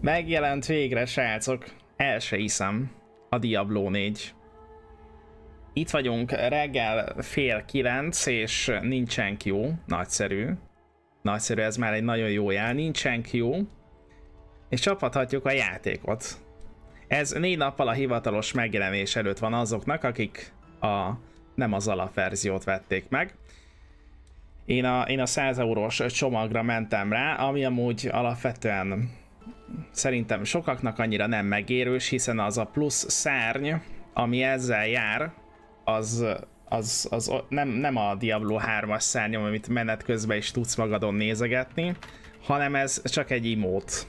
Megjelent végre, srácok. El se hiszem. A Diablo 4. Itt vagyunk reggel fél kilenc, és nincsen Q. Nagyszerű. Nagyszerű, ez már egy nagyon jó jel. Nincsen Q. És csaphathatjuk a játékot. Ez négy nappal a hivatalos megjelenés előtt van azoknak, akik a, nem az alapverziót vették meg. Én a, én a 100 eurós csomagra mentem rá, ami amúgy alapvetően szerintem sokaknak annyira nem megérős, hiszen az a plusz szárny, ami ezzel jár, az, az, az nem, nem a Diablo 3-as szárnyom, amit menet közben is tudsz magadon nézegetni, hanem ez csak egy imót.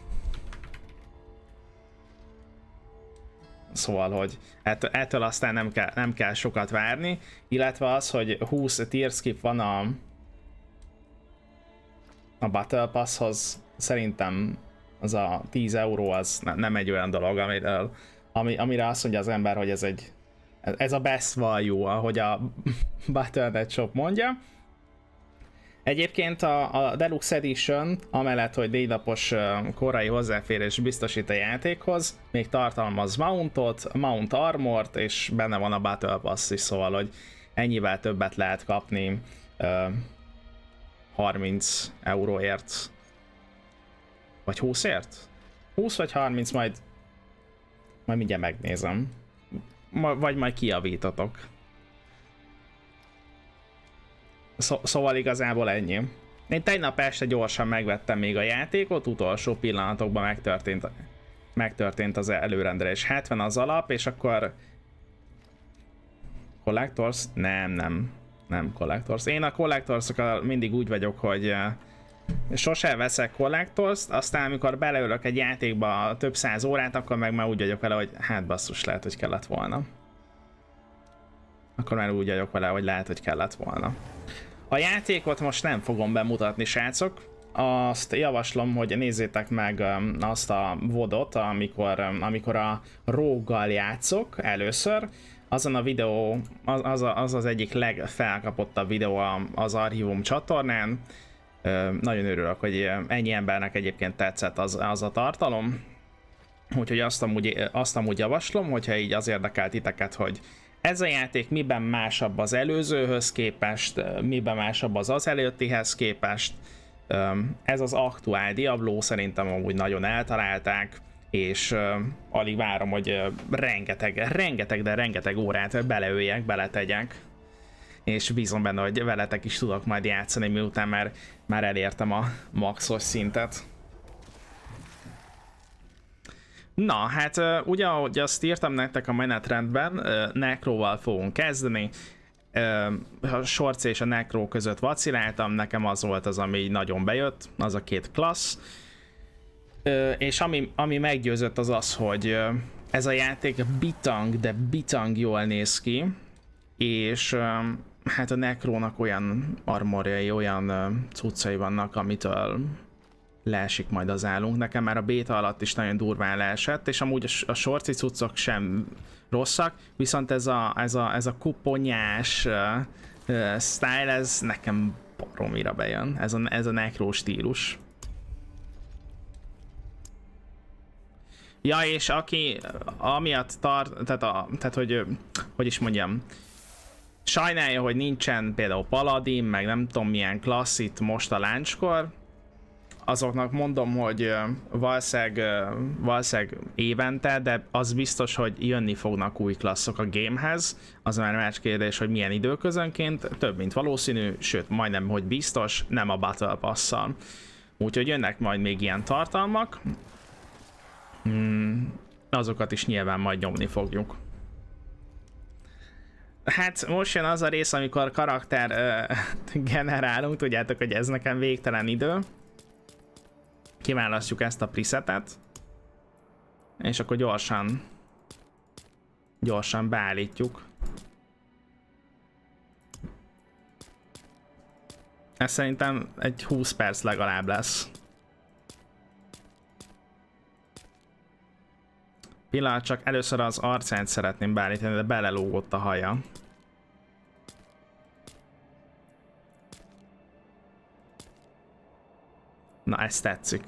Szóval, hogy ettől, ettől aztán nem kell, nem kell sokat várni, illetve az, hogy 20 tier skip van a, a Battle Passhoz, szerintem az a 10 euró az ne, nem egy olyan dolog, amiről, ami, amire azt mondja az ember, hogy ez egy ez a best value, ahogy a Battle.net shop mondja. Egyébként a, a Deluxe Edition, amellett, hogy díjnapos korai hozzáférés biztosít a játékhoz, még tartalmaz Mountot, Mount Armort, és benne van a Battle Pass is, szóval, hogy ennyivel többet lehet kapni uh, 30 euróért. Vagy 20ért? 20 vagy 30, majd majd mindjárt megnézem. Ma, vagy majd kiavítatok. Szó, szóval igazából ennyi. Én tegnap este gyorsan megvettem még a játékot, utolsó pillanatokban megtörtént, megtörtént az előrendelés. 70 az alap, és akkor... Collectors? Nem, nem. Nem Collectors. Én a collectors mindig úgy vagyok, hogy sose veszek collectors aztán amikor beleülök egy játékba több száz órát, akkor meg már úgy vagyok vele, hogy hát basszus, lehet, hogy kellett volna. Akkor már úgy vagyok vele, hogy lehet, hogy kellett volna. A játékot most nem fogom bemutatni, srácok. Azt javaslom, hogy nézzétek meg um, azt a vodot, amikor, um, amikor a róggal játszok először. Azon a videó, az az, az, az egyik legfelkapottabb videó az Archivum csatornán. Nagyon örülök, hogy ennyi embernek egyébként tetszett az, az a tartalom. Úgyhogy azt amúgy, azt amúgy javaslom, hogyha így az érdekelt titeket, hogy ez a játék miben másabb az előzőhöz képest, miben másabb az az előttihez képest. Ez az aktuál Diablo szerintem amúgy nagyon eltalálták, és alig várom, hogy rengeteg, rengeteg, de rengeteg órát beleöljek, beletegyek és bízom benne, hogy veletek is tudok majd játszani, miután már, már elértem a maxos szintet. Na, hát ugye, ahogy azt írtam nektek a menetrendben, Necroval fogunk kezdeni. A Sorc és a Necro között vaciláltam, nekem az volt az, ami nagyon bejött, az a két klassz. És ami, ami meggyőzött az az, hogy ez a játék bitang, de bitang jól néz ki, és hát a Necrónak olyan armorjai, olyan cuccai vannak, amitől leesik majd az állunk. Nekem már a béta alatt is nagyon durván leesett, és amúgy a sorci cuccok sem rosszak, viszont ez a, ez a, ez a kuponyás uh, uh, style, ez nekem baromira bejön, ez a, ez a nekró stílus. Ja, és aki amiatt tart, tehát, a, tehát hogy, hogy is mondjam, sajnálja, hogy nincsen például Paladin, meg nem tudom milyen klassz itt most a láncskor, azoknak mondom, hogy valószínűleg, valószínűleg évente, de az biztos, hogy jönni fognak új klasszok a gamehez. Az már más kérdés, hogy milyen időközönként, több mint valószínű, sőt majdnem, hogy biztos, nem a Battle Pass-szal. Úgyhogy jönnek majd még ilyen tartalmak. Hmm, azokat is nyilván majd nyomni fogjuk. Hát most jön az a rész, amikor karakter uh, generálunk, tudjátok, hogy ez nekem végtelen idő. Kiválasztjuk ezt a presetet. És akkor gyorsan gyorsan beállítjuk. Ez szerintem egy 20 perc legalább lesz. Pillanat, csak először az arcát szeretném beállítani, de belelógott a haja. Na, ez tetszik.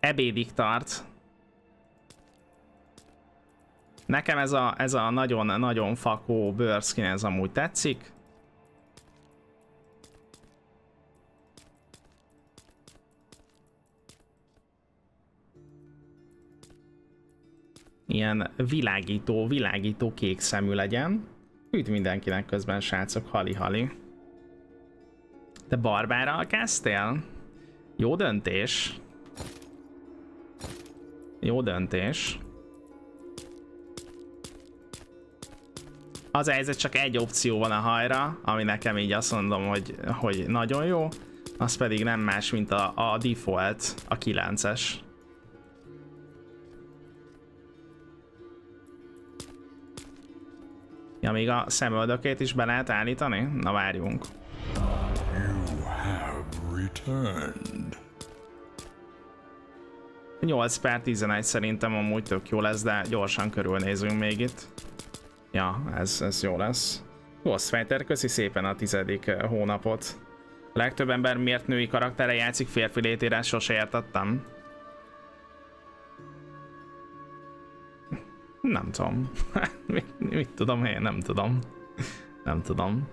ebédig tart. Nekem ez a, ez a nagyon-nagyon fakó bőrszkin ez amúgy tetszik. Ilyen világító, világító kék szemű legyen. Üdv mindenkinek közben, srácok, hali-hali. De barbára kezdtél? Jó döntés. Jó döntés. Az helyzet, csak egy opció van a hajra, ami nekem így azt mondom, hogy, hogy nagyon jó, az pedig nem más, mint a, a default, a 9-es. Ja, még a szemöldökét is be lehet állítani? Na várjunk. Returned. 8 per 11 szerintem amúgy tök jó lesz, de gyorsan körülnézünk még itt. Ja, ez, ez jó lesz. Ghostfighter, köszi szépen a tizedik eh, hónapot. A legtöbb ember miért női karaktere játszik férfi létére, sose értettem. Nem tudom. mit, mit tudom én? Nem tudom. Nem tudom.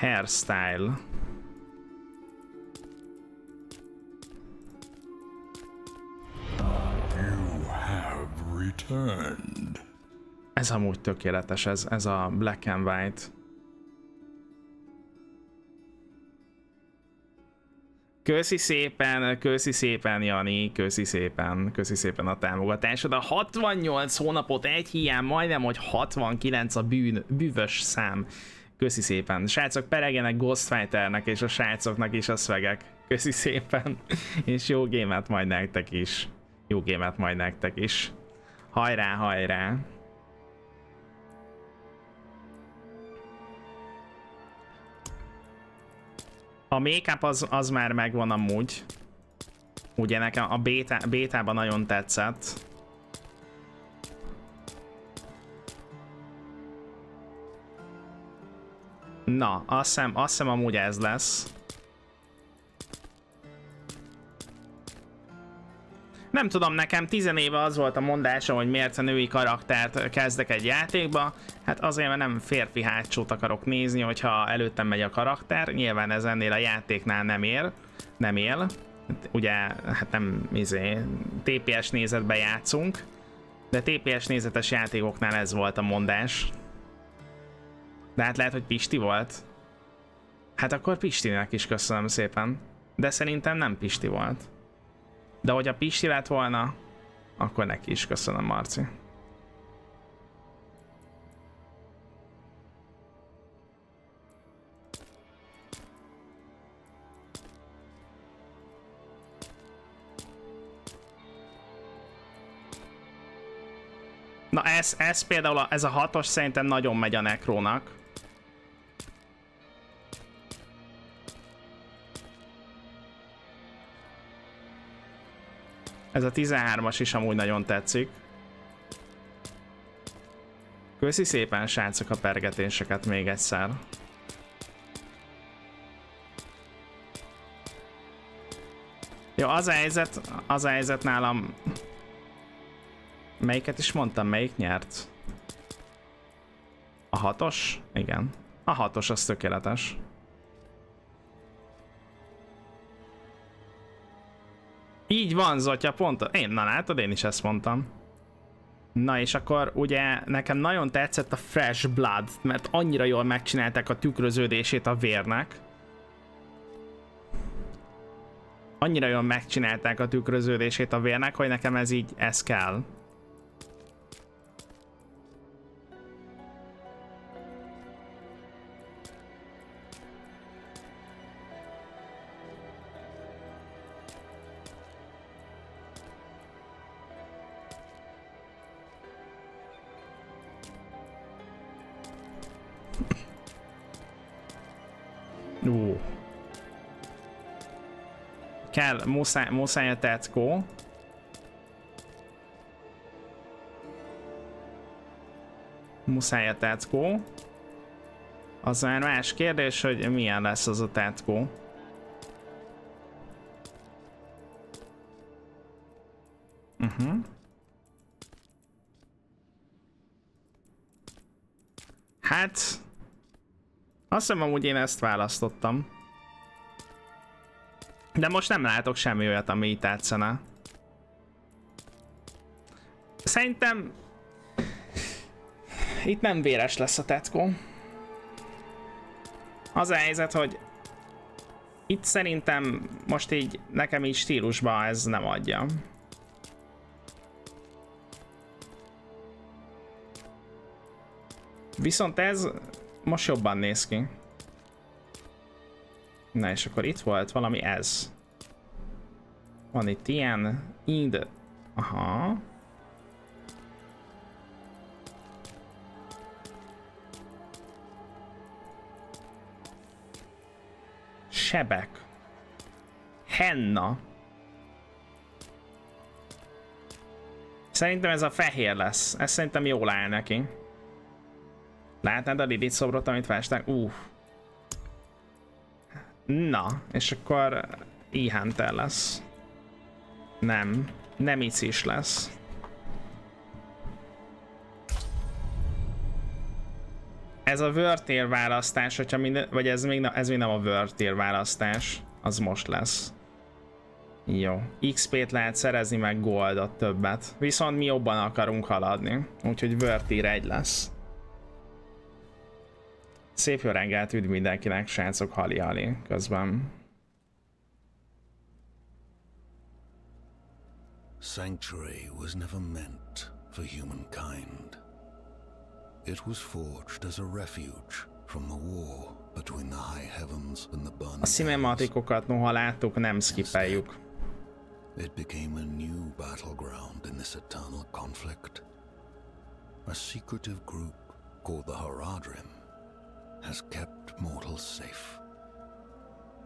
Hairstyle. returned. Ez amúgy tökéletes, ez, ez a black and white. Köszi szépen, köszi szépen Jani, köszi szépen, köszi szépen a támogatásod. A 68 hónapot egy hiány, majdnem, hogy 69 a bűn, bűvös szám. Köszi szépen. Srácok, peregenek Ghostfighternek és a srácoknak is a szvegek. Köszi szépen. És jó gémet majd nektek is. Jó gémet majd nektek is. Hajrá, hajrá! A make-up az, az már megvan amúgy. Ugye nekem a beta, bétában nagyon tetszett. Na, azt hiszem, azt hiszem amúgy ez lesz. Nem tudom, nekem tizenéve az volt a mondásom, hogy miért a női karaktert kezdek egy játékba. Hát azért, mert nem férfi hátsót akarok nézni, hogyha előttem megy a karakter. Nyilván ez ennél a játéknál nem ér. Nem él. Ugye, hát nem izé, TPS nézetbe játszunk. De TPS nézetes játékoknál ez volt a mondás. De hát lehet, hogy Pisti volt. Hát akkor Pistinek is köszönöm szépen. De szerintem nem Pisti volt. De hogy a Pisti lett volna, akkor neki is köszönöm, Marci. Na ez, ez például, ez a hatos szerintem nagyon megy a Nekrónak. Ez a 13-as is amúgy nagyon tetszik. Köszi szépen srácok a pergetéseket még egyszer. Jó, az a helyzet, az a helyzet nálam... Melyiket is mondtam, melyik nyert? A hatos? Igen. A hatos az tökéletes. Így van, Zotya, pont. Én, na látod, én is ezt mondtam. Na és akkor ugye nekem nagyon tetszett a Fresh Blood, mert annyira jól megcsinálták a tükröződését a vérnek. Annyira jól megcsinálták a tükröződését a vérnek, hogy nekem ez így, ez kell. Ú. Kell, muszáj, muszáj a teckó. Muszáj a teckó. Az már más kérdés, hogy milyen lesz az a tetkó. Uh -huh. Hát... Azt hiszem amúgy én ezt választottam. De most nem látok semmi olyat, ami itt tetszene. Szerintem... Itt nem véres lesz a tetkó. Az a helyzet, hogy itt szerintem most így nekem így stílusban ez nem adja. Viszont ez most jobban néz ki. Na és akkor itt volt valami ez. Van itt ilyen, ind, aha. Sebek. Henna. Szerintem ez a fehér lesz. Ez szerintem jól áll neki. Látnád a Lilith szobrot, amit festnek? Uh. Na, és akkor e lesz. Nem. Nem is lesz. Ez a Wörtér választás, hogyha minden, vagy ez még, ez még nem a Wörtér választás, az most lesz. Jó. XP-t lehet szerezni, meg goldot többet. Viszont mi jobban akarunk haladni. Úgyhogy Wörtér egy lesz. Szép jó reggelt, üdv mindenkinek, srácok, hali-hali közben. Sanctuary was never meant for humankind. It was forged as a refuge from the war between the high heavens and the burning A cinematikokat noha láttuk, nem skippeljük. It became a new battleground in this eternal conflict. A secretive group called the Haradrim has kept mortals safe.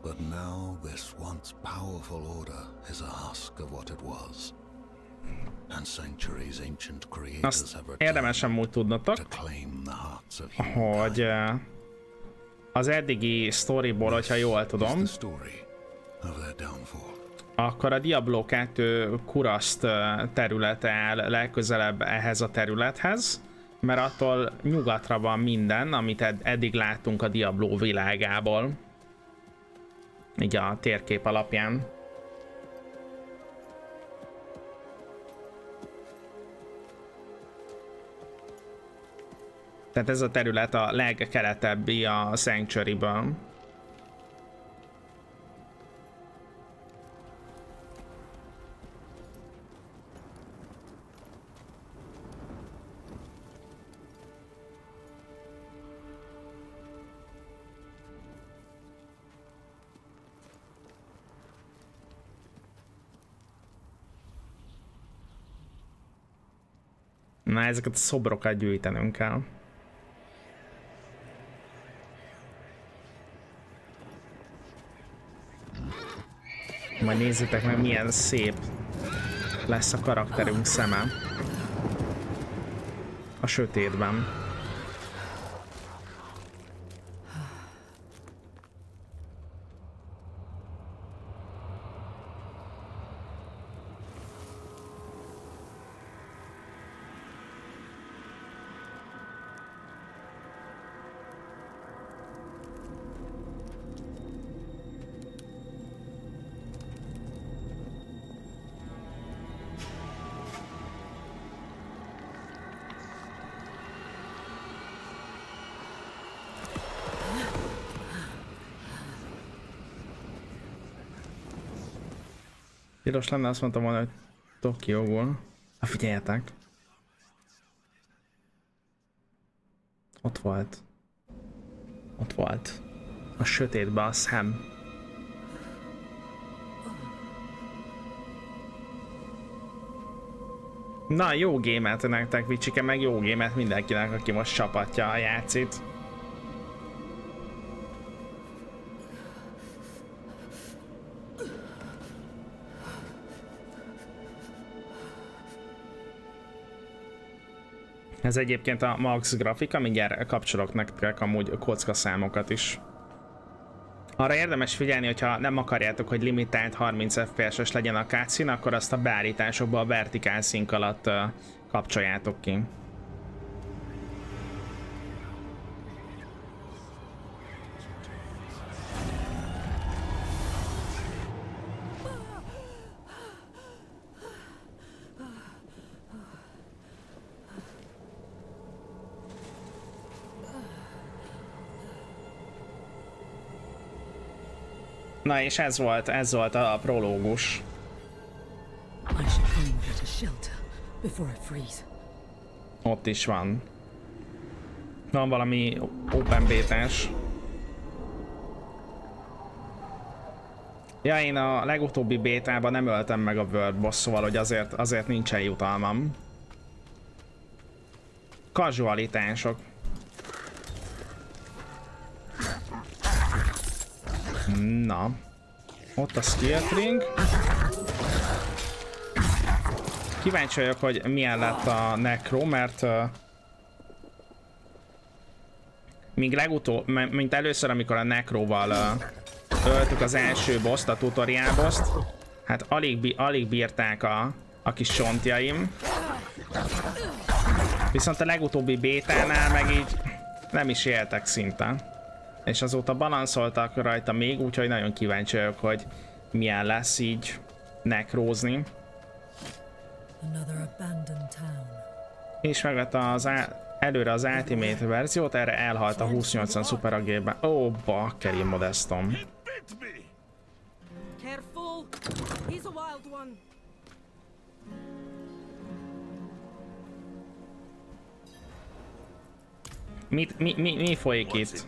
But now this once powerful order is a husk of what it was. And Sanctuary's ancient creators Azt have érdemes amúgy tudnotok, hogy uh, az eddigi storyból, hogyha jól tudom, akkor a Diablo 2 kuraszt uh, területe áll legközelebb ehhez a területhez, mert attól nyugatra van minden, amit ed eddig láttunk a Diablo világából. Így a térkép alapján. Tehát ez a terület a legkeletebbi a Sanctuary-ből. Na, ezeket a szobrokat gyűjtenünk kell. Majd nézzétek meg milyen szép lesz a karakterünk szeme. A sötétben. Piros lenne, azt mondtam volna, hogy Tokióból. Na figyeljetek. Ott volt. Ott volt. A sötétbe a szem. Na, jó gémet nektek, Vicsike, meg jó gémet mindenkinek, aki most csapatja a játszit. Ez egyébként a Max grafika, mindjárt kapcsolok nektek amúgy kocka számokat is. Arra érdemes figyelni, hogyha nem akarjátok, hogy limitált 30 FPS-es legyen a cutscene, akkor azt a beállításokba a vertikál szink alatt kapcsoljátok ki. Na és ez volt, ez volt a prológus. Ott is van. Van valami open bétás. Ja, én a legutóbbi bétában nem öltem meg a World Boss, szóval hogy azért, azért nincsen jutalmam. Kazualitások. Na. Ott a skill ring. Kíváncsi vagyok, hogy milyen lett a Necro, mert uh, míg legutóbb, mint először, amikor a Necroval uh, öltük az első boss a tutorial boss hát alig, alig bírták a, a kis csontjaim. Viszont a legutóbbi bétánál meg így nem is éltek szinte és azóta balanszoltak rajta még, úgyhogy nagyon kíváncsi vagyok, hogy milyen lesz így nekrózni. És megvette az előre az Ultimate verziót, erre elhalt a 2080 Super AG-ben. Ó, oh, bakkeri modestom. Mit, mi, mi, mi folyik itt?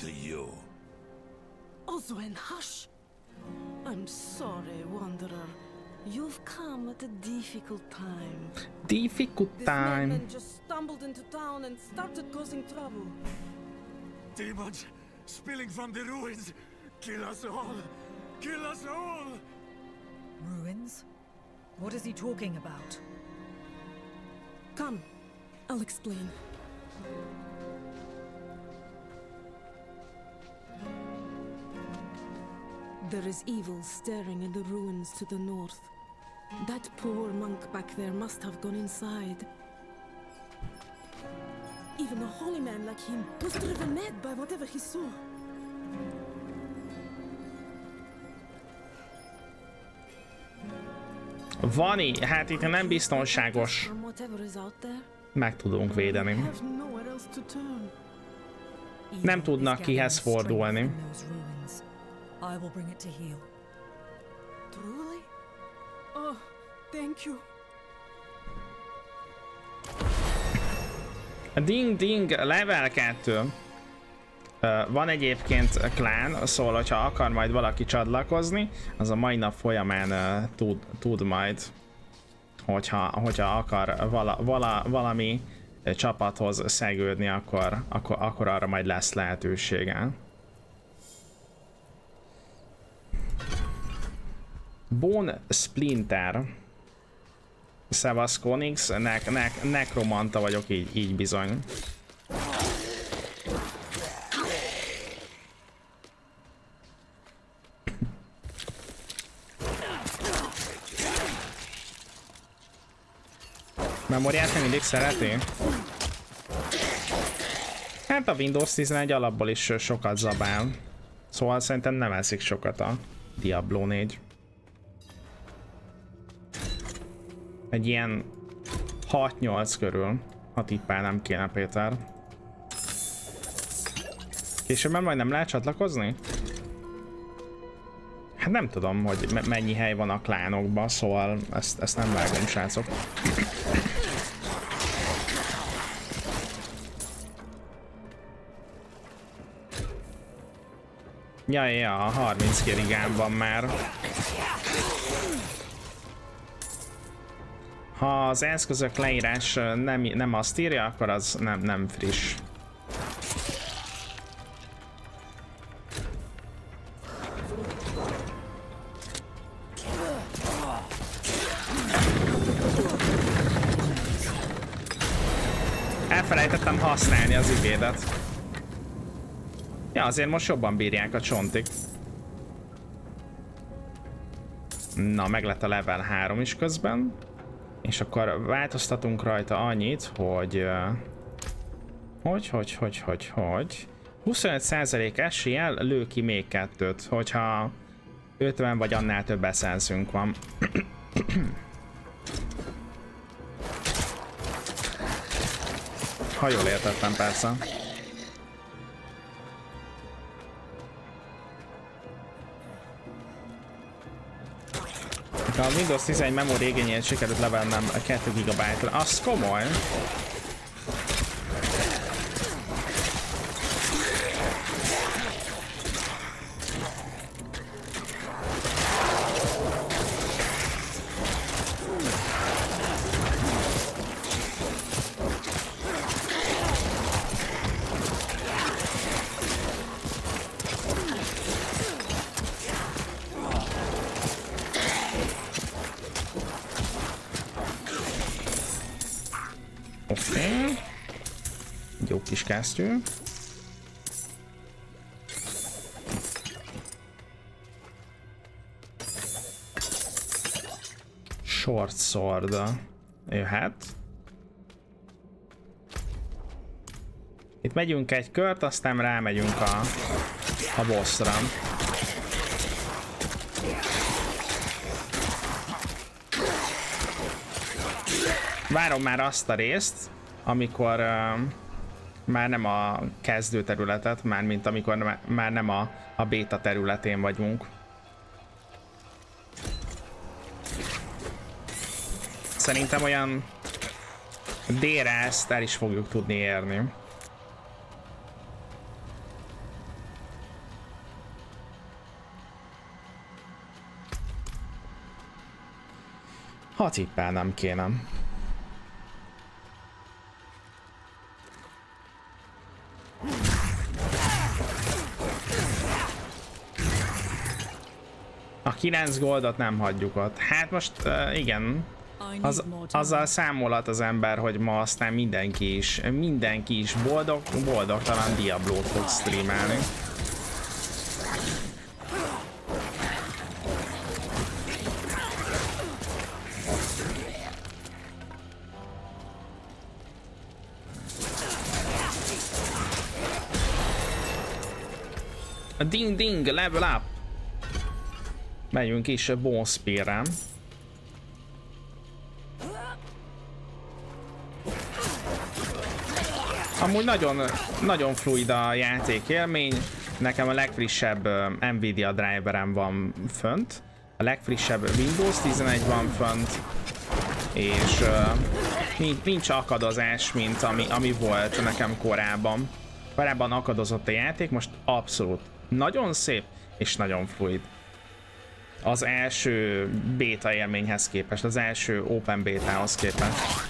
Oswen, hush! I'm sorry, Wanderer. You've come at a difficult time. Difficult time. This just stumbled into town and started causing trouble. Demons spilling from the ruins. Kill us all. Kill us all. Ruins? What is he talking about? Come, I'll explain. There is evil staring in the ruins to the north. That poor monk back there must have gone inside. Even a holy man like him was driven mad by whatever he saw. Vani, hát itt nem biztonságos. Meg tudunk védeni. Nem tudnak kihez fordulni. I will bring it to heal. Truly? Oh, thank you. Ding ding, level 2. Van egyébként klán, szóval hogyha akar majd valaki csatlakozni, az a mai nap folyamán uh, tud, tud majd, hogyha, hogyha akar vala, vala, valami csapathoz szegődni, akkor, akkor, akkor arra majd lesz lehetősége. Bone Splinter. Szevasz Konix, nek, nek, nekromanta vagyok így, így bizony. Memóriát nem mindig szereti? Hát a Windows 11 alapból is sokat zabál. Szóval szerintem nem eszik sokat a Diablo 4. Egy ilyen 6-8 körül, ha tippelnem kéne Péter. Később majd nem lehet csatlakozni? Hát nem tudom, hogy me mennyi hely van a klánokban, szóval ezt, ezt nem vágom, srácok. Ja, ja, 30 kirigám van már. Ha az eszközök leírás nem, nem azt írja, akkor az nem, nem friss. elfelejtettem használni az ibédet. Ja, azért most jobban bírják a csontik. Na, meg lett a level 3 is közben. És akkor változtatunk rajta annyit, hogy... Hogy, hogy, hogy, hogy, hogy... 25% eséllyel lő ki még kettőt, hogyha 50 vagy annál több eszenszünk van. ha jól értettem persze. A Windows 11 memory igényét sikerült levennem 2 GB-ra. Az komoly. Kesztyű. Short sword jöhet. Itt megyünk egy kört, aztán rámegyünk a, a bossra. Várom már azt a részt, amikor uh, már nem a kezdő területet, már mint amikor már nem a, a beta területén vagyunk. Szerintem olyan délre ezt el is fogjuk tudni érni. Ha tippelnem kéne. A 9 goldot nem hagyjuk ott. Hát most uh, igen, az, azzal számolat az ember, hogy ma aztán mindenki is, mindenki is boldog, boldogtalan Diablót fog streamelni. A ding ding, level up! Megyünk is a Bone Amúgy nagyon, nagyon fluid a játékélmény. Nekem a legfrissebb Nvidia driverem van fönt. A legfrissebb Windows 11 van fönt. És uh, nincs akadozás, mint ami, ami volt nekem korábban. Korábban akadozott a játék, most abszolút nagyon szép és nagyon fluid az első beta élményhez képest, az első open beta-hoz képest.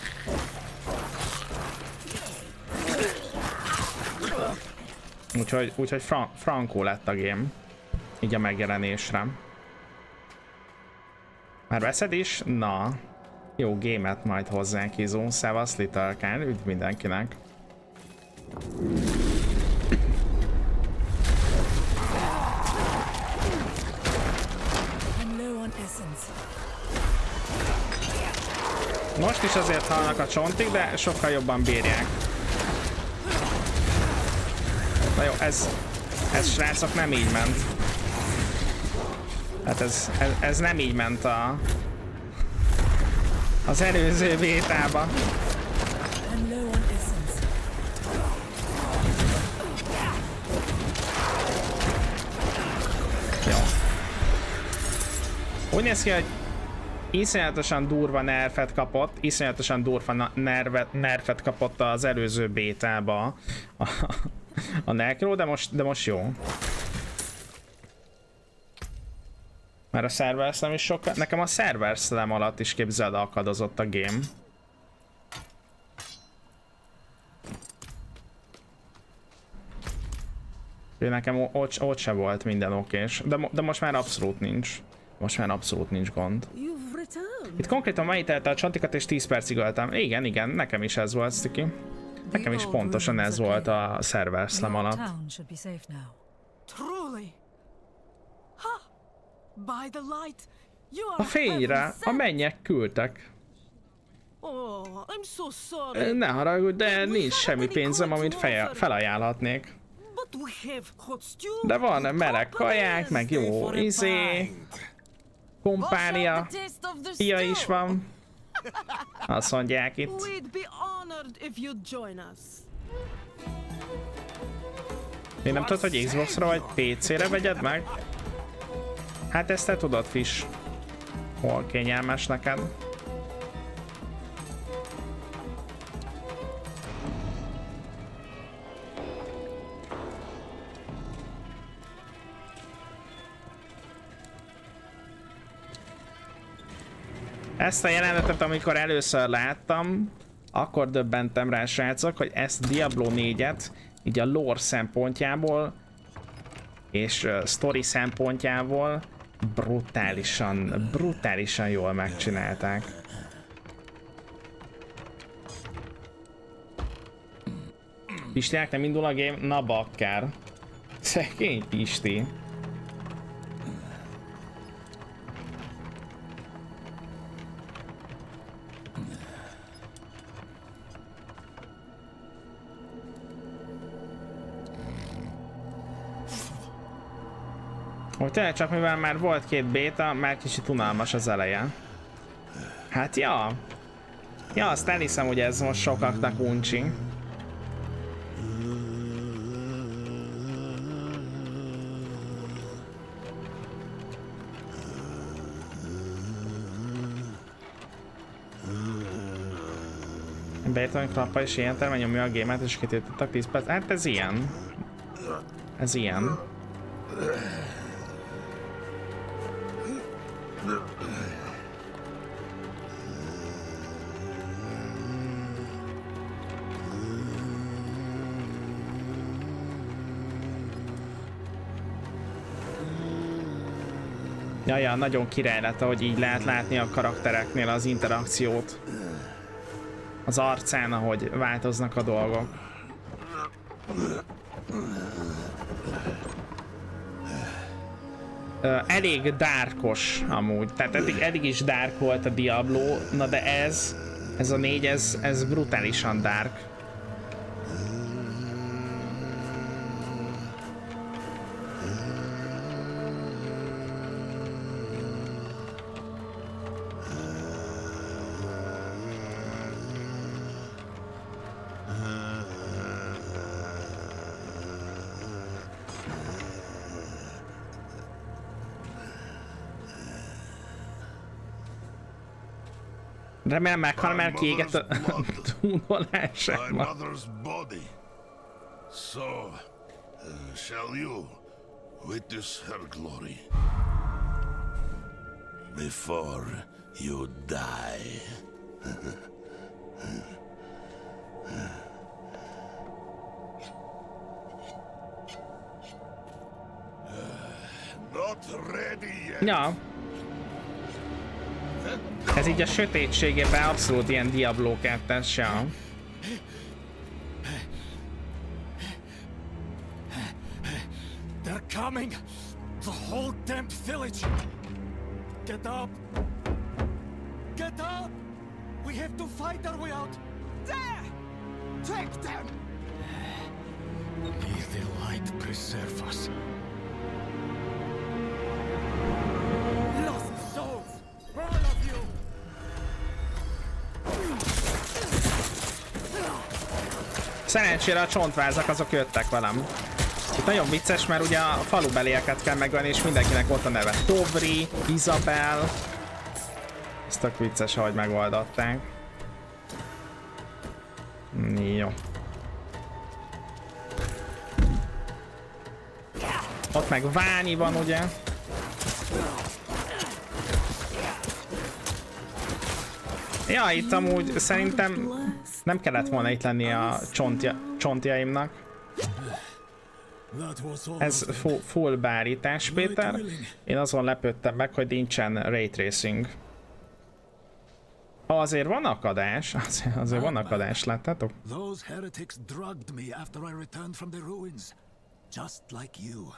Úgyhogy, úgyhogy fran frankó lett a game, így a megjelenésre. Már veszed is? Na. Jó gémet majd hozzánk, Izó. Szevasz, Little Kán. Üdv mindenkinek. Most is azért halnak a csontig, de sokkal jobban bírják. Na jó, ez, ez srácok nem így ment. Hát ez, ez, ez nem így ment a, az előző vétába. Jó. Úgy néz ki, hogy iszonyatosan durva nerfet kapott, iszonyatosan durva nervet, nerfet kapott az előző bétába a, a Necro, de most, de most jó. Mert a serverszlem is sokkal... Nekem a serverszlem alatt is képzeld akadozott a game. Nekem ott, ott se volt minden okés, de, de most már abszolút nincs. Most már abszolút nincs gond. Itt konkrétan megítelte a csantikat és 10 percig öltem. Igen, igen, nekem is ez volt, Sticky. Nekem is pontosan ez volt a server The slam alatt. A fényre a mennyek küldtek. Oh. Ne haragudj, de nincs semmi pénzem, amit feje, felajánlhatnék. De van meleg kaják, meg jó izé, pia stew? is van. Azt mondják itt. Én nem tudod, hogy Xbox-ra vagy PC-re vegyed meg? Hát ezt te tudod, Fish. Hol kényelmes neked? Ezt a jelenetet, amikor először láttam, akkor döbbentem rá, srácok, hogy ezt Diablo 4-et így a lore szempontjából és uh, story szempontjából brutálisan, brutálisan jól megcsinálták. Pistinek nem indul a game? Na bakker. Szegény Pisti. Hogy tényleg csak mivel már volt két béta, már kicsit unalmas az eleje. Hát ja. Ja, azt elhiszem, hogy ez most sokaknak uncsi. Beírtam, klappa és ilyen terve nyomja a gémet, és kitiltottak 10 perc. Hát ez ilyen. Ez ilyen. Ja, ja, nagyon király lett, hogy így lehet látni a karaktereknél az interakciót. Az arcán, ahogy változnak a dolgok. Elég dárkos amúgy, tehát eddig, eddig is dark volt a Diablo, na de ez, ez a négy, ez, ez brutálisan dark. Remélem meghal, mert kiégett a My túlolásában. mother's body. So, uh, shall you witness her glory before you die? Not ready yet. Ja. Ez így a sötétségében abszolút ilyen Diablo 2-es, ja. They're coming! The whole damn village! Get up! Szerencsére a csontvázak azok jöttek velem. Itt nagyon vicces, mert ugye a falubelieket kell megölni, és mindenkinek ott a neve. Tovri, Isabel. Ez tök vicces, ahogy megoldották. Jó. Ott meg Ványi van, ugye? Ja, itt amúgy szerintem nem kellett volna itt lenni a csontja, csontjaimnak. Ez fu- full beállítás, Péter. Én azon lepődtem meg, hogy nincsen ray tracing. Azért van akadás, azért, azért van akadás, láttátok? Those heretics drugged me after I returned from the ruins. Just like you.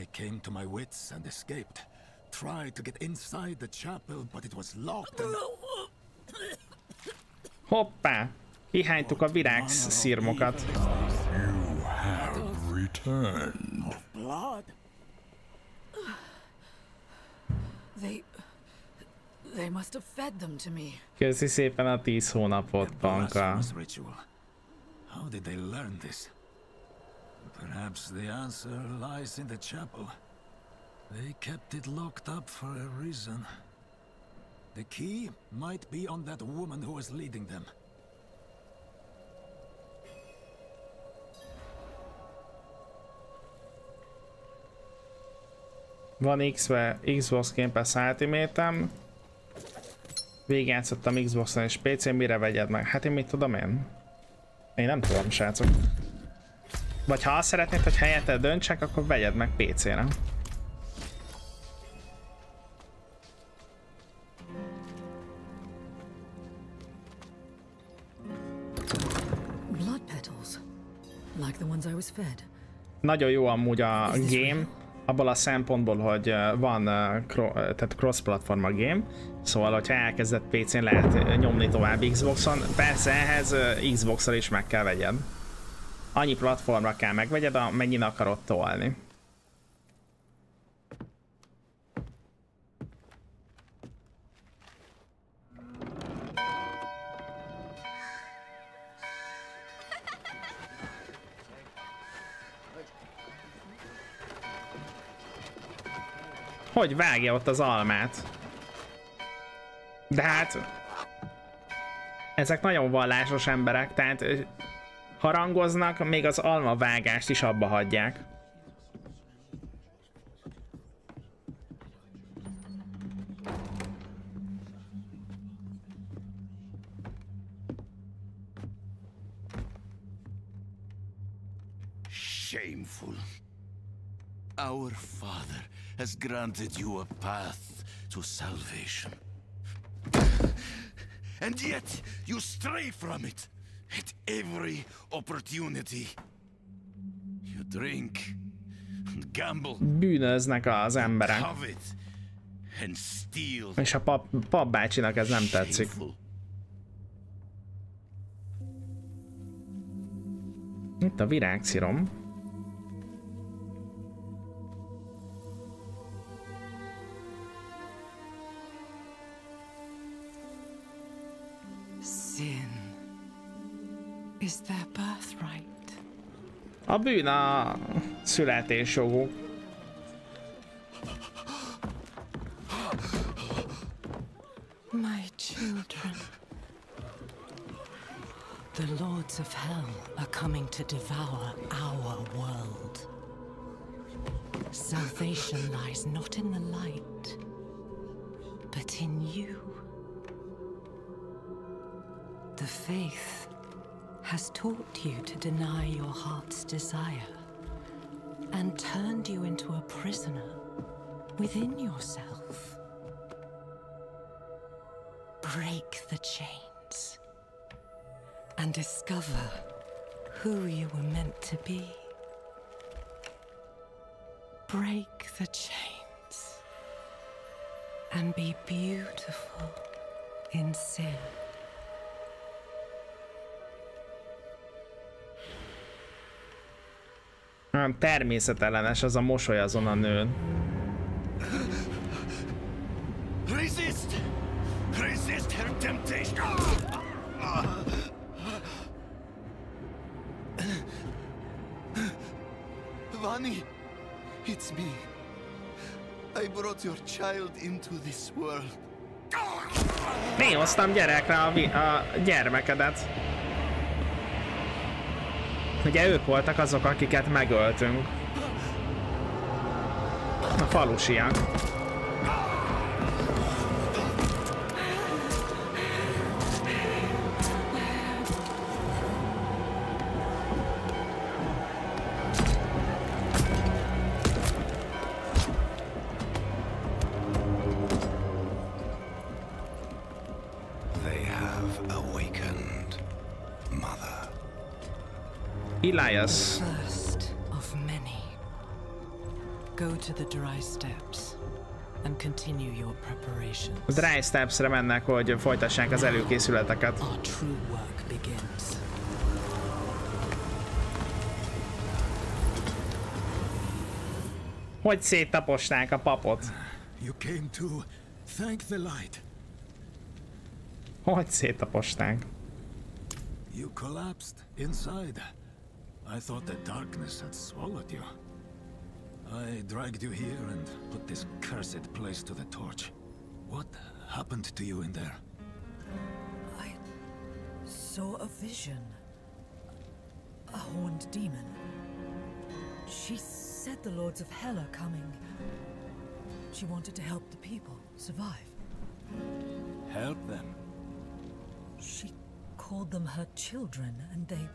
I came to my wits and escaped. Tried to get inside the chapel, but it was locked and... Hoppá! Kihánytuk a virág szirmokat. Köszi szépen a 10 hónapot, Panka. How did they learn this? Perhaps the answer lies in the chapel. They kept it locked up for a reason. The key might be on that woman who was leading them. Van Xbox Game Pass Ultimate-em. Végigjátszottam Xbox-on és PC-n, mire vegyed meg? Hát én mit tudom én? Én nem tudom, srácok. Vagy ha azt szeretnéd, hogy helyette döntsek, akkor vegyed meg PC-re. Nagyon jó amúgy a game, abból a szempontból, hogy ö, van cro- ö, tehát cross-platform a game, szóval, hogyha elkezdett PC-n lehet nyomni tovább Xboxon, persze ehhez ö, Xbox-ra is meg kell vegyed. Annyi platformra kell megvegyed, amennyire akarod tolni. Hogy vágja ott az almát? De hát... Ezek nagyon vallásos emberek, tehát harangoznak, még az alma vágást is abba hagyják. Shameful. Our Father has granted you a path to salvation. And yet you stray from it at every opportunity. You drink and gamble, Bűnöznek az emberek. covet and steal. És a pap, papbácsinak ez nem tetszik. Itt a virágcirom. Is their birthright. A bűn a születésjoguk. My children. The lords of hell are coming to devour our world. Salvation lies not in the light, but in you. The faith has taught you to deny your heart's desire and turned you into a prisoner within yourself. Break the chains and discover who you were meant to be. Break the chains and be beautiful in sin. Olyan természetellenes az a mosoly azon a nőn. Resist! Resist her temptation! Vani, it's me. I brought your child into this world. Én hoztam gyerekre a, a gyermekedet. Ugye ők voltak azok, akiket megöltünk. A falusiak. Elias. First of many. Go to the dry steps and continue your preparations. A Dry Steps-re mennek, hogy folytassák az előkészületeket. Our true work begins. Hogy széttaposták a papot? You came to thank the light. Hogy széttaposták? You collapsed inside. I thought the darkness had swallowed you. I dragged you here and put this cursed place to the torch. What happened to you in there? I saw a vision. A horned demon. She said the lords of hell are coming. She wanted to help the people survive. Help them. She called them her children, and they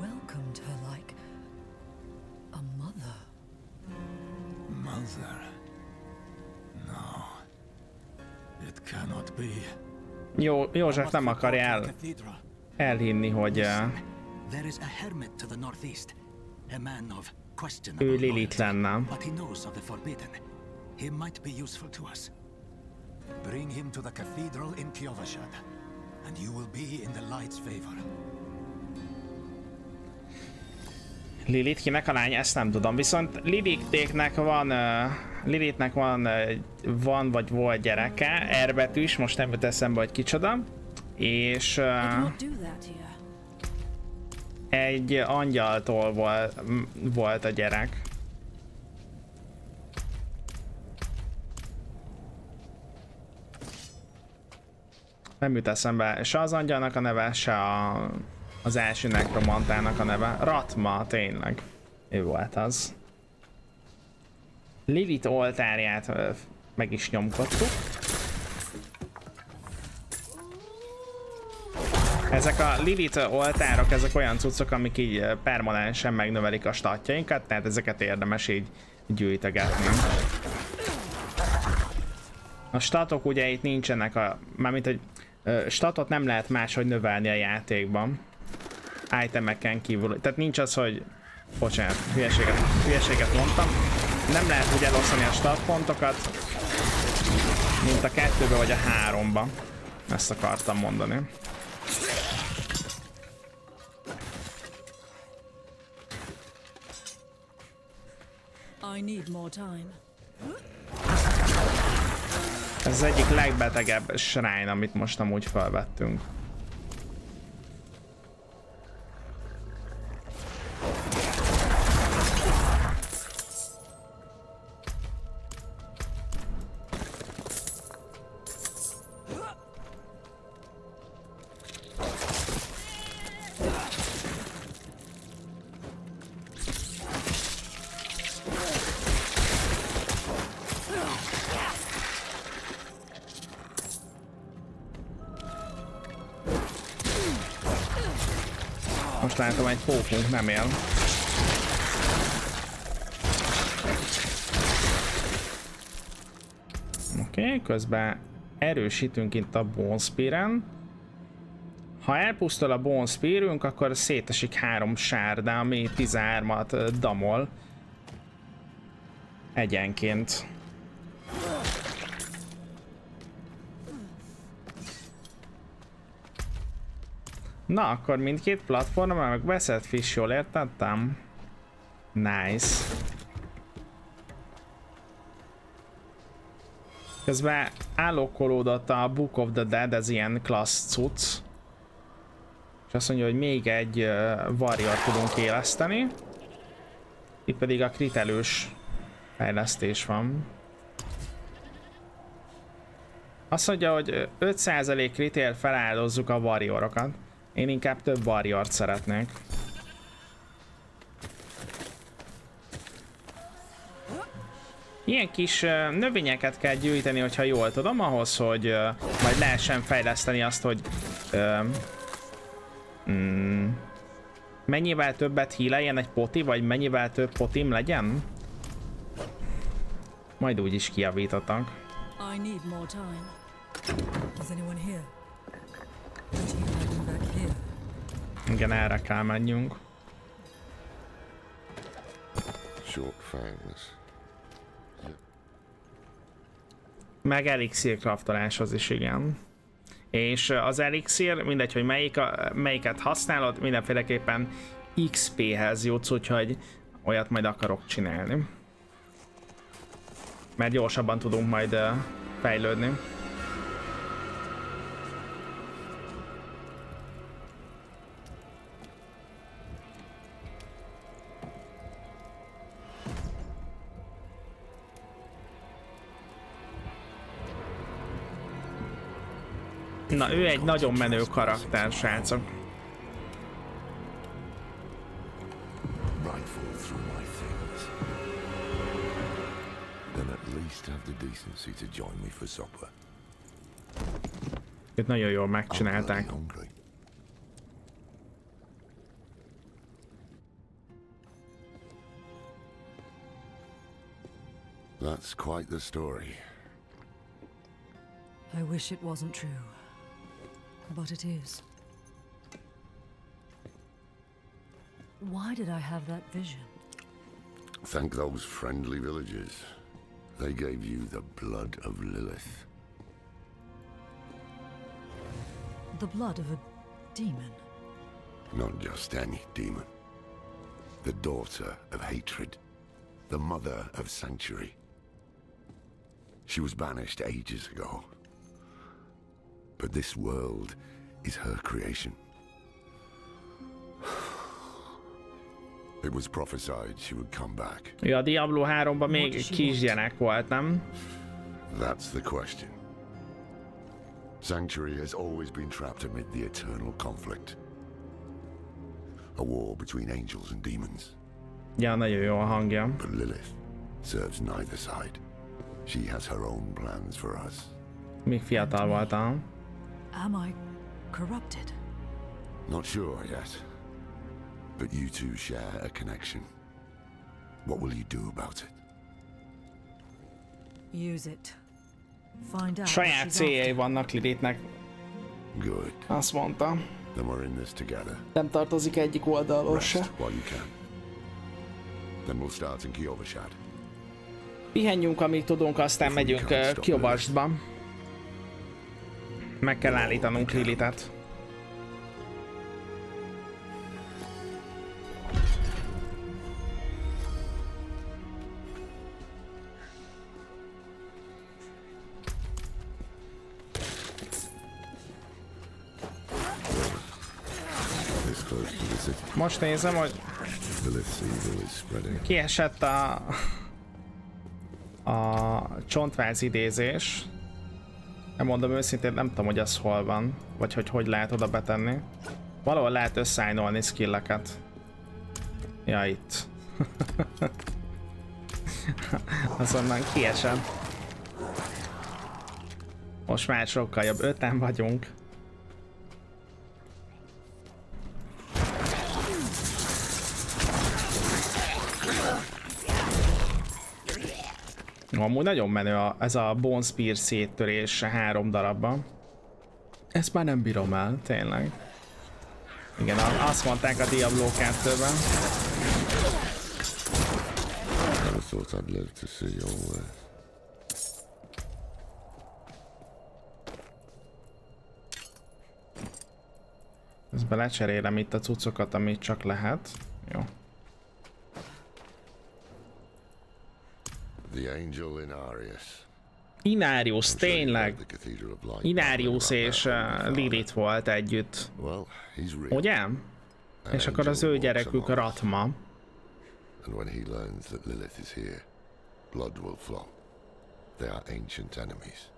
welcomed her like a mother. Mother. No. It cannot be. Jó, József nem akarja el, Cathedral. elhinni, hogy uh, There is a hermit to the northeast, a man of questionable ő Lilith lenne. but he knows of the forbidden. He might be useful to us. Bring him to the cathedral in Kiovashad, and you will be in the light's favor. Lilith kinek a lány, ezt nem tudom. Viszont Lilithnek van, uh, Lilithnek van, uh, van vagy volt gyereke, R betűs, most nem jut eszembe, hogy kicsoda. És uh, egy angyaltól volt, volt a gyerek. Nem jut eszembe se az angyalnak a neve, se a, az első nekromantának a neve. Ratma, tényleg. Ő volt az. Lilith oltárját meg is nyomkodtuk. Ezek a Lilith oltárok, ezek olyan cuccok, amik így permanensen megnövelik a statjainkat, tehát ezeket érdemes így gyűjtögetni. A statok ugye itt nincsenek a... Mármint, hogy statot nem lehet máshogy növelni a játékban. Itemeken kívül. Tehát nincs az, hogy... Bocsánat, hülyeséget, hülyeséget mondtam. Nem lehet úgy elosztani a statpontokat, mint a kettőbe vagy a háromba. Ezt akartam mondani. I need more time. Ez az egyik legbetegebb shrine, amit most amúgy felvettünk. Nem él. Oké, okay, közben erősítünk itt a Bone. Ha elpusztul a Bone akkor szétesik három sárda, ami 13-at ö, damol. Egyenként. Na, akkor mindkét platformon megbeszélt Fish, jól értettem? Nice. Közben állokkolódott a Book of the Dead, ez ilyen klassz cucc. És azt mondja, hogy még egy warrior tudunk éleszteni. Itt pedig a kritelős fejlesztés van. Azt mondja, hogy 5% kritél feláldozzuk a warriorokat. Én inkább több warriort szeretnék. Ilyen kis növényeket kell gyűjteni, hogyha jól tudom, ahhoz, hogy majd lehessen fejleszteni azt, hogy mm, mennyivel többet híleljen egy poti, vagy mennyivel több potim legyen? Majd úgy is kijavítanak. I need more time. Is anyone here? Would you like them back here? Igen, erre kell menjünk. short fangs. Meg elixir craftoláshoz is, igen. És az elixir, mindegy, hogy melyik a, melyiket használod, mindenféleképpen XP-hez jutsz, úgyhogy olyat majd akarok csinálni. Mert gyorsabban tudunk majd fejlődni. Na, ő egy nagyon menő karakter, srácok. Őt nagyon jól megcsinálták. That's quite the story. I wish it wasn't true. But it is. Why did I have that vision? Thank those friendly villagers. They gave you the blood of Lilith. The blood of a demon. Not just any demon. The daughter of hatred. The mother of sanctuary. She was banished ages ago. But this world is her creation. It was prophesied she would come back. Ő a Diablo 3-ban még What she kisgyerek volt, nem? That's the question. Sanctuary has always been trapped amid the eternal conflict. A war between angels and demons. Ja, nagyon jó a hangja. But Lilith serves neither side. She has her own plans for us. Még fiatal voltam. Am I corrupted? Not sure yet. But you two share a connection. What will you do about it? Use it. Find out. Saját céljai vannak Lilithnek, Good. azt mondta. Then we're in this together. Nem tartozik egyik oldalról Rest se. while you can. Then we'll start in Kiovashad. Pihenjünk, amíg tudunk, aztán megyünk uh, Kiobastba. Meg kell állítanunk city. Most nézem, hogy kiesett a... a csontváz idézés. Nem mondom őszintén, nem tudom, hogy az hol van, vagy hogy hogy lehet oda betenni. Valahol lehet összeállnolni skilleket. Ja, itt. Azonnan kiesett. Most már sokkal jobb. Öten vagyunk. Amúgy nagyon menő a, ez a Bone Spear széttörés három darabban. Ezt már nem bírom el, tényleg. Igen, azt mondták a Diablo 2-ben. Never thought I'd worth. Ezt belecserélem itt a cuccokat, amit csak lehet. Jó. The angel in Arius. Inarius, heard tényleg. Inarius és uh, Lilith volt együtt. Ugye? És akkor az ő gyerekük. Ratma. And when he learns that Lilith is here, blood will flow. They are ancient enemies.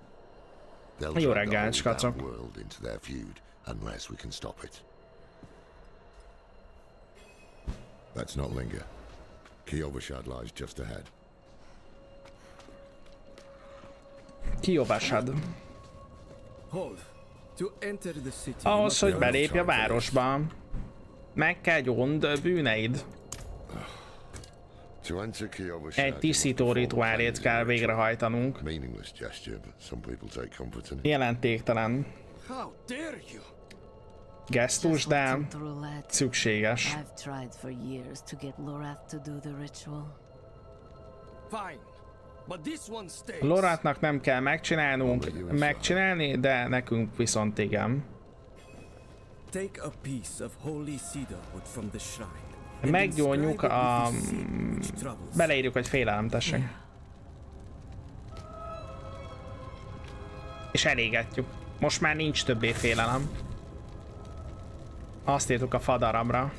They'll Jó reggelt, damn world into their feud unless we can stop it. Let's not linger. Kiovashad lies just ahead. City. Ahhoz, hogy belépj a városba. Meg kell gyónd bűneid. Egy tisztító rituálét kell végrehajtanunk. Jelentéktelen gesztus, de szükséges. Fine. Loratnak nem kell megcsinálnunk, megcsinálni, de nekünk viszont igen. Meggyónjuk a... Beleírjuk, hogy félelem, tessék. És elégetjük. Most már nincs többé félelem. Azt írtuk a fadarabra.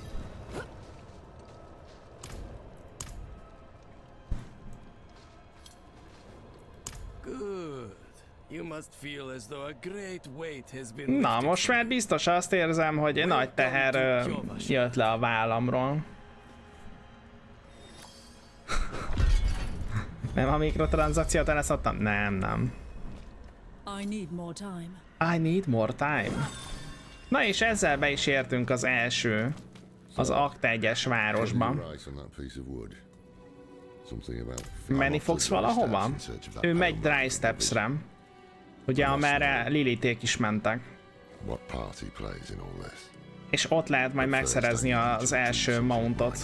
Na, lifted most már biztos azt érzem, hogy egy nagy teher ö, jött le a vállamról. Nem a mikrotranszakciót eleszadtam? Nem, nem. I need more time. I need more time. Na és ezzel be is értünk az első, az Akt 1-es városba. Menni fogsz valahova? Ő megy Dry Steps-re. Ugye amerre Liliték is mentek. És ott lehet majd megszerezni az első mountot.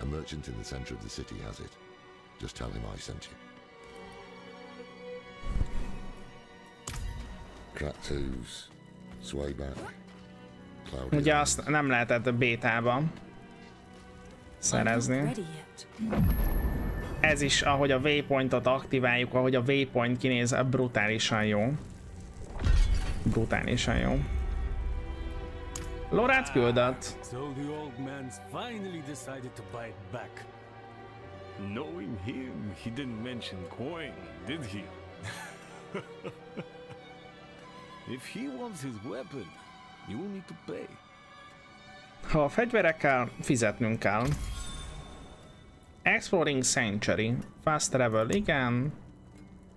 A merchant in the center of the city has it. Just tell him I sent you. Crack twos. Sway back. Cloudy Ugye azt nem lehetett bétában szerezni. Ez is, ahogy a waypointot aktiváljuk, ahogy a waypoint kinéz, brutálisan jó. Brutálisan jó. Lorát küldött. So the old man's finally decided to bite back. Knowing him, he didn't mention coin, did he? if he wants his weapon, you need to pay. Ha a fegyverekkel fizetnünk kell. Exploring Sanctuary. Fast travel, igen.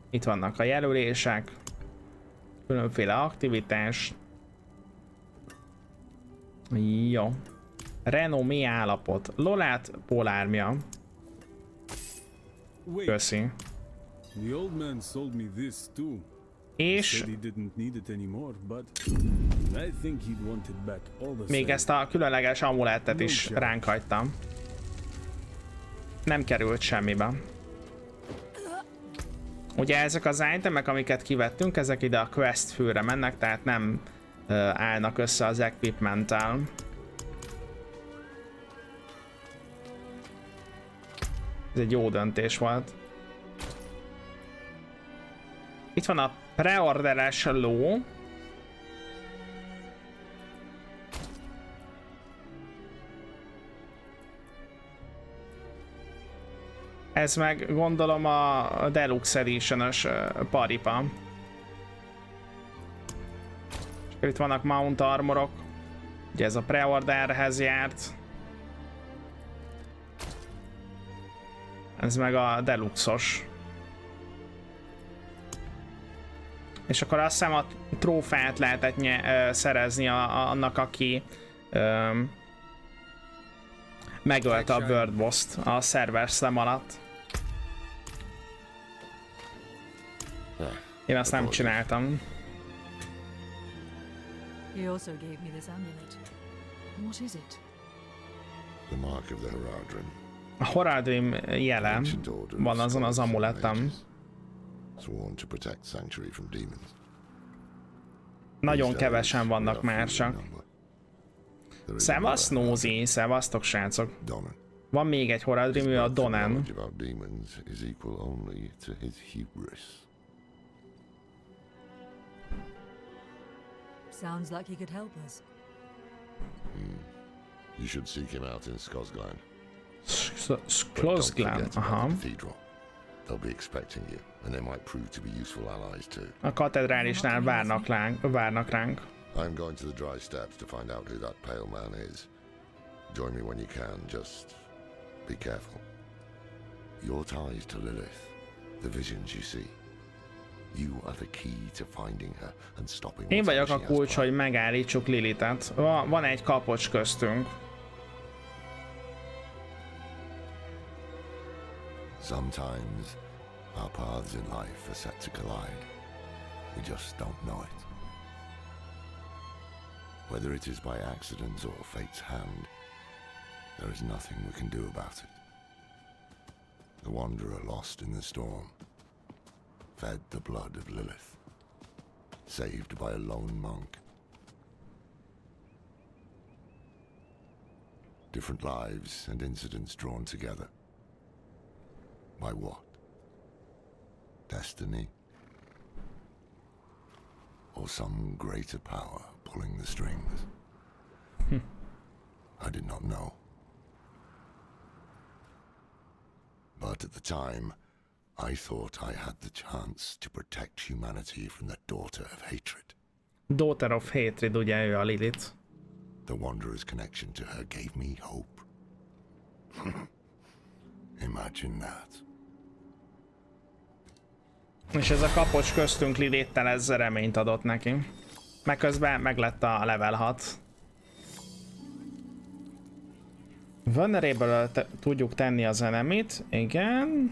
Itt vannak a jelölések. Különféle aktivitás. Jó. Renomé állapot. Lolát polármia. Köszi. És még ezt a különleges amulettet is ránk hagytam. Nem került semmibe. Ugye ezek az itemek, amiket kivettünk, ezek ide a quest főre mennek, tehát nem ö, állnak össze az equipmenttel. Ez egy jó döntés volt. Itt van a preorderes ló. Ez meg gondolom a Deluxe Edition-ös paripa. És itt vannak Mount Armorok. Ugye ez a preorderhez járt. Ez meg a Deluxe-os. És akkor azt hiszem a trófeát lehetett nye, ö, szerezni a, a, annak, aki ö, megölte a Bird Boss-t a server szem alatt. Én azt nem csináltam. He also gave me this amulet. What is it? The mark of the Heradrim. A Horadrim jele Ancient order of van azon az amuletem. Sworn to protect Sanctuary from demons. Nagyon kevesen vannak már csak. Szevasz, Nózi, szevasztok, srácok. Donan. Van még egy Horadrim, ő a His Sounds like he could help us. Hmm. You should seek him out in Skosglan. S- But don't Sklosglan, forget about aha. the uh-huh. cathedral. They'll be expecting you, and they might prove to be useful allies too. A katedrálisnál várnak ránk. Várnak ránk. I'm going to the dry steps to find out who that pale man is. Join me when you can, just be careful. Your ties to Lilith, the visions you see. You are the key to finding her and stopping Én vagyok a kulcs, hogy megállítsuk Lilitet. Va- Van egy kapocs köztünk. Sometimes our paths in life are set to collide. We just don't know it. Whether it is by accident or fate's hand, there is nothing we can do about it. The wanderer lost in the storm. Fed the blood of Lilith. Saved by a lone monk. Different lives and incidents drawn together. By what? Destiny? Or some greater power pulling the strings? Hmm. I did not know. But at the time, I thought I had the chance to protect humanity from the daughter of hatred. Daughter of Hatred, ugye ő a Lilith. The Wanderer's connection to her gave me hope. Imagine that. És ez a kapocs köztünk Lilittel ez reményt adott neki. Meg közben meglett a level 6. Vulnerable tudjuk tenni az enemit, igen.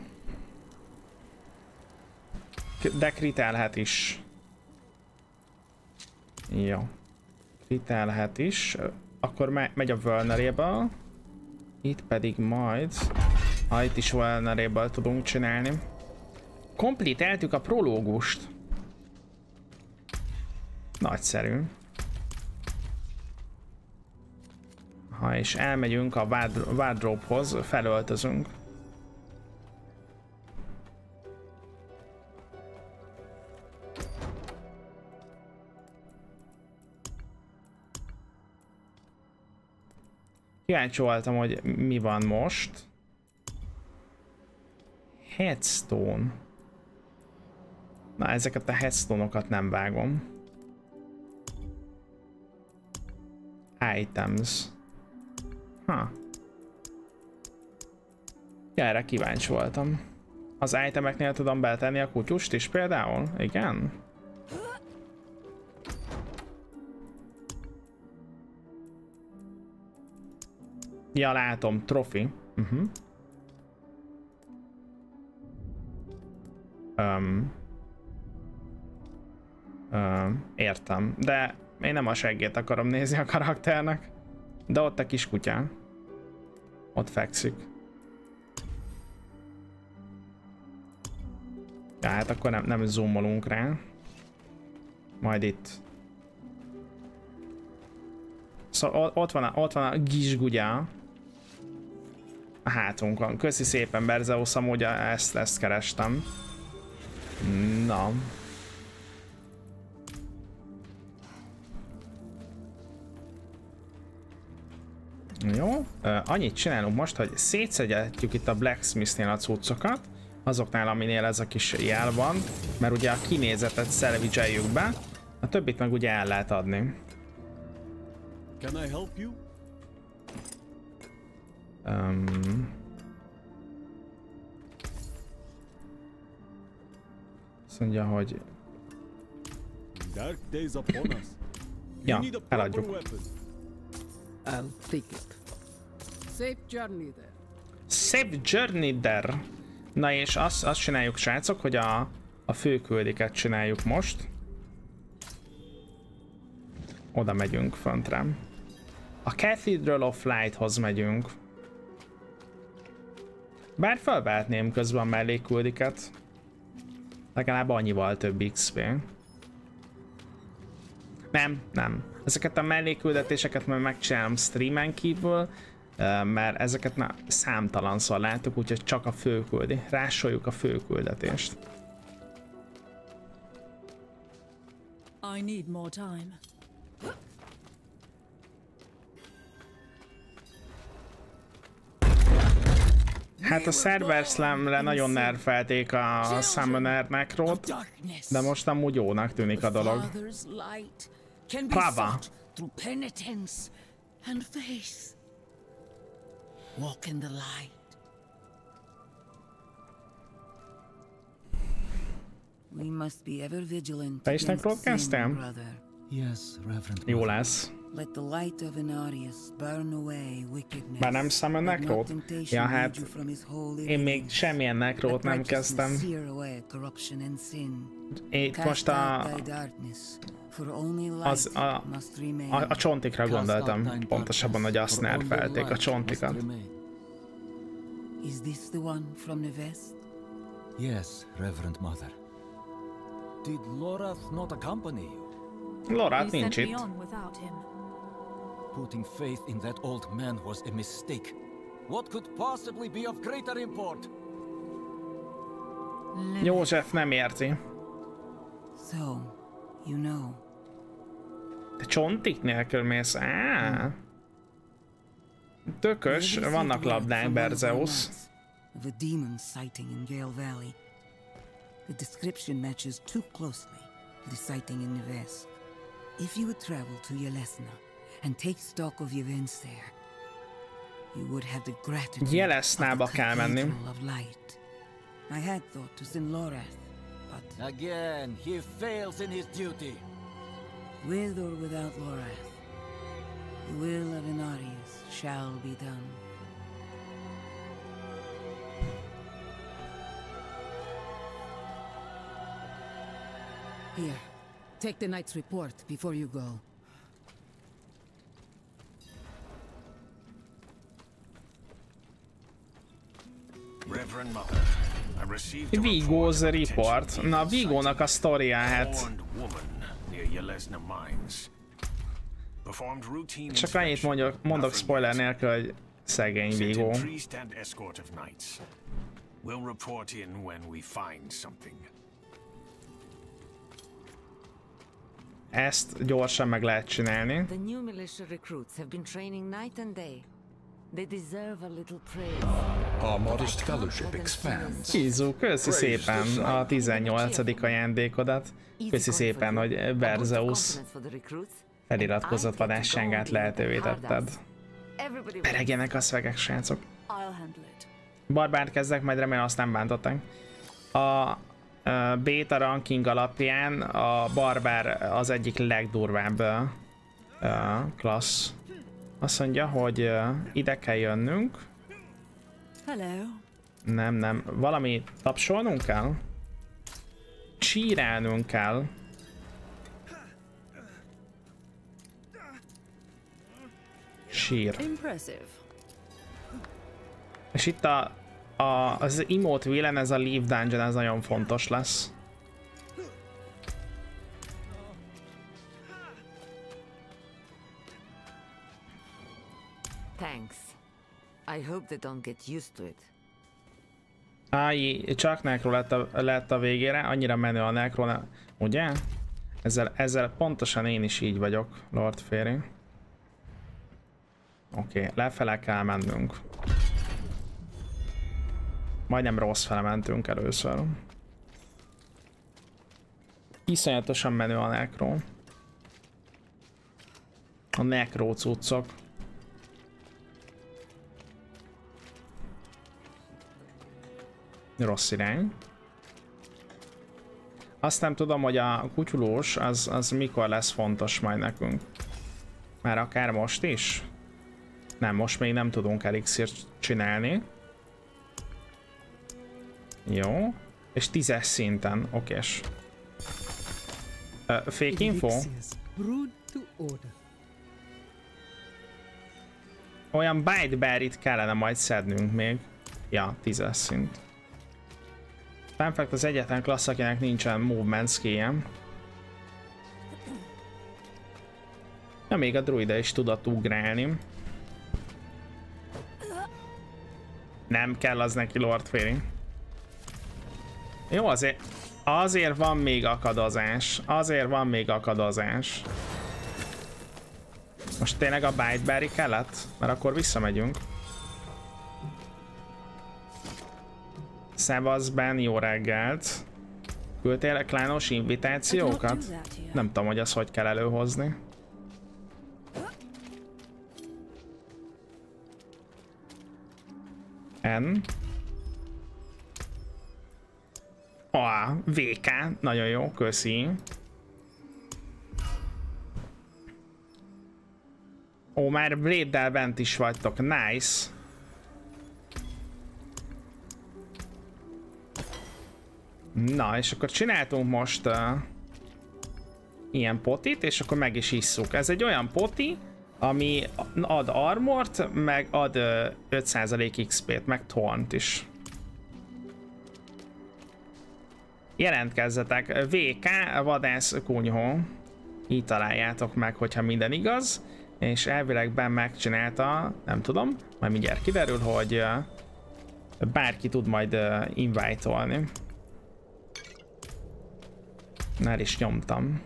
K- De kritelhet is. Jó. Kritelhet is. Akkor me megy a Vulnerable. Itt pedig majd... Ha itt is Vulnerable tudunk csinálni. Komplételtük a prológust. Nagyszerű. Ha és elmegyünk a ward- wardrobe-hoz, felöltözünk. Kíváncsi voltam, hogy mi van most. Headstone. Na, ezeket a headstone-okat nem vágom. Items. Ha. Ja, erre kíváncsi voltam. Az itemeknél tudom beletenni a kutyust is például? Igen? Ja, látom, trofi. Uh-huh. Um, um, értem, de én nem a seggét akarom nézni a karakternek. De ott a kis kutyán. Ott fekszik. Ja, hát akkor nem, nem zoomolunk rá. Majd itt. Szóval ott van a, ott van a gizsgugya. A hátunkon. Köszi szépen Berzeus, amúgy ezt, ezt kerestem. Na. Jó, annyit csinálunk most, hogy szétszedjük itt a Blacksmith-nél a cuccokat, azoknál, aminél ez a kis jel van, mert ugye a kinézetet szelvidzseljük be, a többit meg ugye el lehet adni. Can I help you? Um, azt mondja, hogy Dark days upon us. You Ja, eladjuk. I'll take it. Safe journey there. Safe Journey there. Na és azt, azt csináljuk srácok, hogy a, a főküldiket csináljuk most. Oda megyünk föntre. A Cathedral of Lighthoz megyünk. Bár felvehetném közben a mellékküldiket. Legalább annyival több XP. Nem, nem. Ezeket a mellékküldetéseket majd megcsinálom streamen kívül, mert ezeket na, számtalanszor láttuk, úgyhogy csak a főküldi. Rásoljuk a főküldetést. I need more time. Hát a Server Slam-re nagyon nerfelték a Summoner Necrot, de most amúgy jónak tűnik a dolog. Faith. Walk in the light. We must be ever vigilant Te is sin, kezdtem? brother. Yes, Reverend. Jó lesz. Let the light of Inarius burn away wickedness. Már nem not Necrot? temptation Ja, hát én még semmilyen Let nem kezdtem. Itt most a, az, a, a, a csontikra gondoltam, pontosabban, hogy azt nerfelték, a csontikat. Is this the one from the west? Yes, Reverend Mother. Did Lorath not accompany you? Lorát nincs itt. Without. Putting faith in that old man was a mistake. What could possibly be of greater import? József nem érti. So, you know. Te csontik nélkül mész? Á. Hmm. Tökös, vannak labdák, Berzeus. Of a demon sighting in Gale Valley. The description matches too closely to the sighting in the west. If you would travel to Yelesna and take stock of events there, you would have the gratitude Jelesznába of the kell menni. Cathedral of Light. I had thought to send Lorath, but Again, he fails in his duty. with or without Lorath, the will of Inarius shall be done. Here, take the knight's report before you go. Vigo's report. Na, Vigónak a routine csak annyit mondok, mondok spoiler nélkül, hogy szegény Vigó. knights. We'll report in when we find something. Ezt gyorsan meg lehet csinálni. The new militia recruits have been training night and day. They deserve a little praise. Our modest fellowship expands. Kizu, köszi szépen a 18. ajándékodat. Köszi szépen, hogy Berzeus the recruits, feliratkozott vadásságát lehetővé tetted. Peregjenek a szvegek, srácok. I'll handle it. Barbárt kezdek, majd remélem azt nem bántották. A ö, beta ranking alapján a barbár az egyik legdurvább ö, klassz. Azt mondja, hogy ide kell jönnünk. Hello. Nem, nem. Valami tapsolnunk kell? Csírálnunk kell. Sír. Impressive. És itt a, a, az emote villain, ez a Leave Dungeon, ez nagyon fontos lesz. Thanks. I hope they don't get used to it. Áj, csak Necro lett a, lett a végére, annyira menő a Necro, ne- ugye? Ezzel, ezzel pontosan én is így vagyok, Lord Fairy. Oké, okay, lefele kell mennünk. Majdnem rossz fele mentünk először. Iszonyatosan menő a Necro. A Necro cuccok. Rossz irány. Azt nem tudom, hogy a kutyulós az, az mikor lesz fontos majd nekünk. Már akár most is? Nem, most még nem tudunk elixírt csinálni. Jó. És tízes szinten, okés. Uh, fake info? Olyan Byteberry-t kellene majd szednünk még. Ja, tízes szint. Fanfact az egyetlen klassz, akinek nincsen movement skill Ja, még a druida is tudott ugrálni. Nem kell az neki Lord Fairy. Jó, azért, azért van még akadozás. Azért van még akadozás. Most tényleg a Byteberry kellett? Mert akkor visszamegyünk. Szevasz Ben, jó reggelt. Küldtél klános invitációkat? Nem tudom, hogy azt hogy kell előhozni. N. A, VK, nagyon jó, köszi. Ó, már Blade-del bent is vagytok, nice. Na, és akkor csináltunk most uh, ilyen potit, és akkor meg is isszuk. Ez egy olyan poti, ami ad armort, meg ad 5% XP-t, meg tont is. Jelentkezzetek, VK vadász kunyhó. Így találjátok meg, hogyha minden igaz. És elvileg Ben megcsinálta, nem tudom, majd mindjárt kiderül, hogy bárki tud majd invite-olni. Már is nyomtam.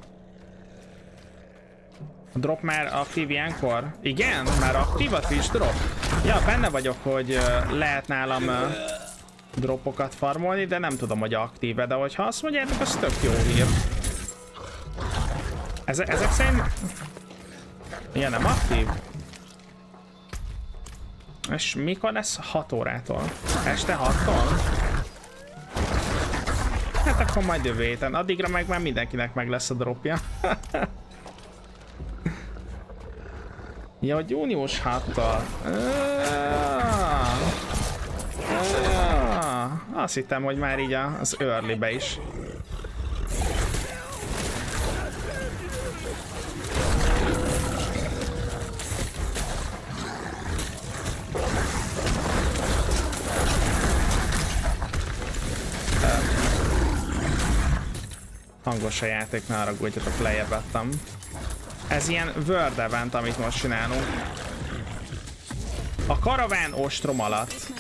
A drop már aktív ilyenkor? Igen? Már aktív a Twitch drop? Ja, benne vagyok, hogy lehet nálam dropokat farmolni, de nem tudom, hogy aktíve, de hogyha azt mondjátok, az tök jó hír. Eze ezek szerint... Ilyen nem aktív? És mikor lesz 6 órától? Este 6-tól? Hát akkor majd jövő héten. Addigra meg már mindenkinek meg lesz a dropja. ja, hogy június 6-tal. Azt hittem, hogy már így az early-be is. Hangos a játék, ne haragudjatok, lejjebb vettem. Ez ilyen World Event, amit most csinálunk. A karaván ostrom alatt.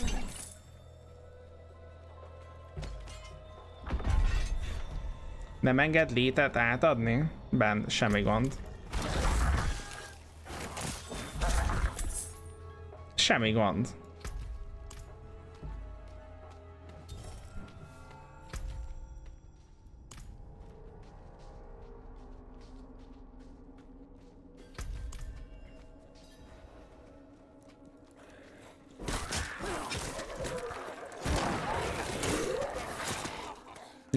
Nem enged létet átadni? Ben, semmi gond. Semmi gond.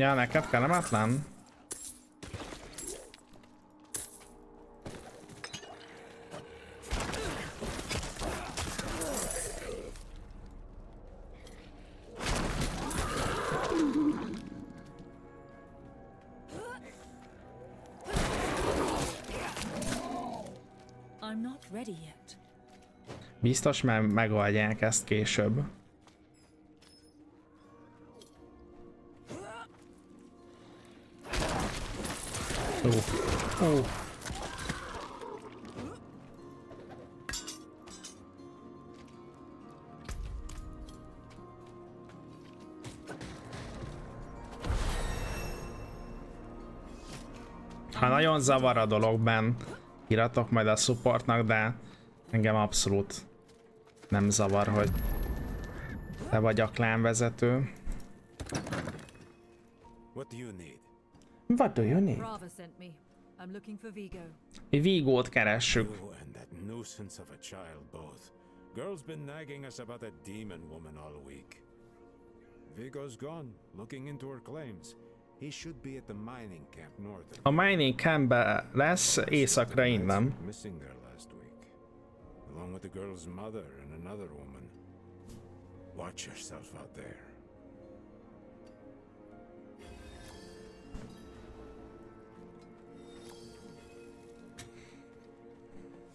Ja, neked kellemetlen? Biztos, mert megoldják ezt később. Ó. Ó. Ha nagyon zavar a dologban, iratok majd a supportnak, de engem abszolút nem zavar, hogy te vagy a klánvezető. What do you need? What do you need? Rava sent me. I'm looking for Vigo. Mi Vigót keressük. You and that nuisance of a child both. Girl's been nagging us about a demon woman all week. Vigo's gone, looking into her claims. He should be at the mining camp north. A mining campbe lesz északra innen. Missing there last week, along with the girl's mother and another woman. Watch yourself out there.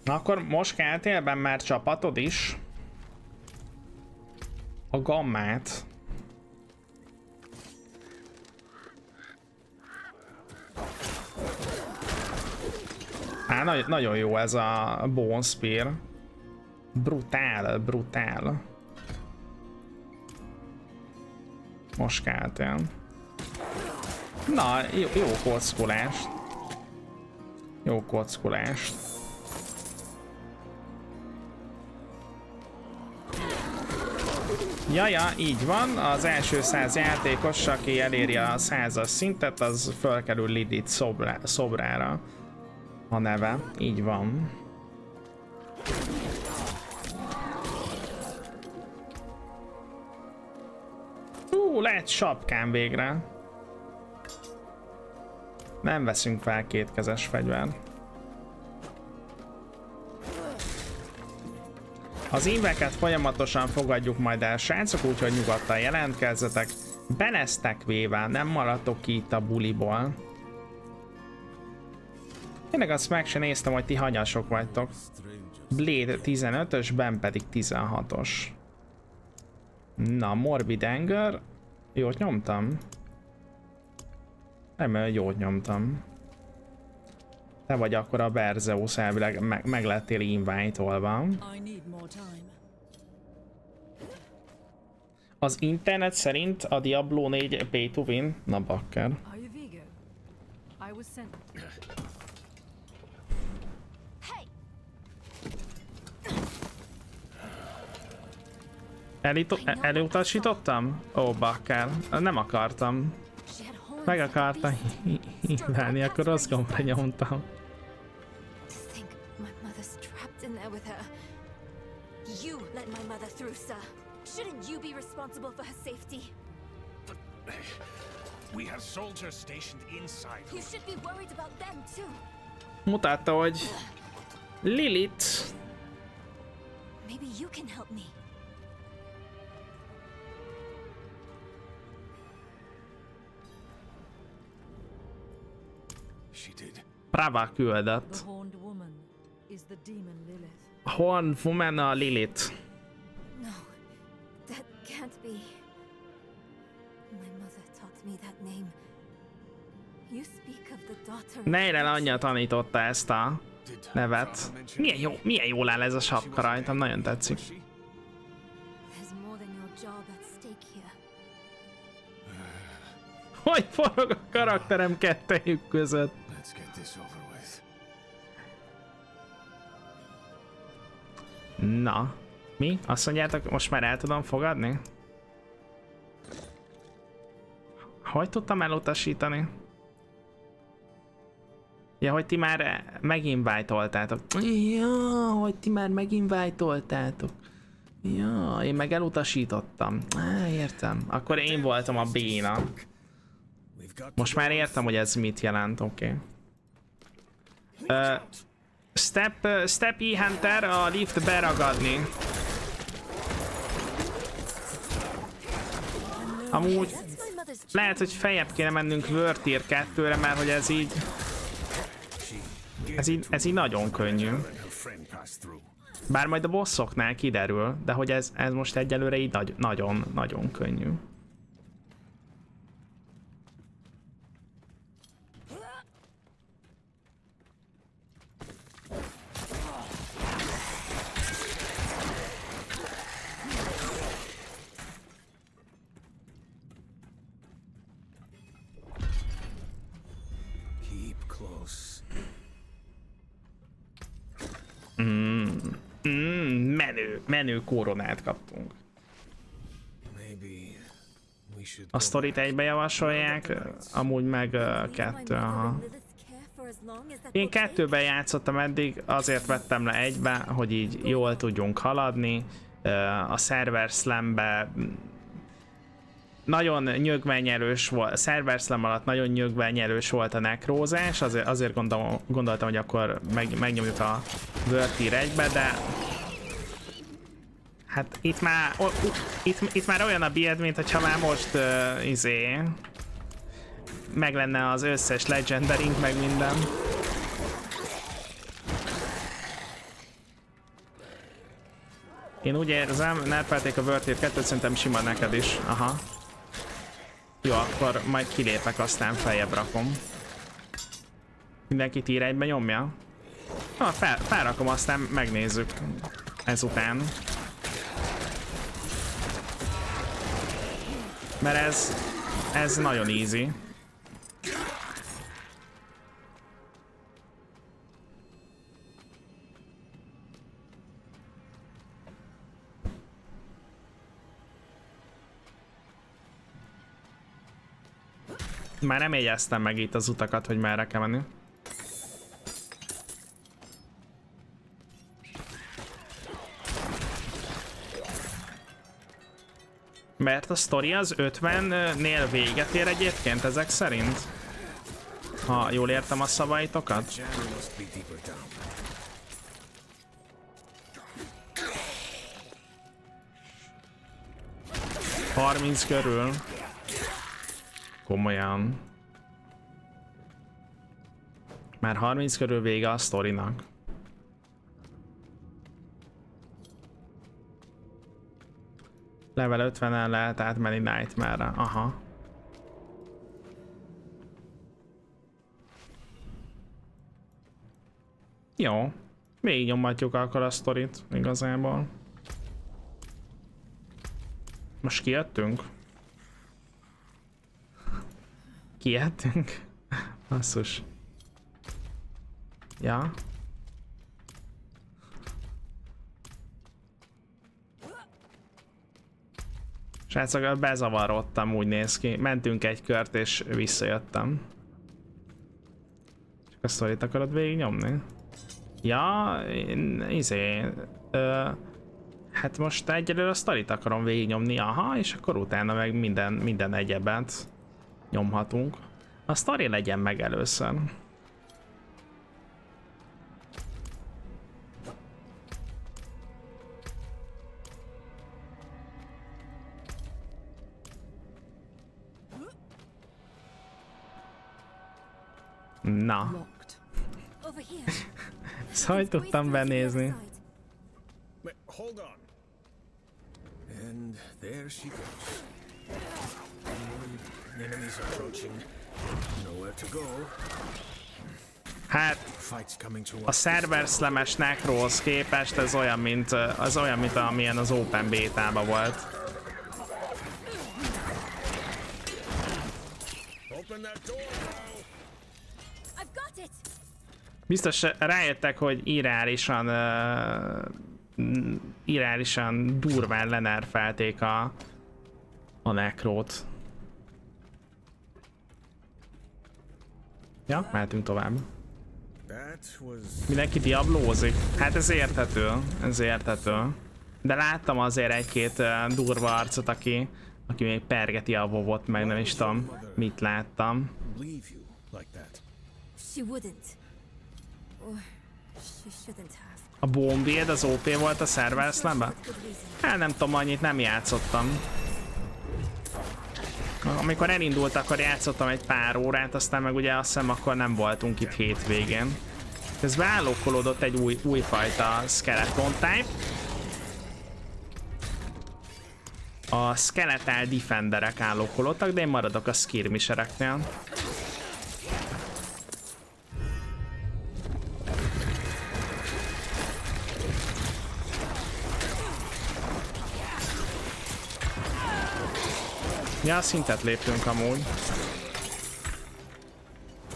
Na akkor most keltél be már csapatod is? A gammát. Á, na nagyon jó ez a Bone Spear. Brutál, brutál. Most keltél. Na, jó, jó kockolást. Jó kockolást. Jaja, így van, az első száz játékos, aki eléri a százas szintet, az felkerül Lidit szobrá, szobrára a neve, így van. Ú, lehet sapkán végre. Nem veszünk fel kétkezes fegyvert. Az inveket folyamatosan fogadjuk majd el, srácok, úgyhogy nyugodtan jelentkezzetek. Beleztek véve, nem maradtok ki itt a buliból. Tényleg azt meg sem néztem, hogy ti hanyasok vagytok. Blade 15-ös, Ben pedig 16-os. Na, Morbid Anger. Jót nyomtam? Remélem, jót nyomtam. Te vagy akkor a Berzeus elvileg meg, meg lettél invite-olva. Az internet szerint a Diablo 4 pay to win? Na bakker. Elito elutasítottam? Ó, bakker. Nem akartam. Meg akartam híválni, akkor rossz gombra nyomtam. With her. You let my mother through, sir. Shouldn't you be responsible for her safety? But eh, We have soldiers stationed inside. You should be worried about them too. Mutatta, hogy Lilith. Maybe you can help me. She did. Prava küldött. The horned woman is the demon Lilith. Horn Woman a Lilith. No, that can't be. My mother taught me that name. You speak of the daughter. Neire anyja tanította ezt a nevet. Milyen jó, milyen jól áll ez a sapka rajtam, nagyon tetszik. Hogy forog a karakterem kettejük között? Let's get this over Na, mi? Azt mondjátok, most már el tudom fogadni? Hogy tudtam elutasítani? Ja, hogy ti már meginvite-oltátok. Ja, hogy ti már meginvite-oltátok. Ja, én meg elutasítottam. Á, értem. Akkor én voltam a béna. Most már értem, hogy ez mit jelent, oké. Okay. Step, step E Hunter a lift beragadni. Amúgy lehet, hogy feljebb kéne mennünk World Tier 2-re, mert hogy ez így... Ez így, ez így nagyon könnyű. Bár majd a bosszoknál kiderül, de hogy ez, ez most egyelőre így nagy, nagyon, nagyon könnyű. Menő, menő koronát kaptunk. A sztorit egybe javasolják, amúgy meg uh, kettő, aha. Én kettőben játszottam eddig, azért vettem le egybe, hogy így jól tudjunk haladni. Uh, A Server Slambe nagyon nyögvenyelős volt, a Server Slam alatt nagyon nyögvenyelős volt a nekrózás, azért, azért gondolom, gondoltam, hogy akkor meg, megnyomjuk a World Tier 1-be, de Hát itt már, o, itt, itt már olyan a build, mint hogyha már most uh, izé meg lenne az összes legendarink, meg minden. Én úgy érzem, nerfelték a World Tier 2 szerintem sima neked is. Aha. Jó, akkor majd kilépek, aztán feljebb rakom. Mindenki tír egybe nyomja? Ha, fel, felrakom, aztán megnézzük ezután. Mert ez, ez nagyon easy. Már nem jegyeztem meg itt az utakat, hogy merre kell menni. Mert a sztori az 50-nél véget ér egyébként ezek szerint? Ha jól értem a szavaitokat? 30 körül. Komolyan. Már 30 körül vége a sztorinak. Level 50-en lehet átmenni Nightmare-re. Aha. Jó. Még nyomatjuk akkor a sztorit igazából. Most kijöttünk? Kijöttünk? Basszus. Ja. Srácok, bezavarodtam, úgy néz ki. Mentünk egy kört és visszajöttem. Csak a sztorit akarod végignyomni? Ja, én, izé... Ö, hát most egyelőre a sztorit akarom végignyomni, aha, és akkor utána meg minden, minden egyebet nyomhatunk. A sztori legyen meg először. Na. Szóval tudtam benézni. Wait, hold on. And there she goes. Enemies approaching. Nowhere to go. Hát, a server slash necrohoz képest ez olyan, mint, az olyan, mint amilyen az Open Beta-ba volt. Open that door Biztos rájöttek, hogy irálisan uh, irálisan durván lenerfelték a, a nekrót. Ja, mehetünk tovább. Mindenki diablózik. Hát ez érthető, ez érthető. De láttam azért egy-két uh, durva arcot, aki, aki még pergeti a vovot, meg nem is tudom, mit láttam. A Bombvéd az OP volt a Server Slam-ben? Hát nem tudom, annyit nem játszottam. Amikor elindult, akkor játszottam egy pár órát, aztán meg ugye azt hiszem akkor nem voltunk itt hétvégén. Közben állokkolódott egy új, újfajta Skeleton type. A Skeletal Defenderek állokkolódtak, de én maradok a skirmishereknél. Ja, szintet léptünk amúgy.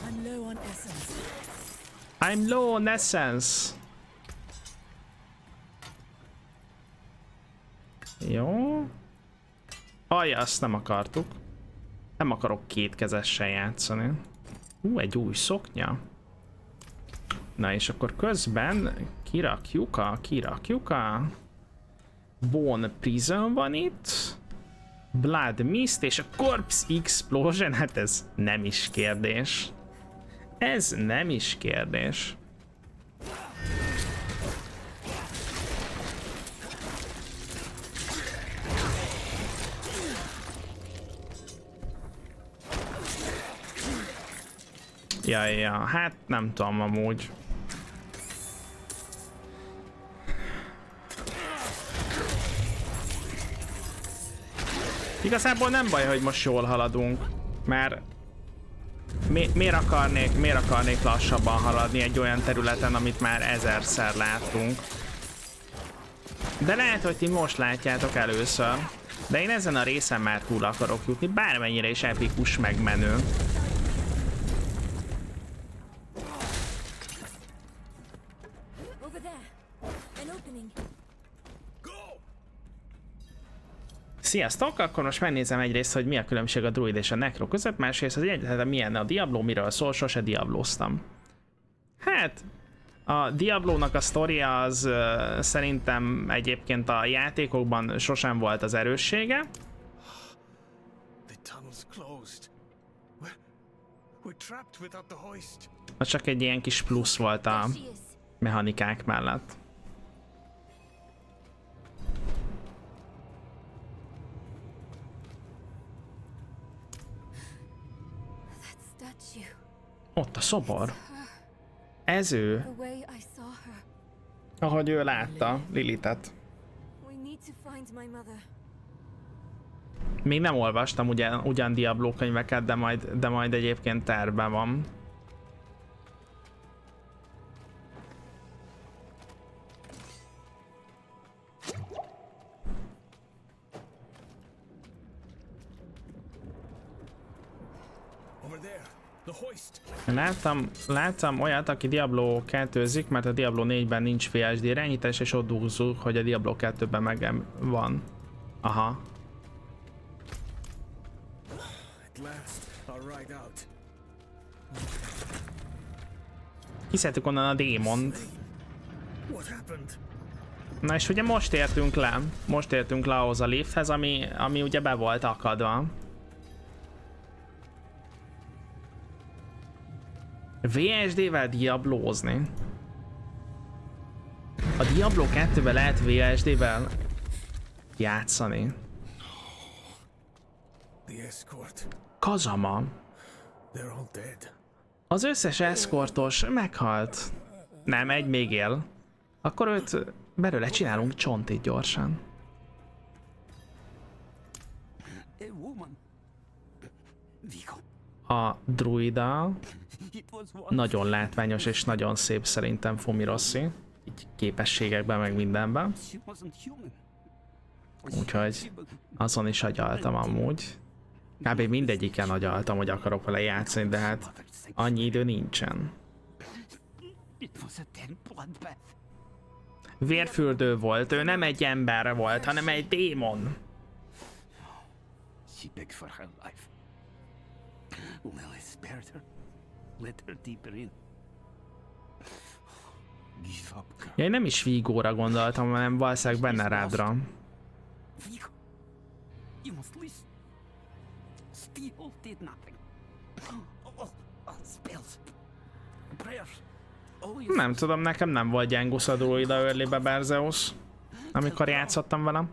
I'm low on essence. I'm low on essence. Jó. Aj, azt nem akartuk. Nem akarok kétkezessel játszani. Ú, egy új szoknya. Na és akkor közben kirakjuk a, kirakjuk a Bone Prison van itt. Blood Mist és a Corpse Explosion, hát ez nem is kérdés. Ez nem is kérdés. Ja, ja, hát nem tudom amúgy. Igazából nem baj, hogy most jól haladunk, mert mi, miért, akarnék, miért akarnék lassabban haladni egy olyan területen, amit már ezerszer láttunk. De lehet, hogy ti most látjátok először. De én ezen a részen már túl akarok jutni, bármennyire is epikus megmenő. Sziasztok! Akkor most megnézem egyrészt, hogy mi a különbség a druid és a necro között, másrészt az egyáltalán milyen a Diablo, miről szól, sose diablóztam. Hát, a Diablónak a sztoria az uh, szerintem egyébként a játékokban sosem volt az erőssége. Az csak egy ilyen kis plusz volt a mechanikák mellett. Ott a szobor. Ez ő, ahogy ő látta Lilitet. Még nem olvastam ugyan, ugyan Diablo könyveket, de majd, de majd egyébként terve van. Láttam, láttam olyat, aki Diablo 2 mert a Diablo 4-ben nincs VSD irányítás, és ott dúzzuk, hogy a Diablo 2-ben meg van. Aha. Kiszedtük onnan a démont. Na és ugye most értünk le, most értünk le ahhoz a lifthez, ami, ami ugye be volt akadva. VSD-vel diablózni. A Diablo 2-ben lehet VSD-vel játszani. Kazama. Az összes eszkortos meghalt. Nem, egy még él. Akkor őt belőle csinálunk csontit gyorsan. A druida nagyon látványos és nagyon szép szerintem Fumirossi. Így képességekben meg mindenben. Úgyhogy azon is agyaltam amúgy. Kb. mindegyiken agyaltam, hogy akarok vele játszani, de hát annyi idő nincsen. Vérfürdő volt, ő nem egy ember volt, hanem egy démon. She begged for her life. Lily spared her. Let her deeper in. Give up, girl. Ja, én nem is Vigóra gondoltam, hanem valószínűleg benne rádra. Vigo, you must listen. Steel did nothing. Spells, prayers. Nem tudom, nekem nem volt gyengusz a druida early Berzeus, amikor játszottam velem.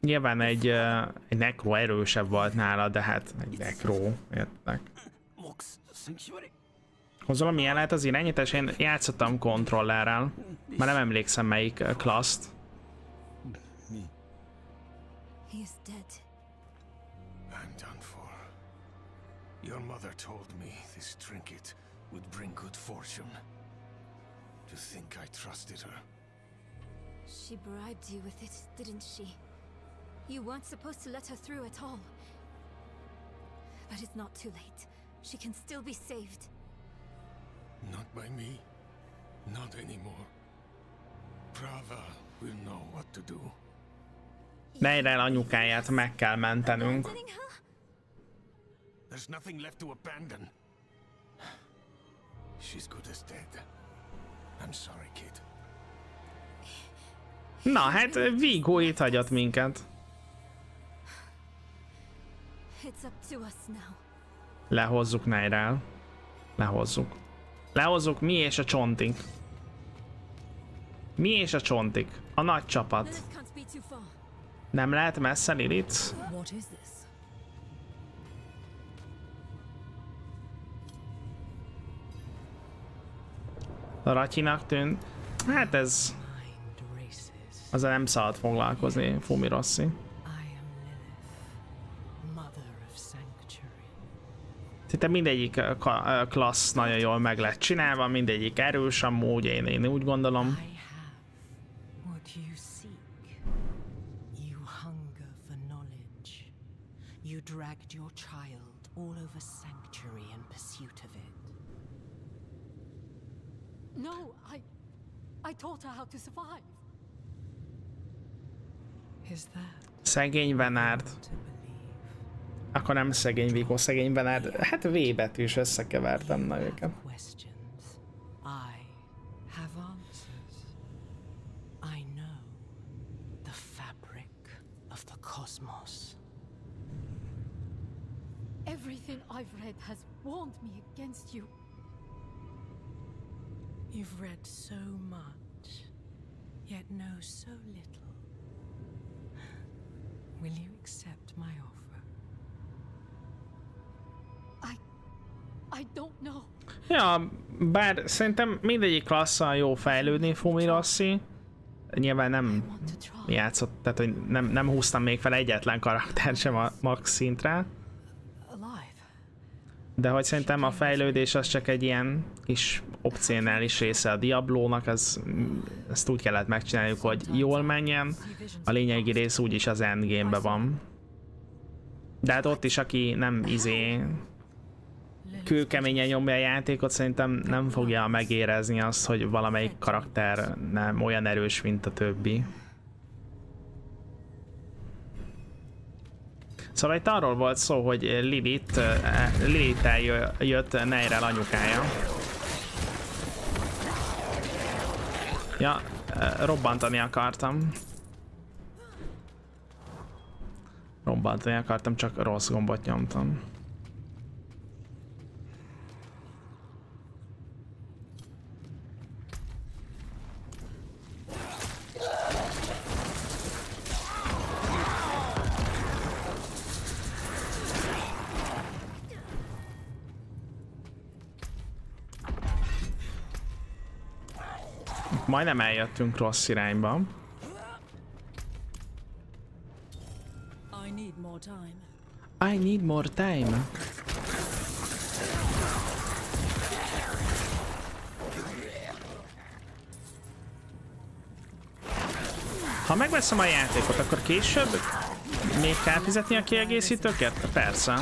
Nyilván egy, egy nekro erősebb volt nála, de hát egy nekro, értek. Hozzá milyen lehet az irányítás? Én játszottam kontrollerrel. Már nem emlékszem melyik klaszt. Your mother told me this trinket would bring good fortune. To think I trusted her. She bribed you with it, didn't she? You weren't supposed to let her through at all. But it's not too late. She can still be saved. Not by me. Not anymore. Prava will know what to do. Neyrel anyukáját meg kell mentenünk. There's nothing left to abandon. She's good as dead. I'm sorry, kid. Na hát Vigo itt hagyott minket. Lehozzuk Neyrel. Lehozzuk. Lehozzuk mi és a csontik. Mi és a csontik. A nagy csapat. Nem lehet messze Lilith? A Ratyinak tűnt. Hát ez... Azzal nem szabad foglalkozni, Fumi Rossi. Szinte mindegyik klassz nagyon jól meg lett csinálva, mindegyik erős amúgy, én, én úgy gondolom. Dragged your child all over sanctuary in pursuit of it. No, I... I taught her how to survive. Is that... Szegény Venárd. Akkor nem szegény Vigo, szegény Venárd. Hát V betűs összekevertem na őket. Everything I've read has warned me against you. You've read so much, yet know so little. Will you accept my offer? I don't know. Ja, bár szerintem mindegyik klasszal jó fejlődni Fumi Rossi. Nyilván nem játszott, tehát hogy nem, nem húztam még fel egyetlen karakter sem a max szintre. De hogy szerintem a fejlődés az csak egy ilyen kis opcionális része a Diablónak, ez, ezt úgy kellett megcsináljuk, hogy jól menjen, a lényegi rész úgyis az endgame-be van. De hát ott is, aki nem izé kőkeményen nyomja a játékot, szerintem nem fogja megérezni azt, hogy valamelyik karakter nem olyan erős, mint a többi. Szóval itt arról volt szó, hogy Lilith, Lilith eljött Neyrel anyukája. Ja, robbantani akartam. Robbantani akartam, csak rossz gombot nyomtam. Majdnem eljöttünk rossz irányba. I need more time. I need more time. Ha megveszem a játékot, akkor később még kell fizetni a kiegészítőket? Persze.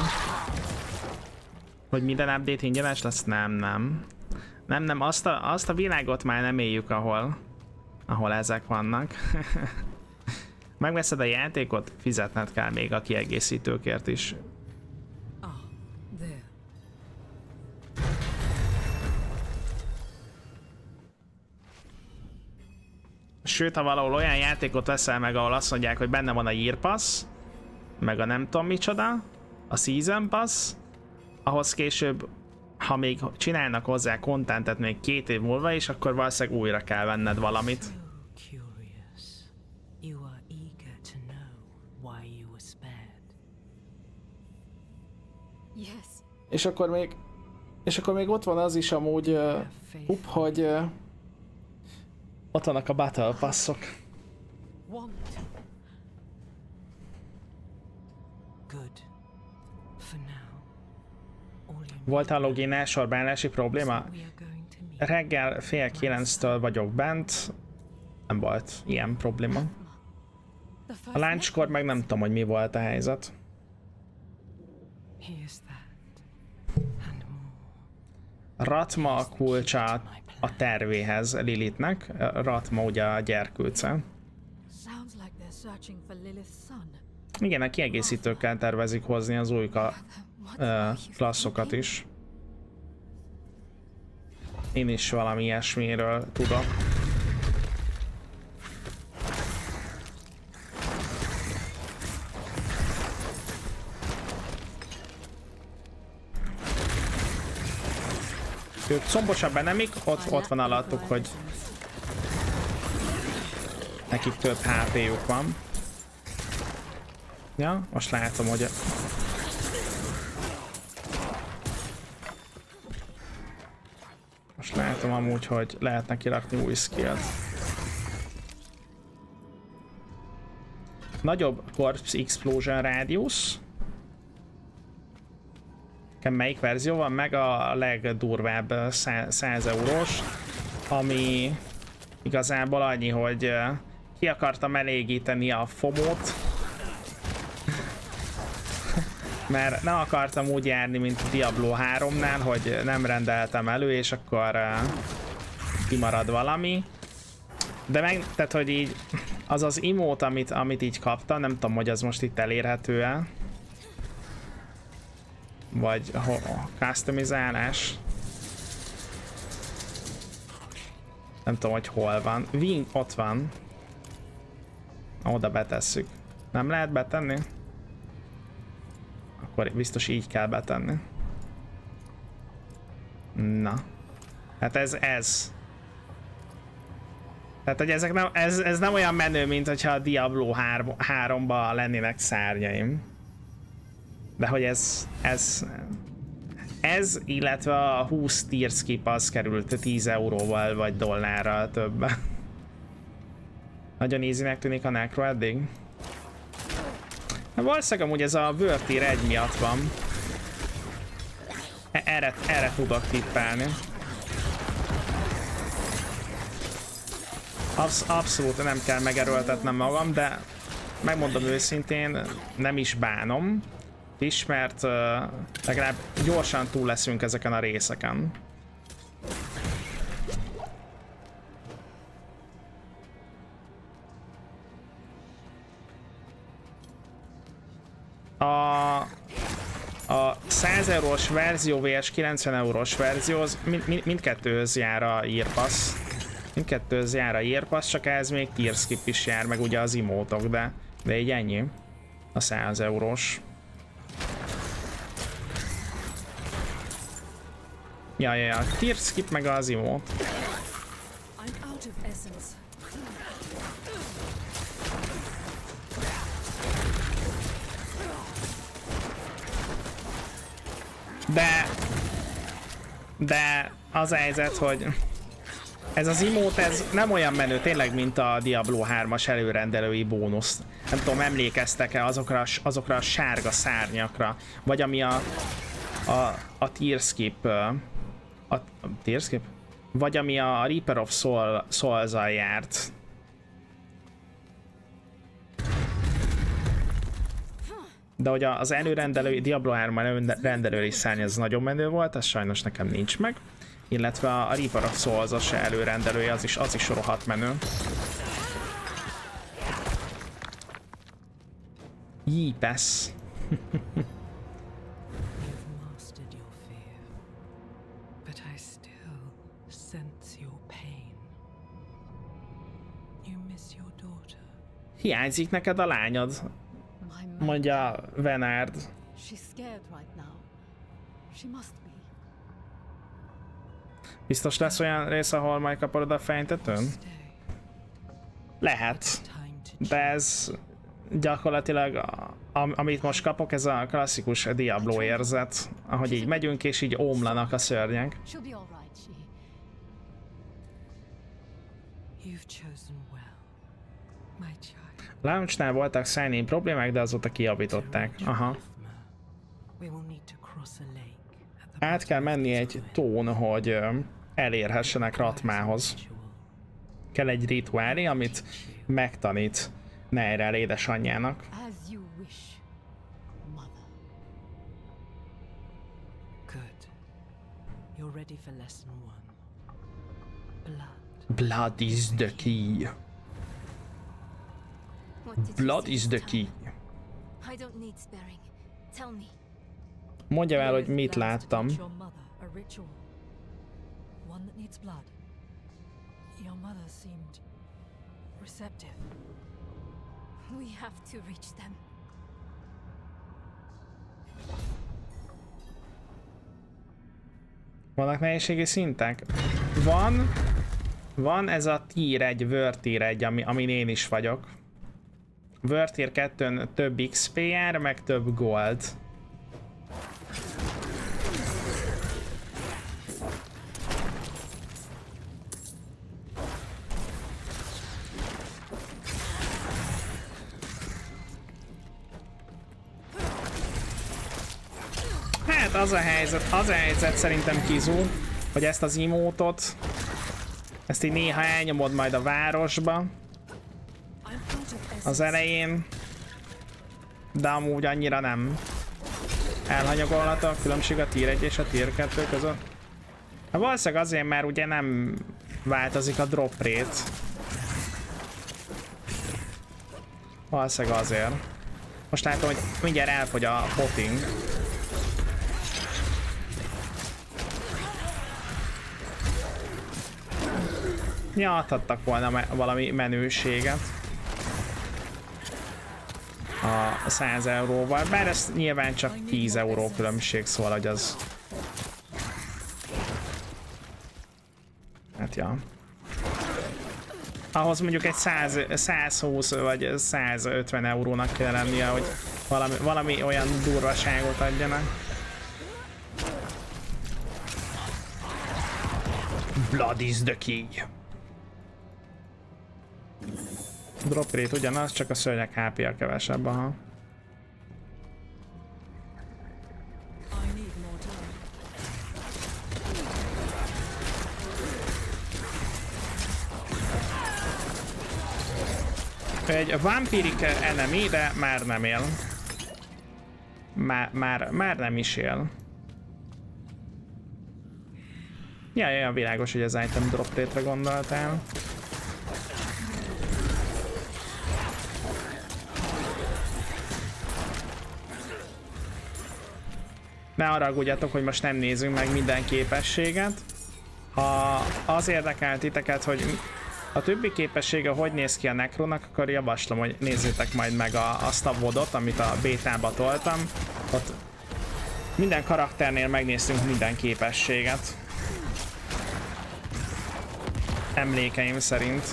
Hogy minden update ingyenes lesz? Nem, nem. Nem, nem, azt a, azt a világot már nem éljük, ahol, ahol ezek vannak. Megveszed a játékot, fizetned kell még a kiegészítőkért is. Sőt, ha valahol olyan játékot veszel meg, ahol azt mondják, hogy benne van a Year Pass, meg a nem tudom micsoda, a Season Pass, ahhoz később ha még csinálnak hozzá kontentet még két év múlva is, akkor valószínűleg újra kell venned valamit. És akkor még és akkor még ott van az is amúgy uh, up, hogy uh, ott vannak a battle passzok. Volt a login sorbálási probléma? Reggel fél kilenctől vagyok bent, nem volt ilyen probléma. A láncskor meg nem tudom, hogy mi volt a helyzet. Ratma a kulcsa a tervéhez Lilithnek. Ratma ugye a gyerkőce. Igen, a kiegészítőkkel tervezik hozni az új klasszokat is. Én is valami ilyesmiről tudok. Ők szombosabb enemik, ott, ott van alattuk, hogy nekik több HP-juk van. Ja, most látom, hogy látom amúgy, hogy lehetne kirakni új skillt. Nagyobb Corpse Explosion Radius. Melyik verzió van? Meg a legdurvább 100 eurós, ami igazából annyi, hogy ki akartam elégíteni a fomót, mert nem akartam úgy járni, mint a Diablo 3-nál, hogy nem rendeltem elő, és akkor uh, kimarad valami. De meg, tehát hogy így, az az imót, amit, amit így kaptam, nem tudom, hogy az most itt elérhető-e. Vagy ho, customizálás. Nem tudom, hogy hol van. Wing ott van. Oda betesszük. Nem lehet betenni? Akkor biztos így kell betenni. Na. Hát ez ez. Tehát, hogy ezek nem, ez, ez nem olyan menő, mint hogyha a Diablo 3-ba lennének szárnyaim. De hogy ez, ez, ez, illetve a 20 tier skip az került 10 euróval vagy dollárral többen. Nagyon easynek tűnik a Necro eddig. Valószínűleg amúgy ez a World 1 miatt van. E, erre, erre tudok tippelni. Absz abszolút nem kell megerőltetnem magam, de megmondom őszintén, nem is bánom is, mert uh, legalább gyorsan túl leszünk ezeken a részeken. A, a 100 eurós verzió vs 90 eurós verzió, az mind, mind, mindkettőhöz jár a írpassz. Mindkettőhöz jár a írpassz, csak ez még tierskip is jár, meg ugye az imótok, de, de így ennyi. A 100 eurós. Ja, ja, ja, tierskip meg az imót. I'm out of essence. De... De az a helyzet, hogy ez az imót, ez nem olyan menő tényleg, mint a Diablo 3-as előrendelői bónusz. Nem tudom, emlékeztek-e azokra, azokra a sárga szárnyakra, vagy ami a, a, a Tearskip, a, a Tearskip? Vagy ami a Reaper of Soul, souls járt. De hogy az előrendelő, Diablo 3 előrendelői szárny az nagyon menő volt, ez sajnos nekem nincs meg. Illetve a Reaper of Souls az se előrendelője, az is, az is rohadt menő. Jeepes. Hiányzik neked a lányod, mondja Venard. Biztos lesz olyan rész, ahol majd kapod a fejtetőn? Lehet. De ez gyakorlatilag, a, amit most kapok, ez a klasszikus Diablo érzet, ahogy így megyünk és így ómlanak a szörnyek. Launchnál voltak signing problémák, de azóta kiavították. Aha. Át kell menni egy tón, hogy elérhessenek Ratmához. Kell egy rituálé, amit megtanít Neyrel édesanyjának. Blood is the key. Blood is the key. Mondja el, hogy mit láttam. Your mother seemed receptive. We have to reach them. Vannak nehézségi szintek? Van, van ez a tier 1, Word tier 1, ami, amin én is vagyok. Word tier 2 több XP jár, meg több gold. Hát az a helyzet, az a helyzet szerintem Kizu, hogy ezt az imótot, ezt így néha elnyomod majd a városba, az elején, de amúgy annyira nem. Elhanyagolható a különbség a tier 1 és a tier 2 között. Hát valószínűleg azért, mert ugye nem változik a drop rate. Valószínűleg azért. Most látom, hogy mindjárt elfogy a potting. Ja, adhattak volna me valami menőséget a 100 euróval, bár ez nyilván csak 10 euró különbség, szóval hogy az... Hát ja. Ahhoz mondjuk egy 100, 120 vagy 150 eurónak kell lennie, hogy valami, valami olyan durvaságot adjanak. Blood is the key. Drop rate ugyanaz, csak a szörnyek HP-a kevesebb, aha. Egy vampirik enemy, de már nem él. Már, már, már nem is él. Ja, ja, világos, hogy az item drop rate-re gondoltál. Ne arra aggódjatok, hogy most nem nézünk meg minden képességet. Ha az érdekel titeket, hogy a többi képessége hogy néz ki a Necronak, akkor javaslom, hogy nézzétek majd meg a, azt a vodot, amit a bétába toltam. Ott minden karakternél megnéztünk minden képességet. Emlékeim szerint.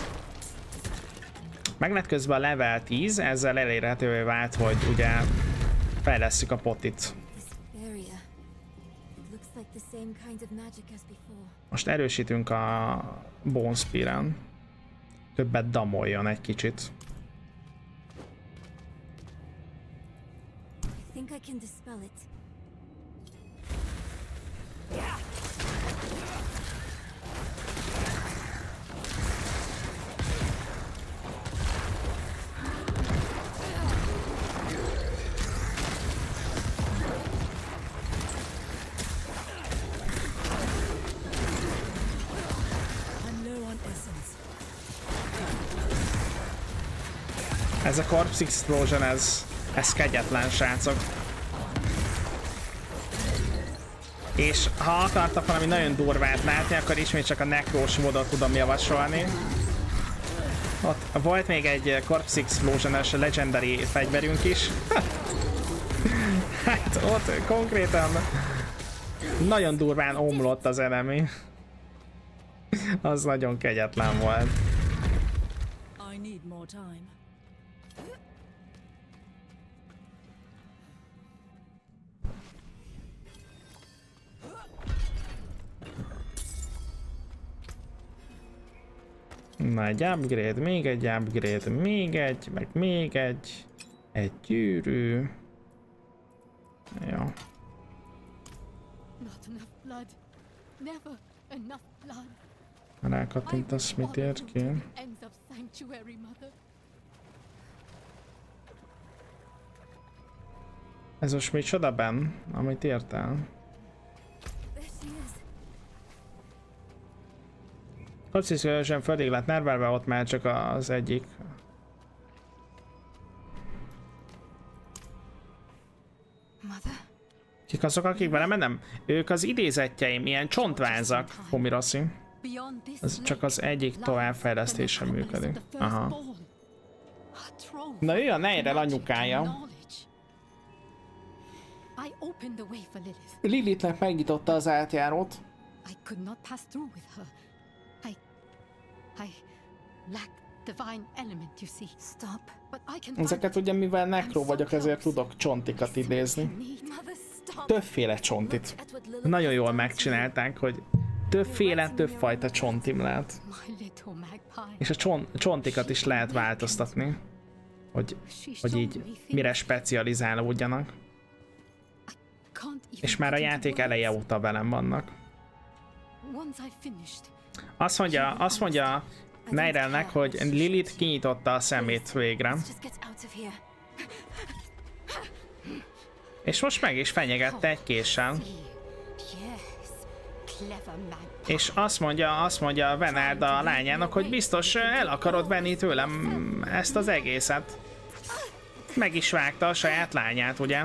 Meg lett közben a level 10, ezzel elérhetővé vált, hogy ugye fejlesztjük a potit. Most erősítünk a Bone Spear-en. Többet damoljon egy kicsit. I think I can dispel it. Ez a Corpse Explosion, ez, ez kegyetlen, srácok. És ha akartak valami nagyon durvát látni, akkor ismét csak a nekrós módot tudom javasolni. Ott volt még egy Corpse Explosion-es Legendary fegyverünk is. hát ott konkrétan nagyon durván omlott az enemy. az nagyon kegyetlen volt. I need more time. Na, egy upgrade, még egy upgrade, még egy, meg még egy. Egy gyűrű. Jó. Rákattintasz, mit ér ki? Ez most micsoda Ben, amit értel? Kapcsolatosan földég lett nervelve, ott már csak az egyik. Kik azok, akik vele menem? Ők az idézetjeim, ilyen csontvázak, Homiroszi. Ez csak az egyik továbbfejlesztése működik. Aha. Na ő a Neyrel anyukája. Lilithnek megnyitotta az átjárót. I could not pass through with her. Ezeket ugye mivel nekró vagyok, ezért tudok csontikat idézni. Többféle csontit. Nagyon jól megcsinálták, hogy többféle, többfajta csontim lehet. És a cson csontikat is lehet változtatni. Hogy, hogy így mire specializálódjanak. És már a játék eleje óta velem vannak. Once I finished, Azt mondja, azt mondja Neirelnek, hogy Lilith kinyitotta a szemét végre. És most meg is fenyegette egy késsel. És azt mondja, azt mondja Venard a lányának, hogy biztos el akarod venni tőlem ezt az egészet. Meg is vágta a saját lányát, ugye?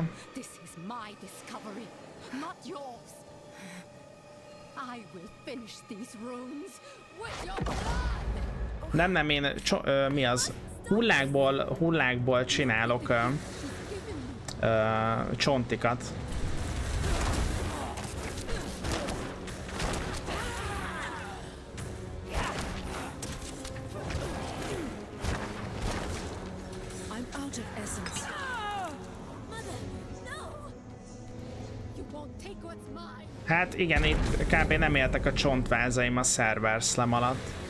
Nem, nem, én cso- ö, mi az? Hullákból, hullákból csinálok ö, ö, csontikat. Igen, itt kb. nem éltek a csontvázaim a server slam alatt.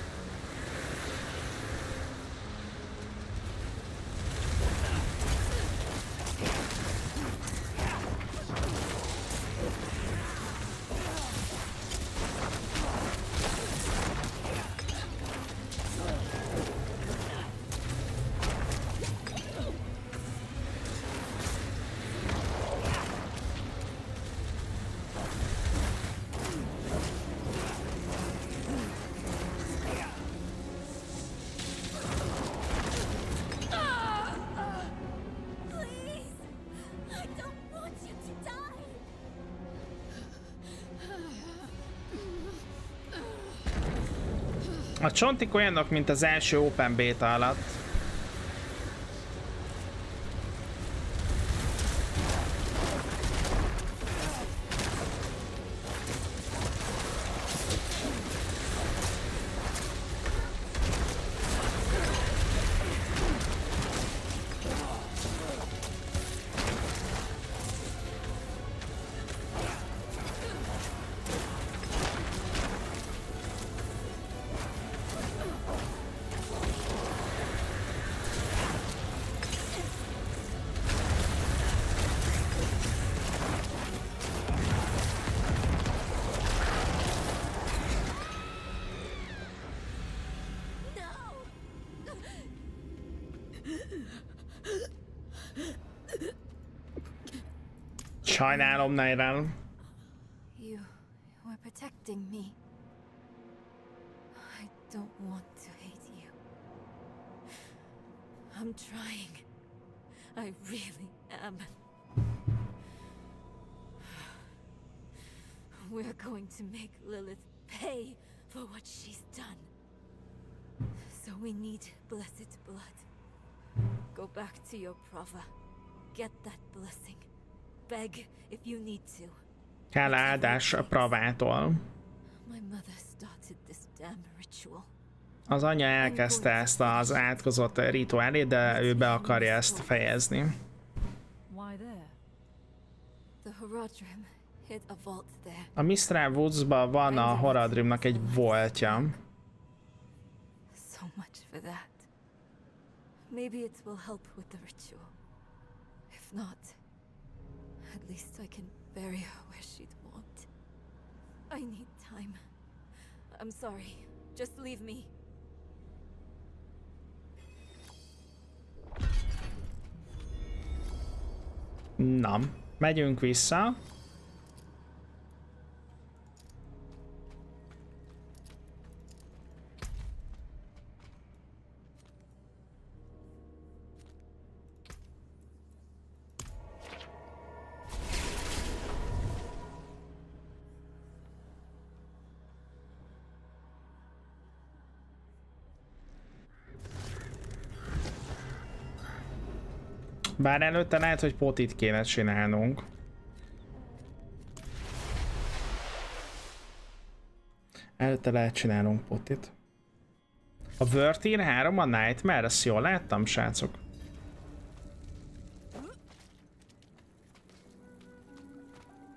Csontik olyanok, mint az első Open Beta alatt. Sajnálom, Nairel. You were protecting me. I don't want to hate you. I'm trying. I really am. We're going to make Lilith pay for what she's done. So we need blessed blood. Go back to your Prava. Get that blessing. Beg if you need to. Kell áldás a pravától. My mother started this damn ritual. Az anya elkezdte ezt az átkozott rituálét, de ő be akarja ezt fejezni. Why there? The Horadrim hid a vault there. A Mistral Woods-ban van a Horadrimnak egy voltja. So much for that. Maybe it will help with the ritual. If not, at least I can bury her where she'd want. I need time. I'm sorry. Just leave me. Na, megyünk vissza. Bár előtte lehet, hogy potit kéne csinálnunk. Előtte lehet csinálnunk potit. A Vertin 3 a Nightmare, ezt jól láttam, srácok?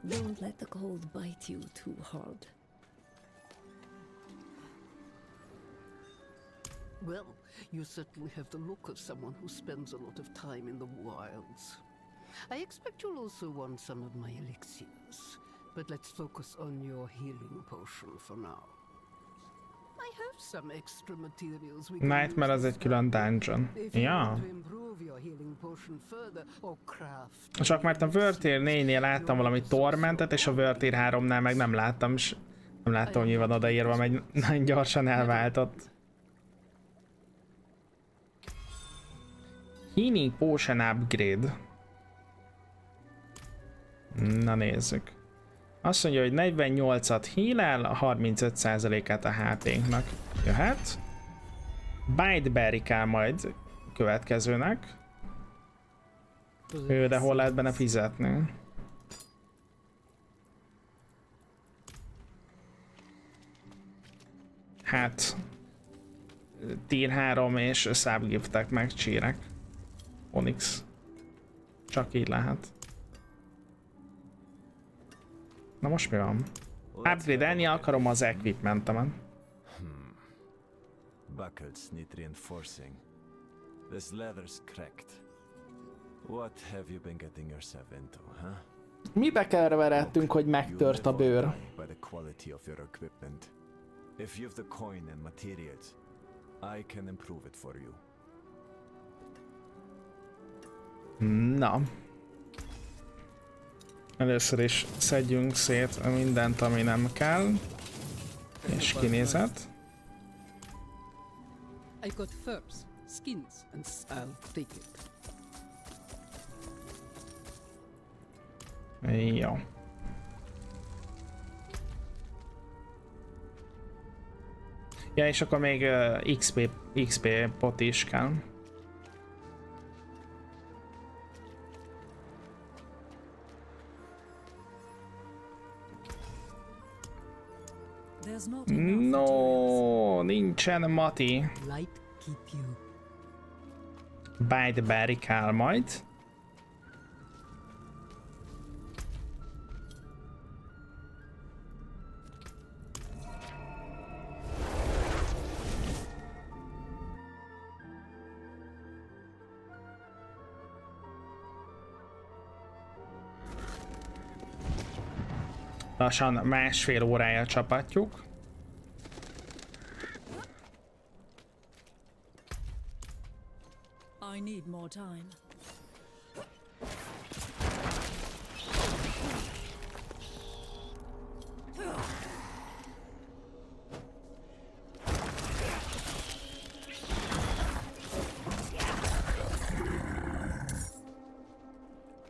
Don't let the cold bite you too hard. Well, you certainly have the look of someone who spends a lot of time in the wilds. I expect you'll also want some of my elixirs, but let's focus on your healing potion for now. I have some extra materials we Nightmare az egy külön dungeon. Ja. Csak mert a Vertier 4-nél láttam valami Tormentet, és a Vertier 3-nál meg nem láttam, és nem láttam, hogy mi van odaírva, meg nagyon gyorsan elváltott. Healing Potion Upgrade. Na nézzük. Azt mondja, hogy 48-at heal a 35%-át a HP-nknak. Jöhet. Bite Berry kell majd következőnek. Ő, de hol lehet benne fizetni? Hát... Tier 3 és subgiftek meg csírek. Onyx. Csak így lehet. Na most mi van? Upgrade-elni akarom az equipmentemet. Buckles need reinforcing. This leather's cracked. What have you been getting yourself into, huh? Mibe keveredtünk, hogy megtört a bőr? By the quality of your equipment. If you've the coin and materials, I can improve it for you. Na. Először is szedjünk szét mindent, ami nem kell. És kinézet. I got furs, skins, and I'll take it. Ja, és akkor még uh, XP, XP pot is kell. No, nincsen Mati. By the majd. Lassan másfél órája csapatjuk. More time.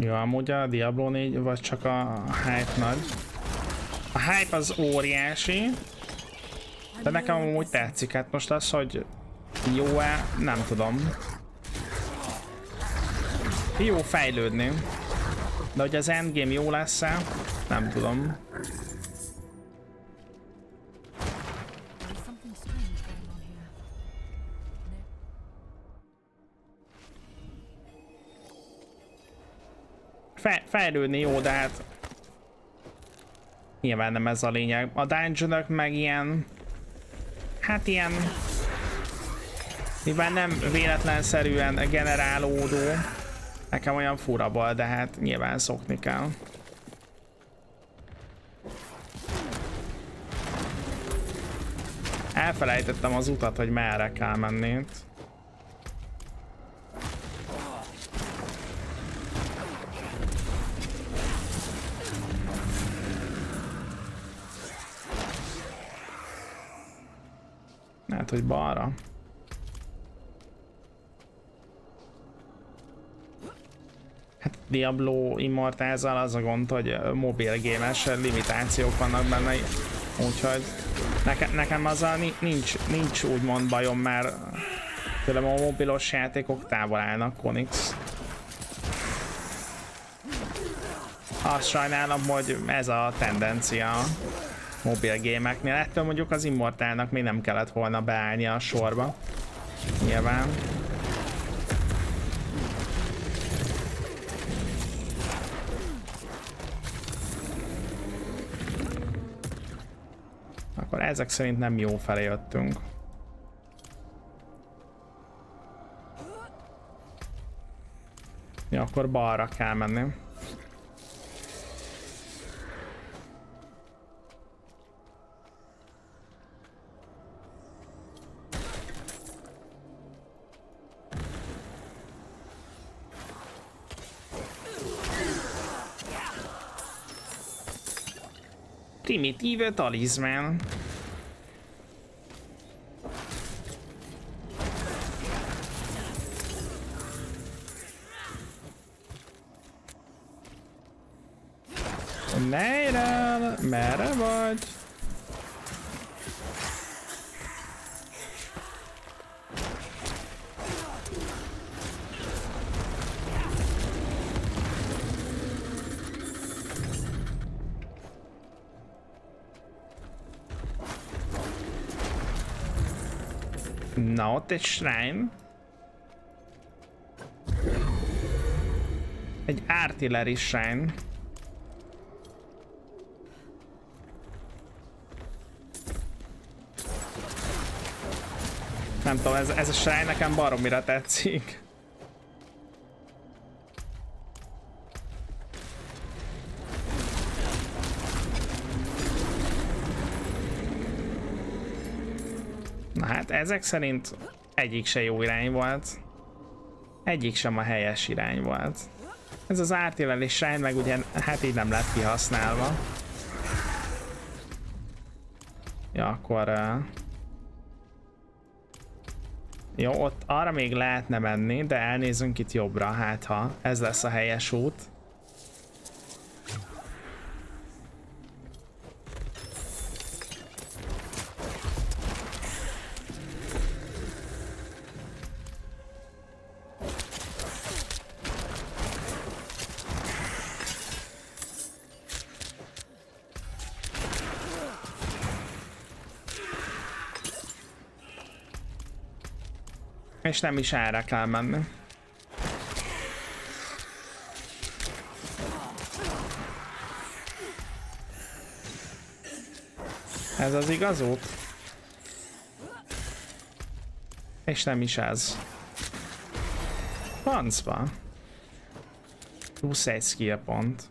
Jó, amúgy a Diablo 4 vagy csak a hype nagy. A hype az óriási, de nekem amúgy tetszik. Hát most az, hogy jó-e, nem tudom. Jó fejlődni. De hogy az endgame jó lesz-e, nem tudom. Fe fejlődni jó, de hát nyilván nem ez a lényeg. A dungeonok meg ilyen, hát ilyen, mivel nem véletlenszerűen generálódó, nekem olyan fura bal, de hát nyilván szokni kell. Elfelejtettem az utat, hogy merre kell menni. Lehet, hogy balra. Diablo immortals az a gond, hogy mobil gémes limitációk vannak benne, úgyhogy nekem, nekem azzal nincs, nincs úgymond bajom, mert tőlem a mobilos játékok távol állnak Konix. Azt sajnálom, hogy ez a tendencia mobil gémeknél. Ettől mondjuk az Immortálnak még nem kellett volna beállni a sorba. Nyilván. Akkor ezek szerint nem jó felé jöttünk. Ja, akkor balra kell menni. Primitíve talizmán. Nejrel, merre vagy? Na, ott egy shrine. Egy artillery shrine. Nem tudom, ez, ez a shrine nekem baromira tetszik. Na hát ezek szerint egyik se jó irány volt. Egyik sem a helyes irány volt. Ez az ártélel és shrine meg ugye hát így nem lett kihasználva. Ja, akkor... Uh... Jó, ott arra még lehetne menni, de elnézünk itt jobbra, hát ha ez lesz a helyes út. És nem is erre kell menni. Ez az igaz út? És nem is ez. Pancba. Plusz egy skill pont.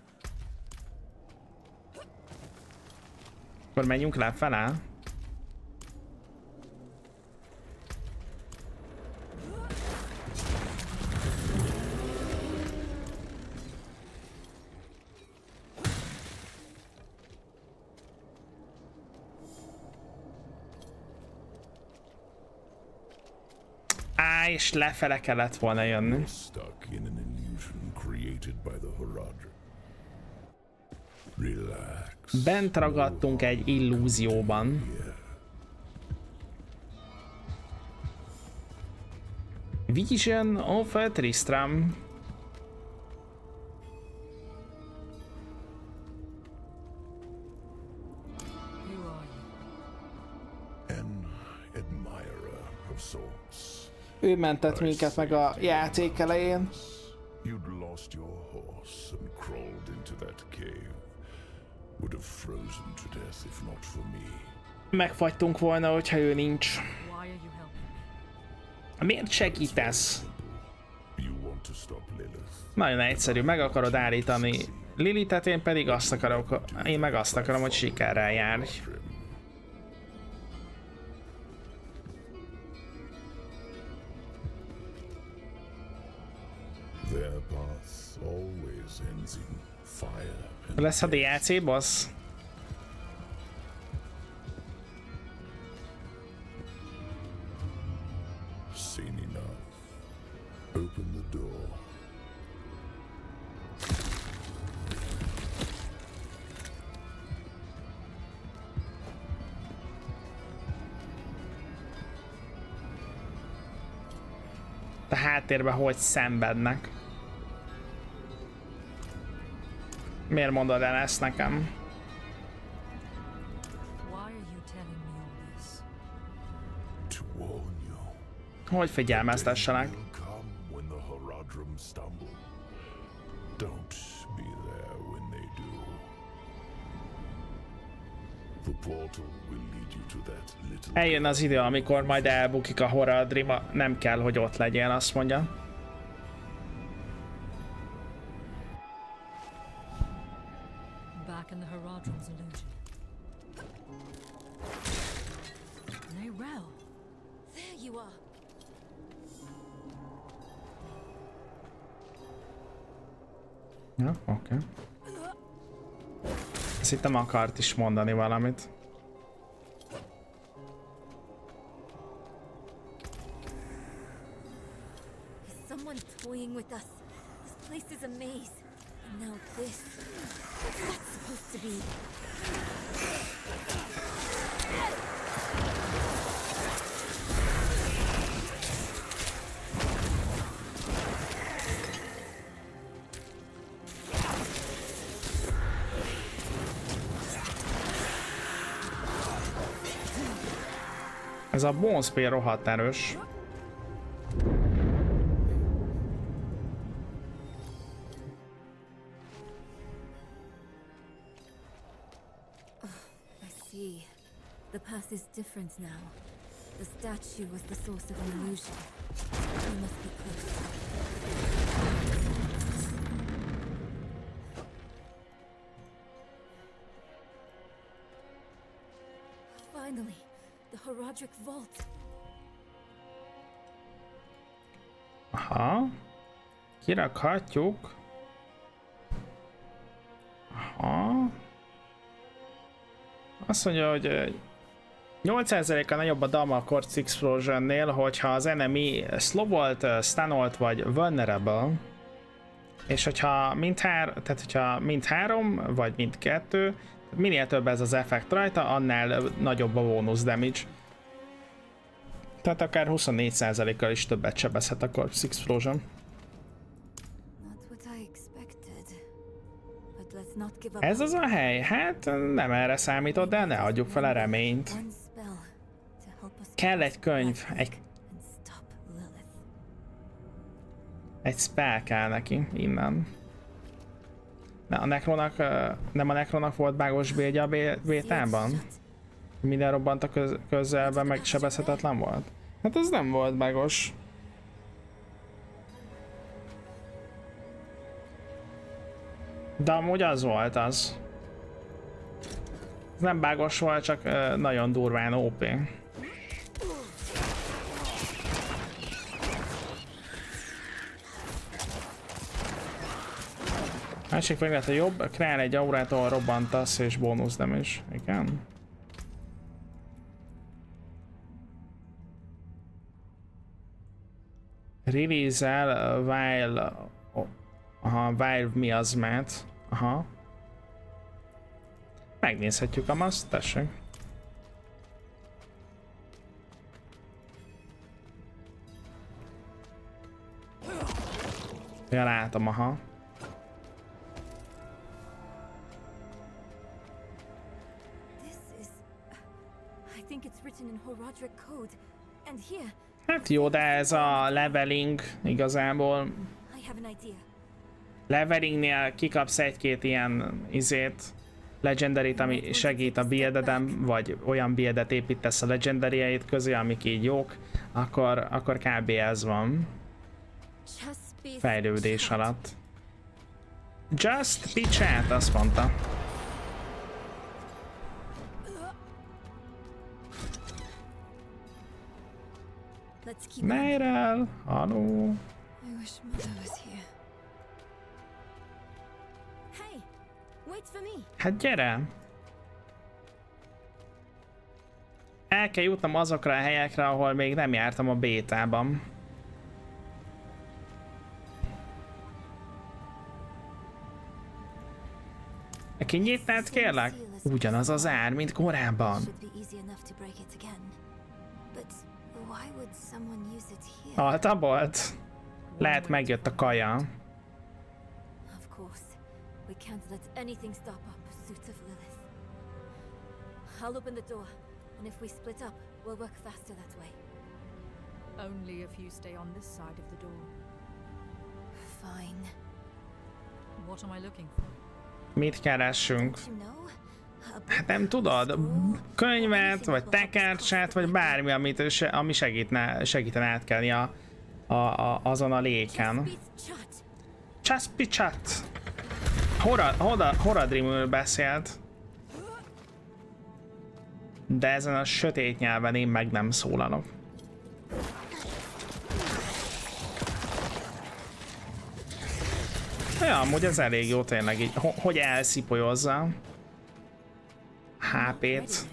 Akkor menjünk lefele? Á, és lefele kellett volna jönni. Bent ragadtunk egy illúzióban. Vision of a Tristram. Ő mentett minket meg a játék elején. You'd lost your horse and crawled into that cave. Would have frozen to death if not for me. Megfagytunk volna, hogyha ő nincs. Miért segítesz? Nagyon egyszerű, meg akarod állítani Lilitet, én pedig azt akarok, én meg azt akarom, hogy sikerrel járj. Lesz a DLC boss? háttérben hogy szenvednek. Miért mondod el ezt nekem? Hogy little Eljön az idő, amikor majd elbukik a Horadrima, nem kell, hogy ott legyél, azt mondja. Azt hittem akart is mondani valamit. Bonespear rohadt erős. Oh, I see. The path is different now. The statue was the source of an illusion. We must be close. Finally, the Horadric Vault. Aha. Kirakhatjuk. Aha. Azt mondja, hogy ö, 8%-a nagyobb a Dama Quartz Explosion-nél, hogyha az enemy slow volt, ö, stunolt vagy vulnerable. És hogyha mind, hár, tehát hogyha mind három, vagy mind kettő, minél több ez az effekt rajta, annál nagyobb a bónusz damage. Tehát akár 24%-kal is többet sebezhet a Corpse Explosion. Ez az a hely? Hát nem erre számított, de ne adjuk fel a reményt. Kell egy könyv, egy. Egy spell kell neki innen. Na, a Necronak, nem a Necronak volt bágos bélgye a bétában? Minden robbant a köz közelben, meg sebezhetetlen volt? Hát ez nem volt bágos. De amúgy az volt az. Ez nem bágos volt, csak nagyon durván OP. Másik a jobb, kreál egy aurától robbantasz és bónusz is. Igen. Release-el while... Aha, while mi az met. Aha. Megnézhetjük a maszt, tessék. Ja, látom, aha. Hát jó, de ez a leveling igazából. Levelingnél kikapsz egy-két ilyen izét, legendary ami segít a buildedem, vagy olyan buildet építesz a legendary közé, amik így jók, akkor, akkor kb. ez van. Fejlődés alatt. Just be chat, azt mondta. Meryl, haló. Hát gyere! El kell jutnom azokra a helyekre, ahol még nem jártam a bétában. Kinyitnád kérlek? Ugyanaz az ár, mint korábban. Alta volt. Lehet megjött a kaja. Of course. We can't let anything stop our pursuit of Lilith. I'll open the door, and if we split up, we'll work faster that way. Only if you stay on this side of the door. Fine. What am I looking for? Mit keresünk? Hát nem tudod, könyvet, vagy tekercset, vagy bármi, amit, ami segítne, segítene átkelni a, a, a, azon a léken. Csaspichat! Horadrimről beszélt. De ezen a sötét nyelven én meg nem szólalok. Ja, amúgy ez elég jó tényleg így, hogy elszipolyozza. habit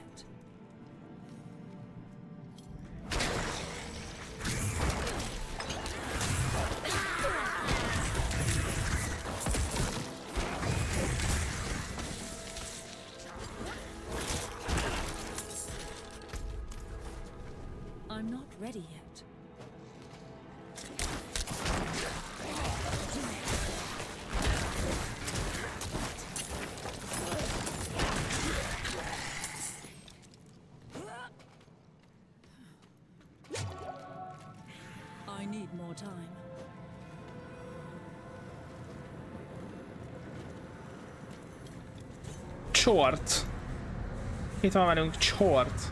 Csort. Itt van velünk csort.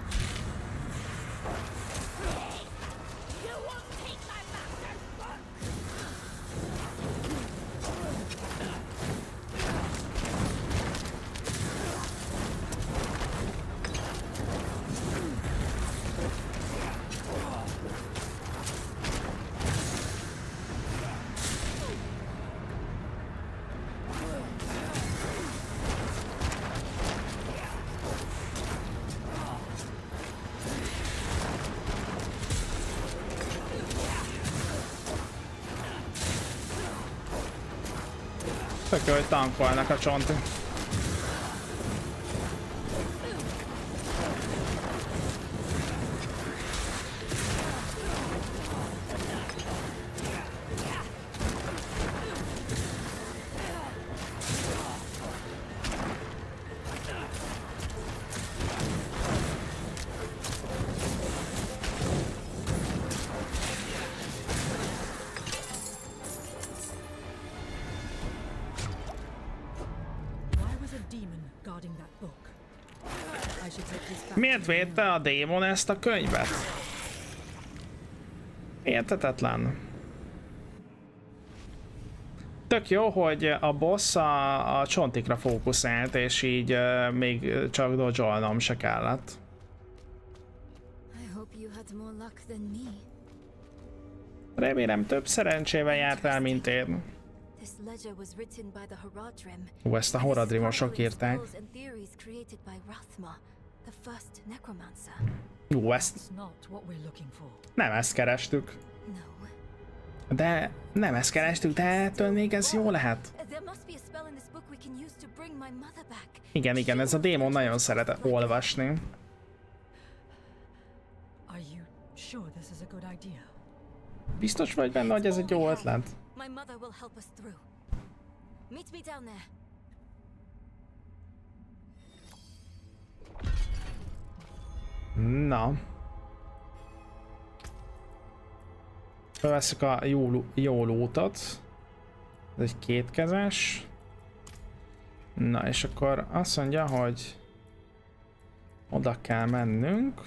Tök hogy tankolnak a csontok. book. This back. Miért védte a démon ezt a könyvet? Értetetlen. Tök jó, hogy a boss a, a csontikra fókuszált, és így uh, még csak dodge se kellett. Remélem több szerencsével jártál, mint én. Ú, ezt a Horadrimosok írták. The first necromancer. Ú, ezt It's not what we're looking for. nem ezt kerestük. No. De nem ezt kerestük, de ettől még ez jó lehet. There must be a spell in this book we can use to bring my mother back. Igen, igen, ez a démon nagyon szeret olvasni. Are you sure this is a good idea? Biztos vagy benne, hogy ez egy jó ötlet? Na. Fölveszek a jó, jó lútot. Ez egy kétkezes. Na, és akkor azt mondja, hogy oda kell mennünk.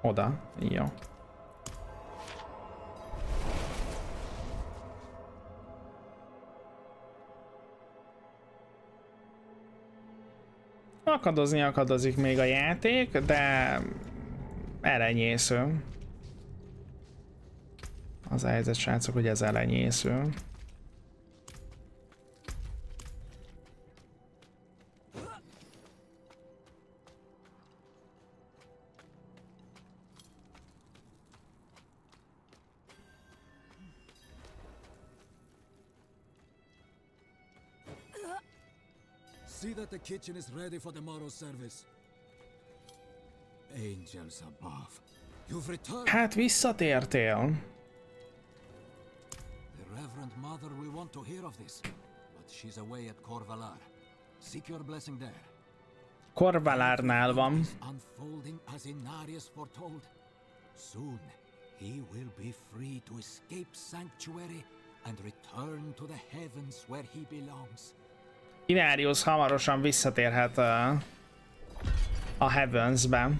Oda, jó. Akadozni akadozik még a játék, de elenyésző. Az a helyzet, srácok, hogy ez elenyésző. See that the kitchen is ready for the morrow's service. Angels above. You've returned. Hát visszatértél. The Reverend Mother will want to hear of this, but she's away at Corvalar. Seek your blessing there. Korvalárnál van. Unfolding as Inarius foretold. Soon, he will be free to escape Sanctuary and return to the heavens where he belongs. Inarius hamarosan visszatérhet uh, a Heavens-be,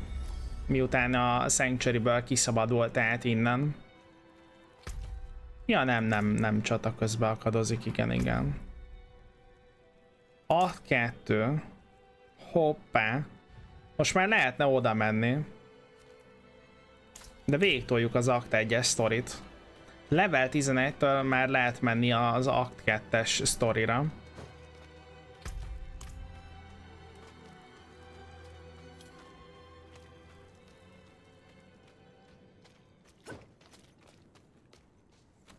miután a Sanctuary-ből kiszabadult át innen. Ja, nem, nem, nem csata közbe akadozik, igen, igen. A kettő. Hoppá. Most már lehetne oda menni. De végtoljuk az Act 1-es sztorit. Level 11-től már lehet menni az Act 2-es sztorira.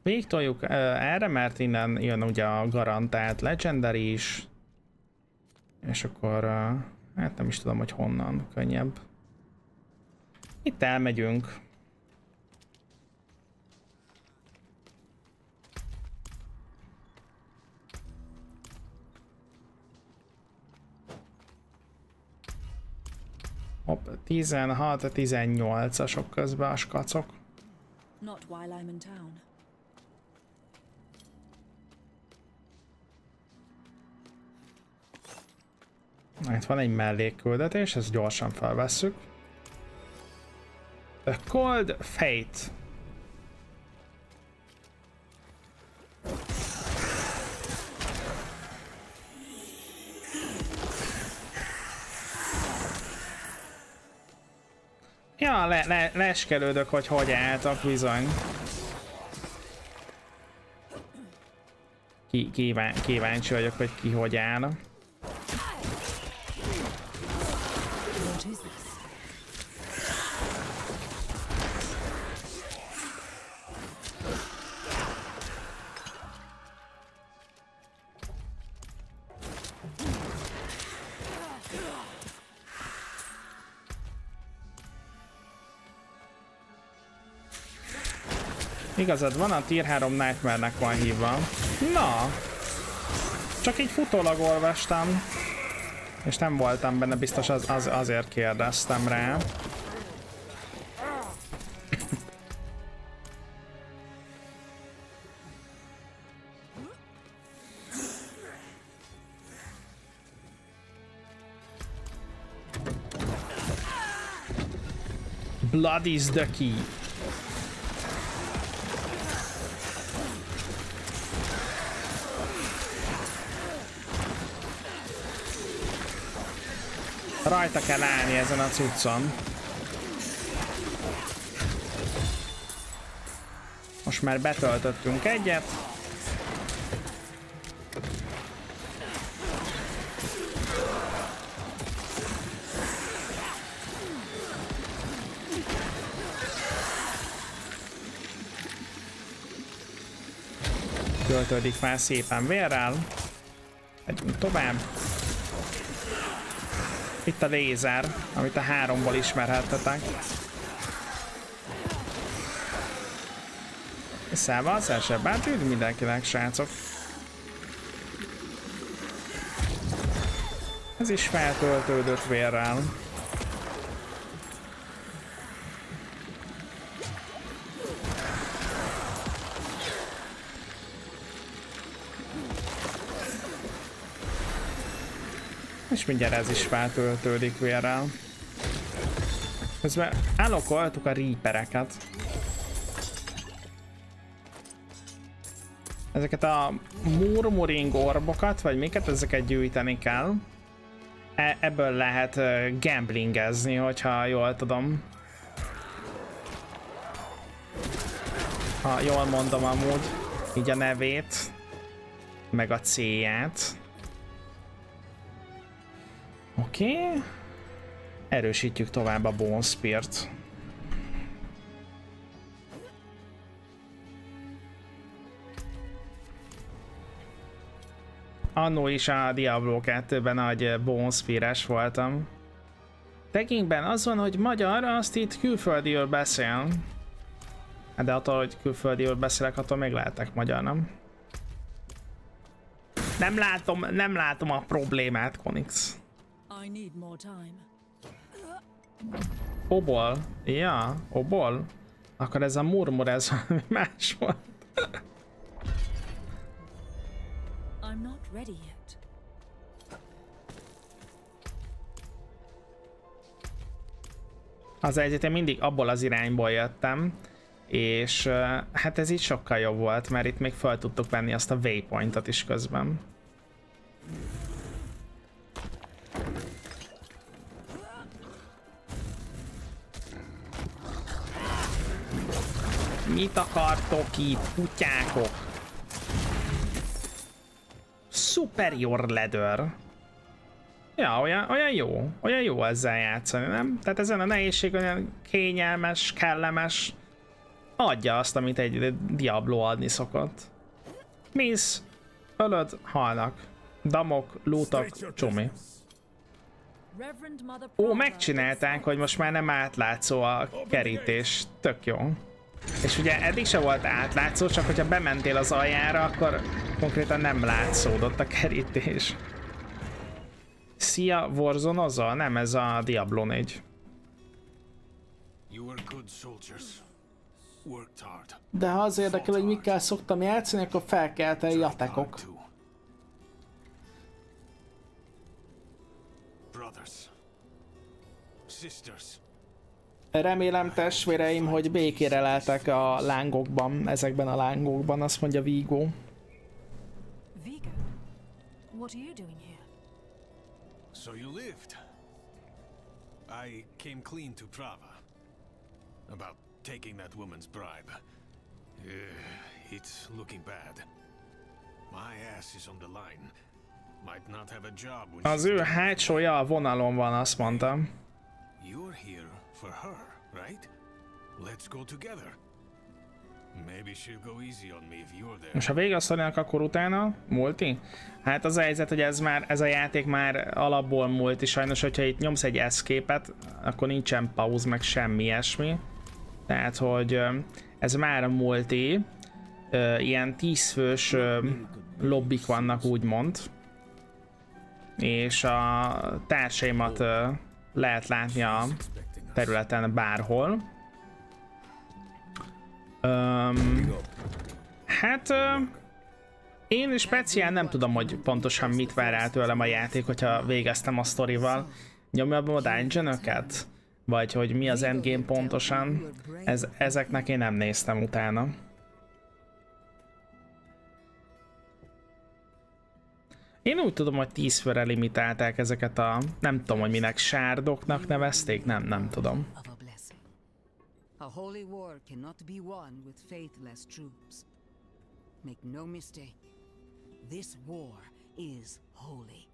Végtoljuk uh, erre, mert innen jön ugye a garantált Legendary is. És akkor, hát nem is tudom, hogy honnan könnyebb. Itt elmegyünk. Hopp, 16-18-asok közben a skacok. Not while I'm in town. Itt van egy mellékküldetés, ezt gyorsan felvesszük. A Cold Fate. Ja, le, le, leskelődök, hogy hogy álltak bizony. Ki, kíván, kíváncsi vagyok, hogy ki hogy áll. Igazad van, a tier 3 Nightmare-nek van hívva. Na! Csak egy futólag olvastam. És nem voltam benne, biztos az, az, azért kérdeztem rá. Blood is the key. Rajta kell állni ezen a cuccon. Most már betöltöttünk egyet. Töltődik már szépen vérrel. Megyünk tovább. Itt a lézer, amit a háromból ismerhettetek. Szevasz, első bátűd mindenkinek, srácok. Ez is feltöltődött vérrel. És mindjárt ez is feltöltődik vérrel. Közben elokoltuk a reapereket. Ezeket a murmuring orbokat, vagy miket, ezeket gyűjteni kell. E ebből lehet gamblingezni, hogyha jól tudom. Ha jól mondom amúgy, így a nevét, meg a célját. Oké. Okay. Erősítjük tovább a Bone Spear-t. Annó is a Diablo 2-ben nagy Bonespires voltam. Tekingben az van, hogy magyar, azt itt külföldiül beszél. De attól, hogy külföldiül beszélek, attól még lehetek magyar, nem? Nem látom, nem látom a problémát, Konix. Obol? Ja, obol? Akkor ez a murmur, ez más volt. I'm not ready yet. Az egyetem mindig abból az irányból jöttem, és hát ez így sokkal jobb volt, mert itt még fel tudtuk venni azt a waypointot is közben. Mit akartok itt, kutyákok? Superior Leather. Ja, olyan, olyan jó. Olyan jó ezzel játszani, nem? Tehát ezen a nehézség olyan kényelmes, kellemes. Adja azt, amit egy Diablo adni szokott. Mész, ölöd, halnak. Damok, lútok, csumi. Ó, megcsinálták, hogy most már nem átlátszó a kerítés. Tök jó. És ugye eddig se volt átlátszó, csak hogyha bementél az aljára, akkor konkrétan nem látszódott a kerítés. Szia, Warzone azzal? Nem, ez a Diablo 4. De ha az érdekel, hogy mikkel szoktam játszani, akkor felkelte jatekok. Remélem testvéreim, hogy békére leltek a lángokban, ezekben a lángokban, azt mondja Vigo. Vigo, what are you doing here? So you lived. I came clean to Prava. About taking that woman's bribe. Uh, it's looking bad. My ass is on the line. Az ő hátsója a vonalon van, azt mondtam. You're here for her, right? Let's go together. Maybe she'll go easy on me if you're there. Most ha végigasszolnak, akkor utána multi? Hát az a helyzet, hogy ez már, ez a játék már alapból multi, sajnos, hogyha itt nyomsz egy eszképet, akkor nincsen pauz, meg semmi ilyesmi. Tehát, hogy ez már a multi, ilyen tízfős lobbik vannak úgymond. És a társaimat lehet látni a területen bárhol. Um, hát uh, én speciál nem tudom, hogy pontosan mit vár el tőlem a játék, hogyha végeztem a sztorival. Nyomja a dungeon vagy hogy mi az endgame pontosan, ez, ezeknek én nem néztem utána. Én úgy tudom, hogy 10 főre limitálták ezeket a, nem tudom, hogy minek sárdoknak nevezték, nem, nem tudom. A holy war cannot be won with faithless troops. Make no mistake, this war is holy.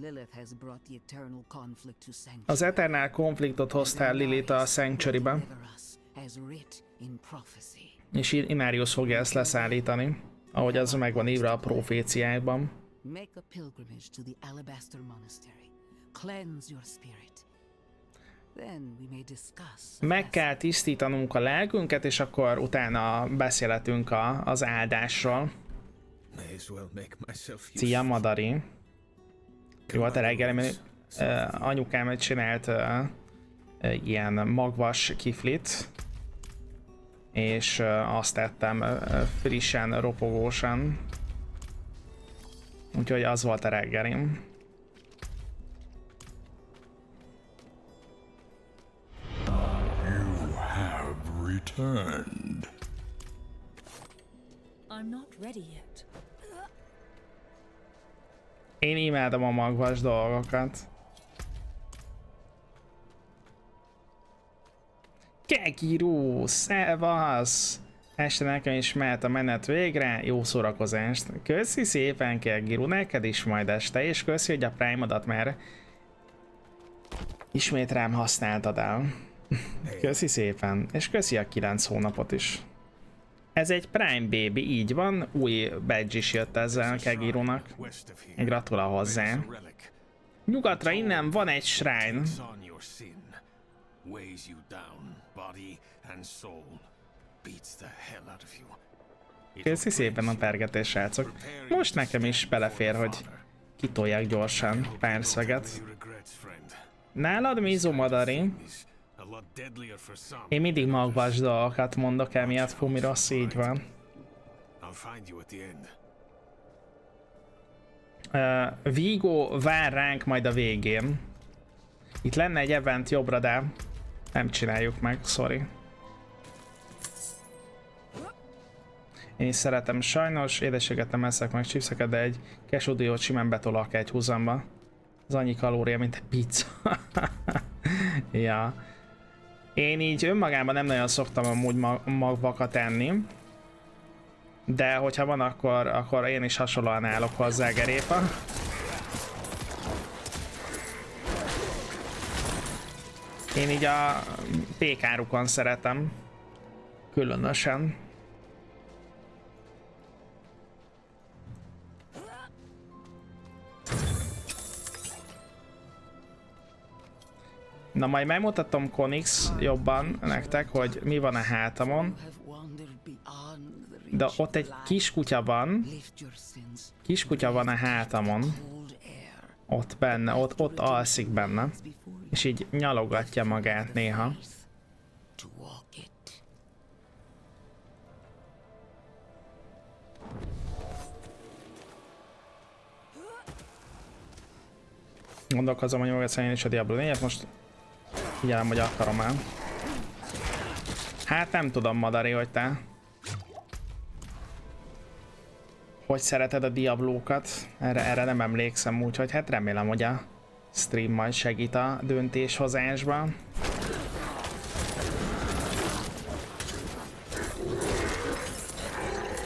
Lilith has brought the eternal conflict to Sanctuary. Az Eternal konfliktot hozta el Lilith a Sanctuary-be. És Inarius fogja ezt leszállítani, ahogy az megvan írva a proféciákban. Make a pilgrimage to the Alabaster Monastery. Cleanse your spirit. Meg kell tisztítanunk a lelkünket, és akkor utána beszélhetünk a, az áldásról. Szia, Madari. Jó, hát a reggel, uh, anyukám csinált uh, ilyen magvas kiflit, és azt tettem frissen, ropogósan. Úgyhogy az volt a reggelim. returned. I'm not ready yet. Én imádom a magvas dolgokat. Kekirú, szevasz! Este nekem is mehet a menet végre, jó szórakozást. Köszi szépen, Kekirú, neked is majd este, és köszi, hogy a Prime-odat már ismét rám használtad el. Köszi szépen, és köszi a 9 hónapot is. Ez egy Prime Baby, így van, új badge is jött ezzel Kegirónak. Gratulál hozzá. Nyugatra innen van egy shrine. Köszi szépen a pergetés, srácok. Most nekem is belefér, hogy kitolják gyorsan pár szöget. Nálad Mizu Madari? Én mindig magvas dolgokat mondok, emiatt Fumi rossz, így van. Uh, Vigo vár ránk majd a végén. Itt lenne egy event jobbra, de nem csináljuk meg, sorry. Én is szeretem sajnos, édeséget nem eszek meg chipseket, de egy kesúdiót simán betolak egy húzamba. Az annyi kalória, mint egy pizza. ja. Én így önmagában nem nagyon szoktam amúgy magvakat enni. De hogyha van, akkor, akkor én is hasonlóan állok hozzá gerépa. Én így a pékárukon szeretem. Különösen. Na majd megmutatom Konix jobban nektek, hogy mi van a hátamon. De ott egy kis kutya van. Kis kutya van a hátamon. Ott benne, ott, ott alszik benne. És így nyalogatja magát néha. Gondolkozom, hogy maga is a Diablo 4 most Figyelem, hogy akarom el. Hát nem tudom, Madari, hogy te... Hogy szereted a Diablókat? Erre, erre nem emlékszem, úgyhogy hát remélem, hogy a stream majd segít a döntéshozásban.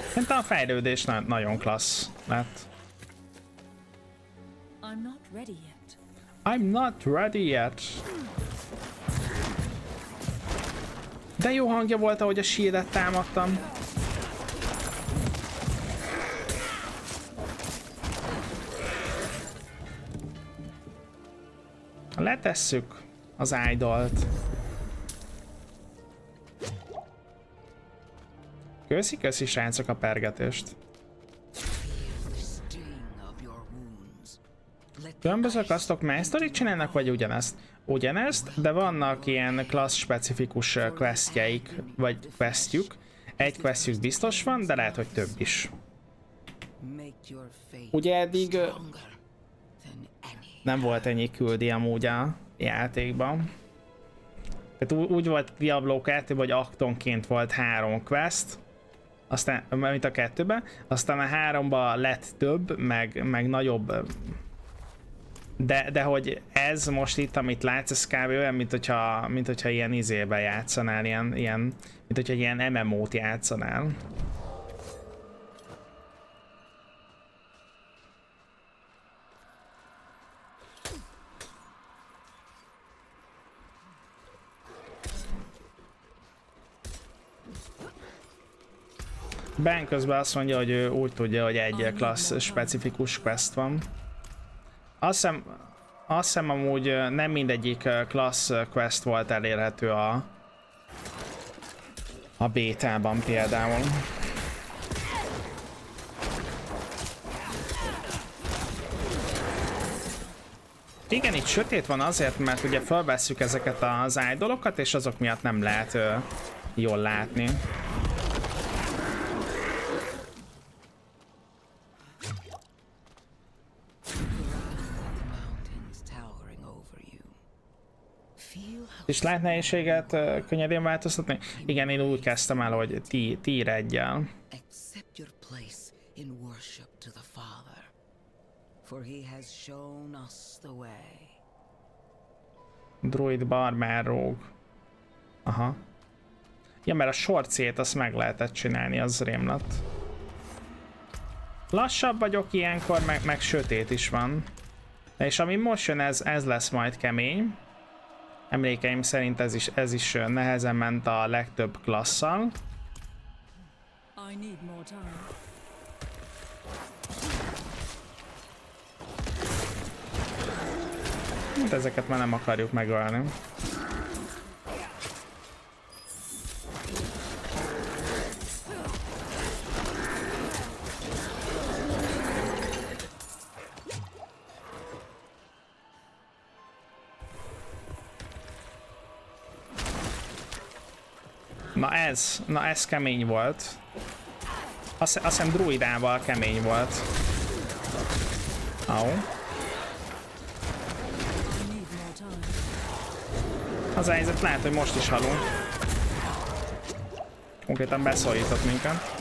Szerintem a fejlődés na nagyon klassz lett. I'm not ready yet. I'm not ready yet. De jó hangja volt, ahogy a shieldet támadtam. Letesszük az ájdolt. Köszi, köszi srácok a pergetést. Különböző kasztok másztorit csinálnak, vagy ugyanezt? ugyanezt, de vannak ilyen klassz specifikus questjeik, vagy questjük. Egy questjük biztos van, de lehet, hogy több is. Ugye eddig nem volt ennyi küldi amúgy a játékban. Tehát úgy volt Diablo 2 hogy aktonként volt három quest, aztán, mint a kettőben, aztán a háromba lett több, meg, meg nagyobb de, de hogy ez most itt, amit látsz, ez kb. olyan, mint hogyha, mint hogyha ilyen izébe játszanál, ilyen, ilyen, mint hogyha ilyen MMO-t játszanál. Ben közben azt mondja, hogy ő úgy tudja, hogy egy klassz specifikus quest van. Azt hiszem, azt hiszem amúgy nem mindegyik klassz quest volt elérhető a, a bétában például. Igen, itt sötét van azért, mert ugye felvesszük ezeket az idolokat, és azok miatt nem lehet jól látni. És lehet nehézséget könnyedén változtatni? Igen, én úgy kezdtem el, hogy ti, ti egyel. Accept your place in worship to the Father, for he has shown us the way. Druid barbár róg. Aha. Ja, mert a sorcét azt meg lehetett csinálni, az rémlat. Lassabb vagyok ilyenkor, meg, meg sötét is van. És ami most jön, ez, ez lesz majd kemény. Emlékeim szerint ez is, ez is nehezen ment a legtöbb klasszal. Hát ezeket már nem akarjuk megölni. Ez, na ez kemény volt. Azt, azt hiszem druidával kemény volt. Au. Az a helyzet lehet, hogy most is halunk. Konkrétan beszólított minket.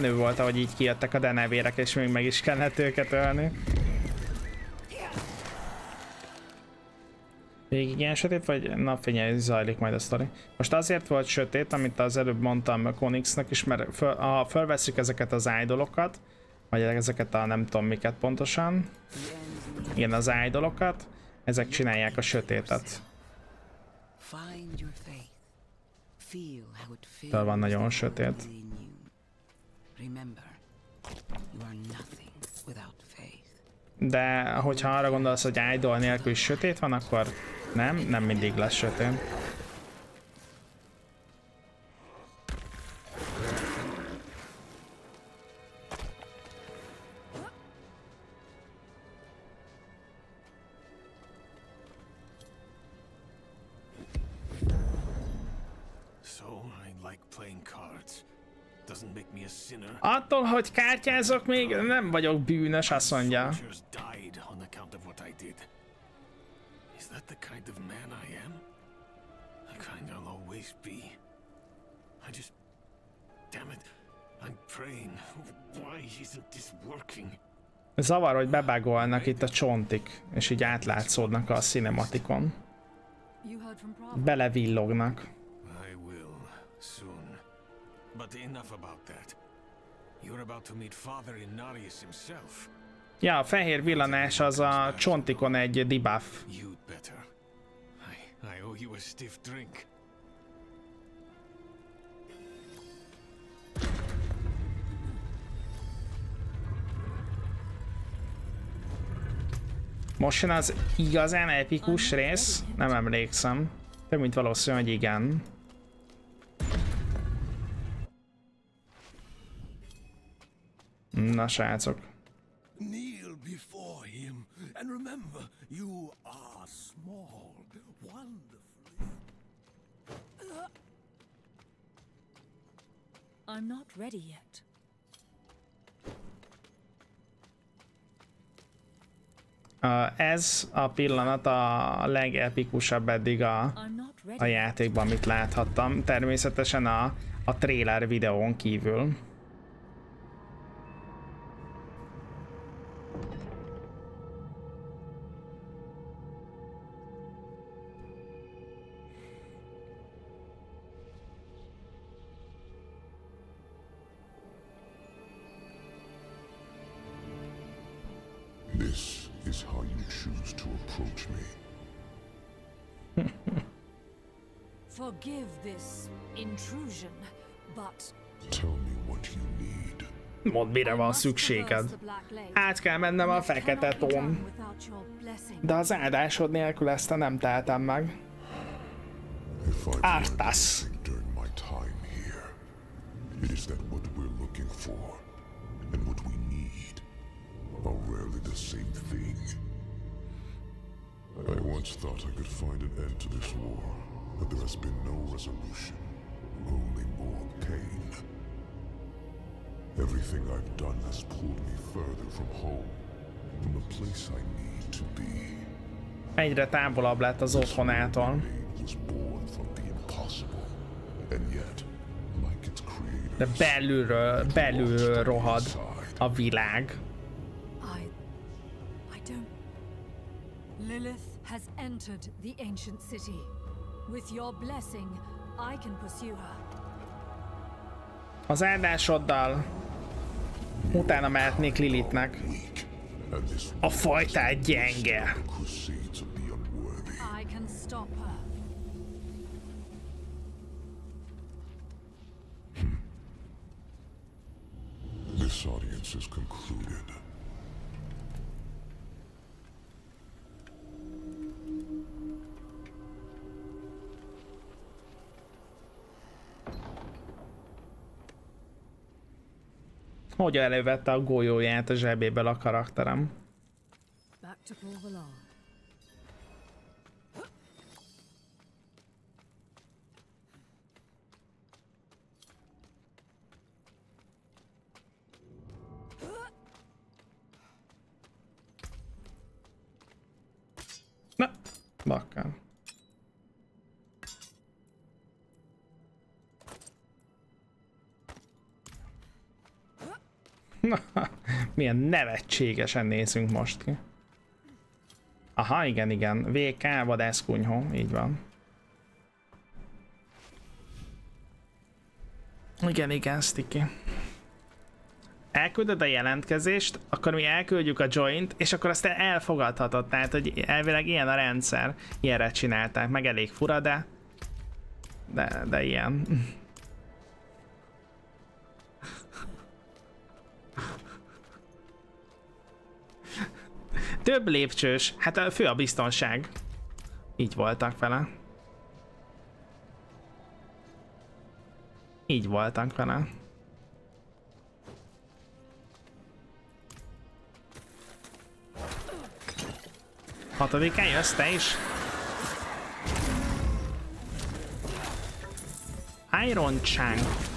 Menő volt, ahogy így kijöttek a denevérek, és még meg is kellett őket ölni. Végig ilyen sötét, vagy napfénye zajlik majd a sztori? Most azért volt sötét, amit az előbb mondtam Konixnak is, mert föl, ha fölveszük ezeket az idolokat, vagy ezeket a nem tudom miket pontosan, igen, az idolokat, ezek csinálják a sötétet. Föl van nagyon sötét. De hogyha arra gondolsz, hogy idol nélkül is sötét van, akkor nem, nem mindig lesz sötét. Attól, hogy kártyázok még, nem vagyok bűnös, azt mondja. Zavar, hogy bebágolnak itt a csontik, és így átlátszódnak a cinematikon. Belevillognak. But enough about that. You're about to meet Father Inarius himself. Ja, a fehér villanás az a csontikon egy debuff. You'd better. I, I owe you a stiff drink. Most jön az igazán epikus rész? Nem emlékszem. Több mint valószínű, hogy igen. Na srácok. Kneel before him and remember you are small, wonderfully. I'm not ready yet. Uh, ez a pillanat a legepikusabb eddig a, a játékban, amit láthattam. Természetesen a, a trailer videón kívül. Mondd, mire van szükséged. Át kell mennem a fekete tón. De az áldásod nélkül ezt nem tehetem meg. Here, it is that what we're looking for and what we need are rarely the same thing. I once thought I could find an end to this war, but there has been no resolution, only more pain. Everything I've done has pulled me further from home, from the place I need to be. Egyre távolabb lett az otthonától. Was the impossible, and yet, like its creator, De belülről, belülről rohad a világ. I. I don't. Lilith has entered the ancient city. With your blessing, I can pursue her. Az áldásoddal utána mehetnék Lilithnek. A fajtát gyenge. This audience is concluded. Hogy elővette a golyóját a zsebéből a karakterem. Back to milyen nevetségesen nézünk most ki. Aha, igen, igen. VK vadászkunyhó, így van. Igen, igen, Sticky. Elküldöd a jelentkezést, akkor mi elküldjük a joint, és akkor azt elfogadhatod. Tehát, hogy elvileg ilyen a rendszer. Ilyenre csinálták. Meg elég fura, de... De, de ilyen. Több lépcsős. Hát a fő a biztonság. Így voltak vele. Így voltak vele. Hatodikán jössz te is? Iron Chang.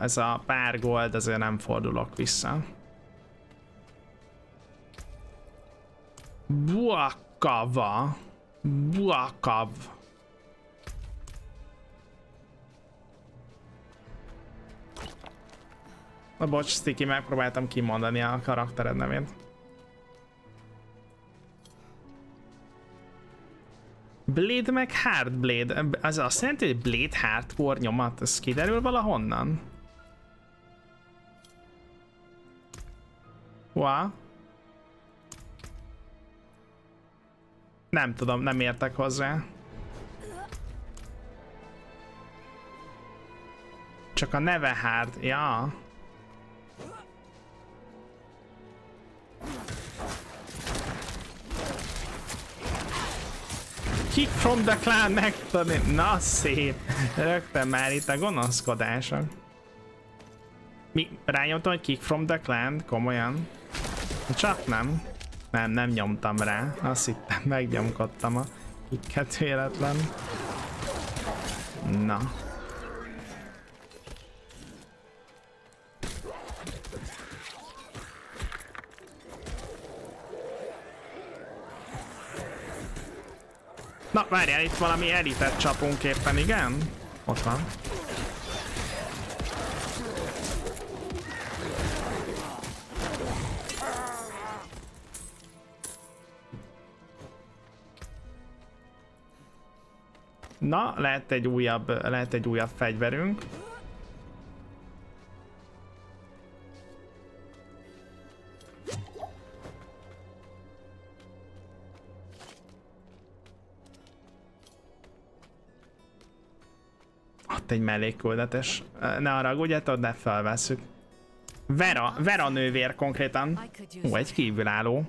Ez a pár gold, azért nem fordulok vissza. Buakava. Buakav. Na bocs, Sticky, megpróbáltam kimondani a karaktered nevét. Blade meg Hard Blade. Az azt jelenti, hogy Blade Hardcore nyomat, ez kiderül valahonnan? Wow. Nem tudom, nem értek hozzá. Csak a neve Hard, ja. Kick from the clan megtudni. Na szép. Rögtön már itt a gonoszkodások. Mi? Rányomtam, hogy kick from the clan? Komolyan? Csak nem. Nem, nem nyomtam rá. Azt hittem, megnyomkodtam a kicket véletlen. Na. Na, várjál, itt valami elitet csapunk éppen, igen? Ott van. Na, lehet egy újabb, lehet egy újabb fegyverünk. Ott egy mellékküldetés. Ne arra, tudod, ne felveszük. Vera, Vera nővér konkrétan. Ó, egy kívülálló.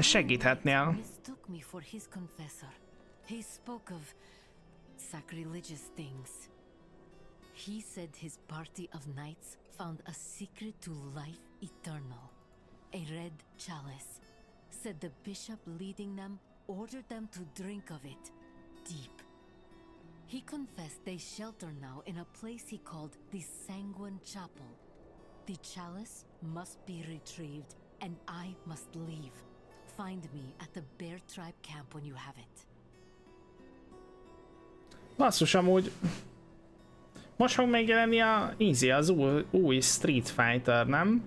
Segíthetnél. He spoke of sacrilegious things. He said his party of knights found a secret to life eternal. A red chalice. Said the bishop leading them ordered them to drink of it. Deep. He confessed they shelter now in a place he called the Sanguine Chapel. The chalice must be retrieved, and I must leave. Find me at the Bear Tribe camp when you have it. Basszus, amúgy... Most fog megjelenni a Easy, az új, új Street Fighter, nem?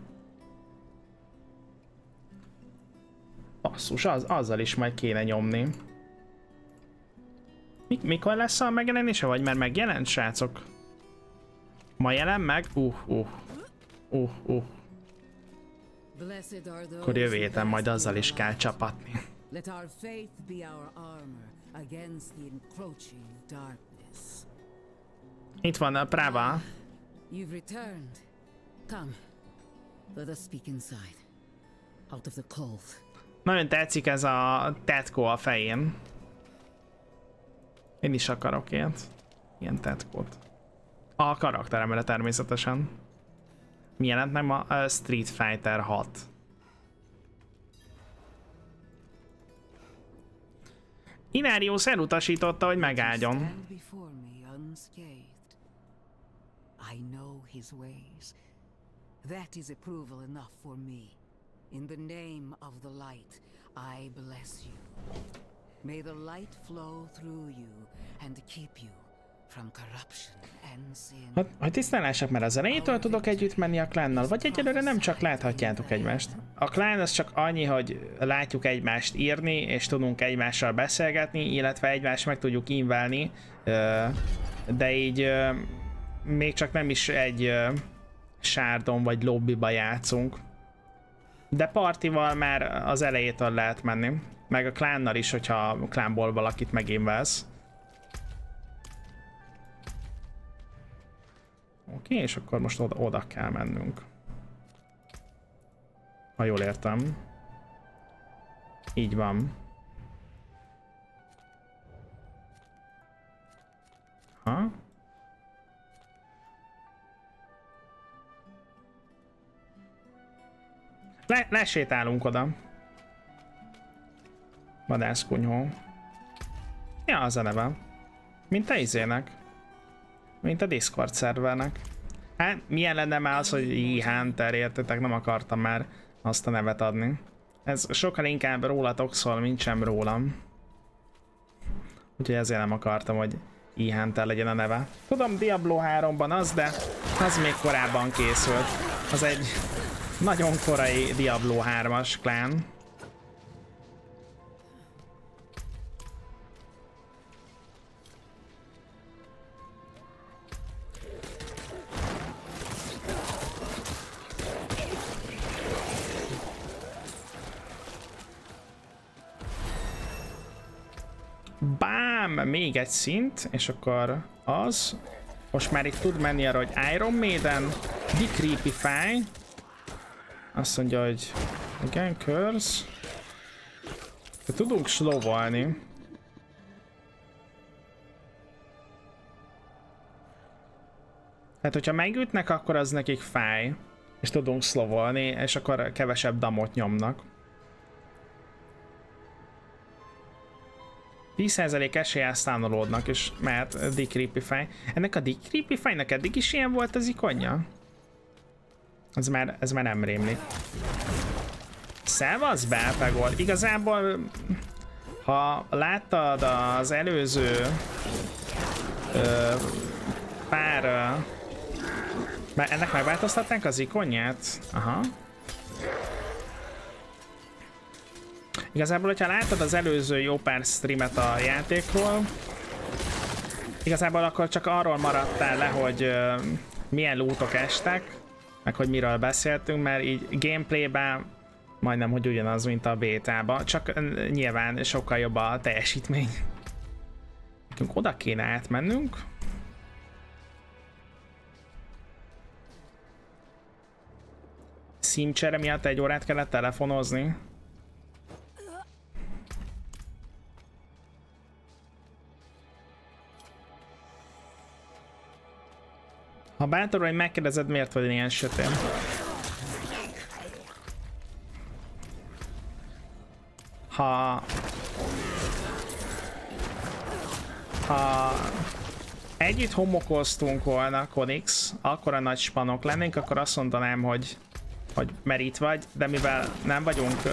Basszus, az, azzal is majd kéne nyomni. Mik, mikor lesz a megjelenése, vagy már megjelent, srácok? Ma jelen meg? Uh, uh. Uh, uh. Akkor jövő héten majd azzal is kell csapatni. Let our faith be our armor against the encroaching darkness. Itt van a Prava. You've returned. Come. Let us speak inside. Out of the cold. Nagyon tetszik ez a tetko a fején. Én is akarok ilyet. Ilyen tetkót. A karakteremre természetesen. Mi jelent meg ma? A Street Fighter 6. Inarius elutasította, hogy megáldjon. I know his ways. That is approval enough for me. In the name of the light, I bless you. May the light flow through you and keep you Hát, hogy tisztán mert az elejétől tudok együtt menni a klánnal, vagy egyelőre nem csak láthatjátok egymást. A klán az csak annyi, hogy látjuk egymást írni, és tudunk egymással beszélgetni, illetve egymást meg tudjuk inválni, de így még csak nem is egy sárdon vagy lobbyba játszunk. De partival már az elejétől lehet menni. Meg a klánnal is, hogyha a klánból valakit megint Oké, és akkor most oda, oda kell mennünk. Ha jól értem. Így van. Ha? Le, lesétálunk oda. Vadászkunyhó. Ja, az a neve. Mint a izének. Mint a Discord szervernek. Hát, milyen lenne már az, hogy E-Hunter, értetek? Nem akartam már azt a nevet adni. Ez sokkal inkább rólatok szól, mint sem rólam. Úgyhogy ezért nem akartam, hogy E-Hunter legyen a neve. Tudom, Diablo 3-ban az, de az még korábban készült. Az egy nagyon korai Diablo 3-as klán. Bám! Még egy szint, és akkor az. Most már itt tud menni arra, hogy Iron Maiden, Decreepify. Azt mondja, hogy igen, Curse. De tudunk slovolni. Hát, hogyha megütnek, akkor az nekik fáj. És tudunk szlovolni, és akkor kevesebb damot nyomnak. 10% eséllyel stánolódnak, és mehet Dick. Ennek a Dick Creepify-nak eddig is ilyen volt az ikonja? Ez már, ez már nem rémlik. Szevasz, Belpegol! Igazából, ha láttad az előző ö, pár... Ö, ennek megváltoztatnánk az ikonját? Aha. Igazából, hogyha láttad az előző jó pár streamet a játékról, igazából akkor csak arról maradtál le, hogy uh, milyen lootok estek, meg hogy miről beszéltünk, mert így gameplayben majdnem, hogy ugyanaz, mint a bétában, csak nyilván sokkal jobb a teljesítmény. Nekünk oda kéne átmennünk. Szímcsere miatt egy órát kellett telefonozni. Ha bátor vagy megkérdezed, miért vagy ilyen sötét. Ha... Ha együtt homokoztunk volna, Konix, akkor a nagy spanok lennénk, akkor azt mondanám, hogy hogy merít vagy, de mivel nem vagyunk ö,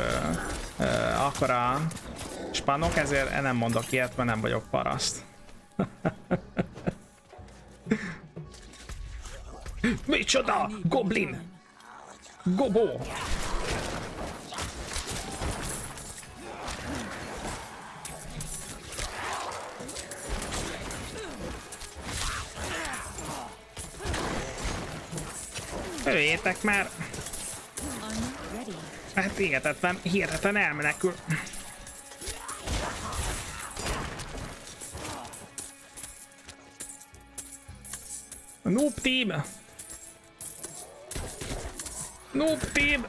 ö, akkora spanok, ezért nem mondok ilyet, mert nem vagyok paraszt. Micsoda? Goblin! Gobó! Öljétek már! Hát hihetetlen, hihetetlen elmenekül. Noob team! Noob team!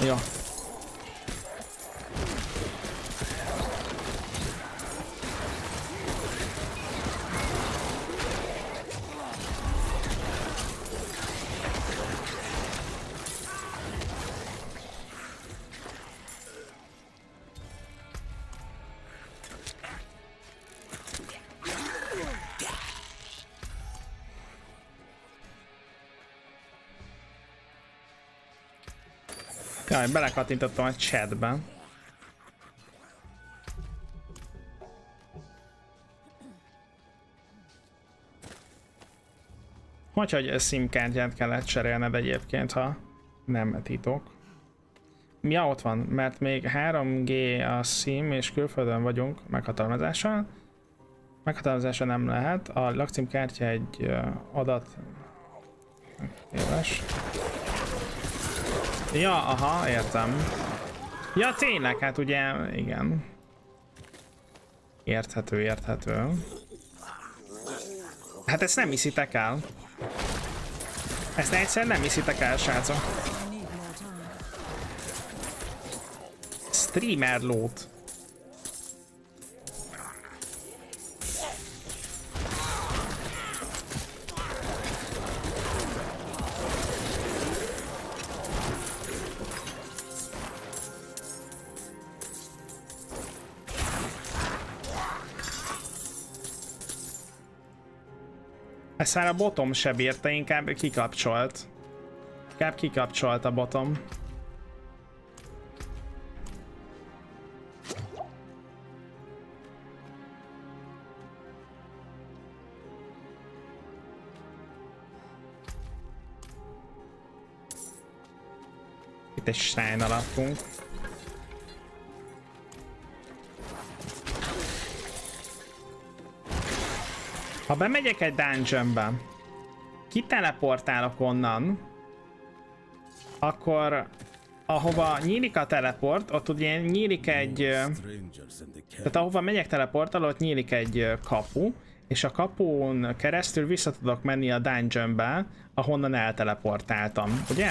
Ja. Jaj, belekattintottam a chatbe. Hogy, hogy SIM-kártyát kellett cserélned egyébként, ha nem titok. Ja, ott van, mert még 3G a SIM és külföldön vagyunk meghatalmazással. Meghatalmazása nem lehet. A lakcímkártya egy adat éves. Ja, aha, értem. Ja, tényleg, hát ugye, igen. Érthető, érthető. Hát ezt nem hiszitek el. Ezt egyszer nem hiszitek el, srácok. Streamer lót. Ezt már a botom se bírta, inkább kikapcsolt. Inkább kikapcsolt a botom. Itt egy shrine alapunk. Ha bemegyek egy dungeonbe, kiteleportálok onnan, akkor ahova nyílik a teleport, ott ugye nyílik egy... Tehát ahova megyek teleportál, ott nyílik egy kapu, és a kapun keresztül vissza tudok menni a dungeonbe, ahonnan elteleportáltam, ugye?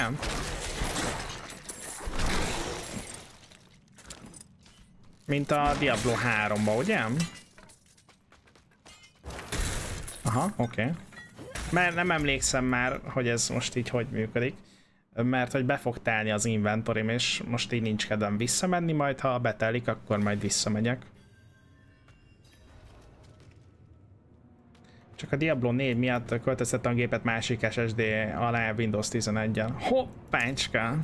Mint a Diablo 3-ba, ugye? Aha, oké. Okay. Mert nem emlékszem már, hogy ez most így hogy működik. Mert hogy be fog telni az inventorim, és most így nincs kedvem visszamenni, majd ha betelik, akkor majd visszamegyek. Csak a Diablo 4 miatt költöztettem a gépet másik SSD alá Windows 11-en. Hoppáncska!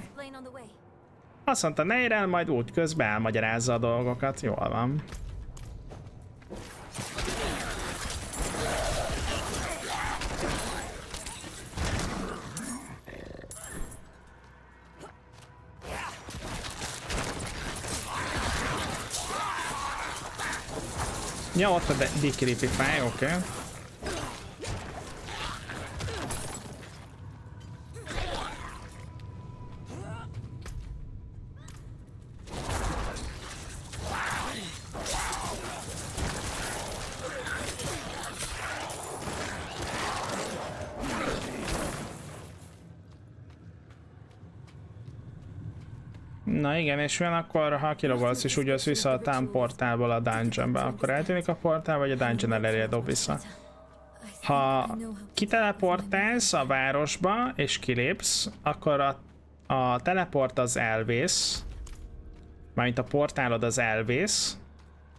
Azt mondta, ne el, majd úgy közben elmagyarázza a dolgokat. Jól van. Ja, ott a Decrypify, oké. Okay. Igen, és olyan akkor, ha kilogolsz és úgy jössz vissza a portálból a dungeonbe, akkor eltűnik a portál, vagy a dungeon elérje dob vissza? Ha kiteleportálsz a városba és kilépsz, akkor a, a teleport az elvész, mármint a portálod az elvész,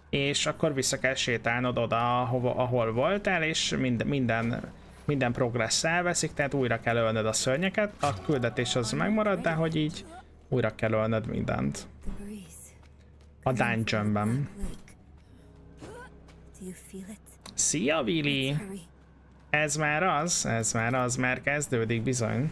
és akkor vissza kell sétálnod oda, ahova, ahol voltál, és minden, minden, minden progress elveszik, tehát újra kell ölnöd a szörnyeket, a küldetés az megmarad, de hogy így újra kell ölnöd mindent. A dungeonben. Szia, Willy! Ez már az, ez már az, már kezdődik bizony.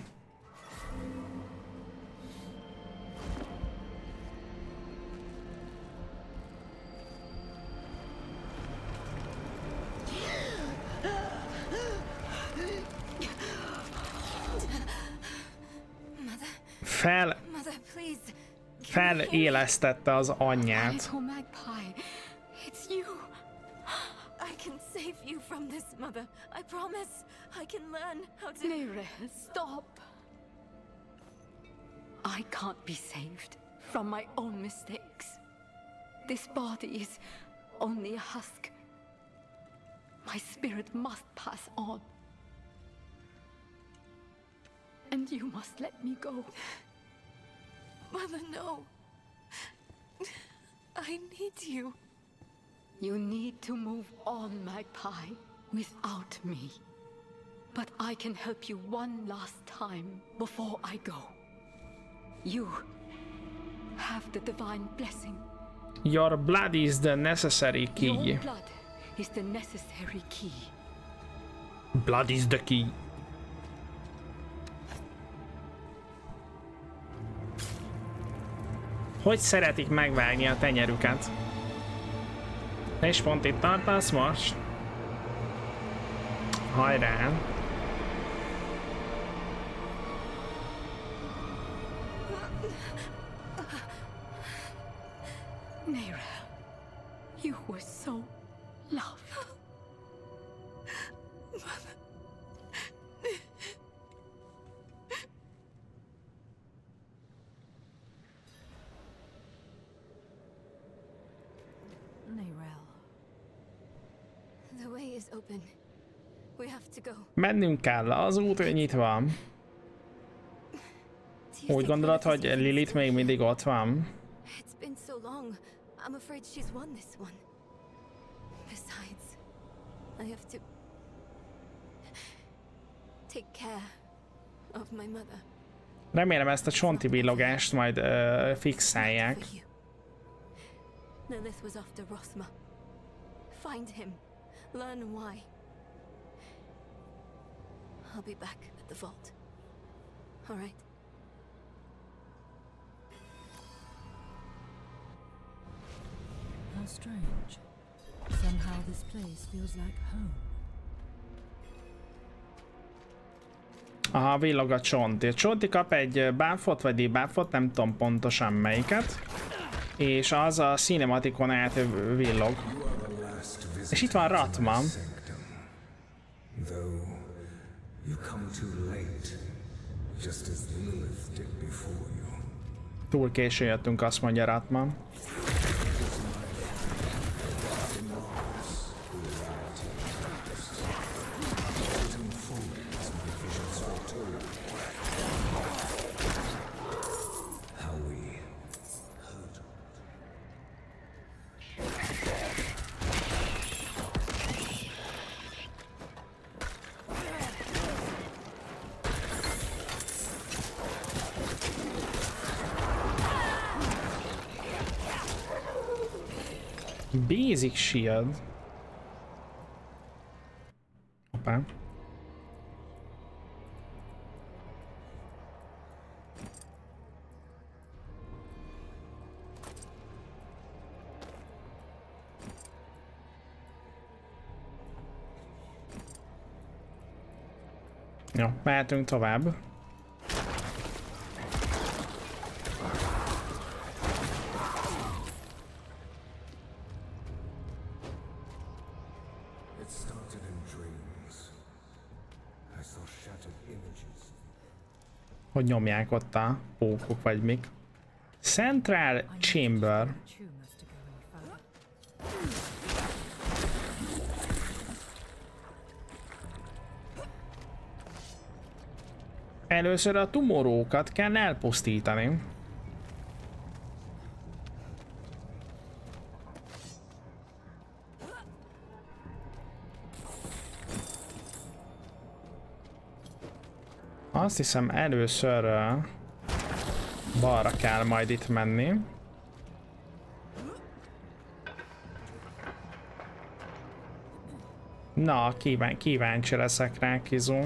Fel felélesztette az anyját. It's you. I can save you from this, mother. I promise. I can learn how to. Stop. I can't be saved from my own mistakes. This body is only a husk. My spirit must pass on. And you must let me go. Mother, no. I need you. You need to move on, Magpie, without me. But I can help you one last time before I go. You have the divine blessing. Your blood is the necessary key. Your blood is the necessary key. Blood is the key. Hogy szeretik megvágni a tenyerüket? És pont itt tartasz most? Hajrá! Nera, you were so Mennünk kell, az út nyitva. Úgy gondolod, hogy Lilith még mindig ott van? It's been so long. I'm afraid she's won this one. Besides, I have to take care of my mother. Remélem ezt a csonti villogást majd uh, fixálják. Lilith was after Rosma. Find him. Learn why. I'll be back at the vault. All right? How strange. Somehow this place feels like home. Aha, villog a Csonti. A Csonti kap egy buffot vagy debuffot, nem tudom pontosan melyiket. És az a cinematikon át villog. És itt van Ratman. Túl késő jöttünk, azt mondja Ratman. Shield. Hoppá. Jó, mehetünk tovább. Hogy nyomják ott a pókok vagy mik. Central Chamber. Először a tumorókat kell elpusztítani. Azt hiszem először balra kell majd itt menni. Na, kíván, kíváncsi leszek rá, Kizu.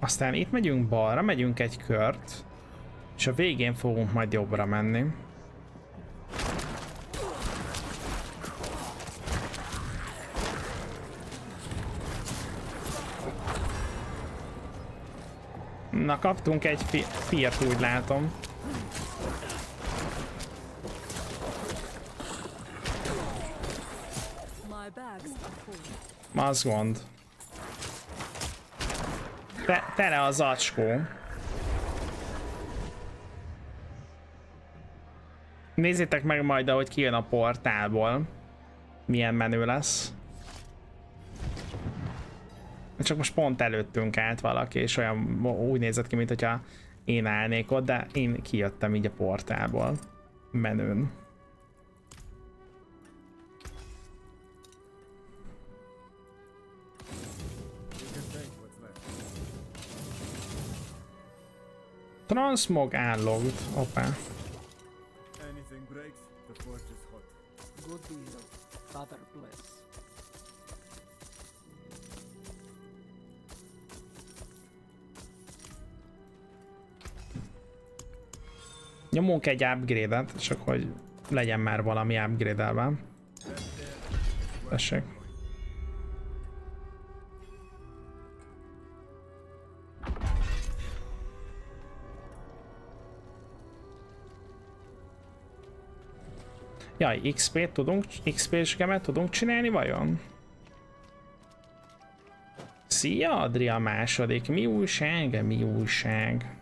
Aztán itt megyünk balra, megyünk egy kört, és a végén fogunk majd jobbra menni. Kaptunk egy fi fiat, úgy látom. Az gond. Te, tele az acskó. Nézzétek meg majd, ahogy kijön a portálból. Milyen menő lesz. Csak most pont előttünk állt valaki, és olyan úgy nézett ki, mint hogyha én állnék ott, de én kijöttem így a portálból. Menőn. Transmog állogt, opá. Anything breaks, the forge is hot. Good deal. Father bless. Nyomunk egy upgrade-et, csak hogy legyen már valami upgrade-elve. Tessék. Jaj, XP-t tudunk, XP-s tudunk csinálni vajon? Szia, Adria második. Mi újság? Mi újság?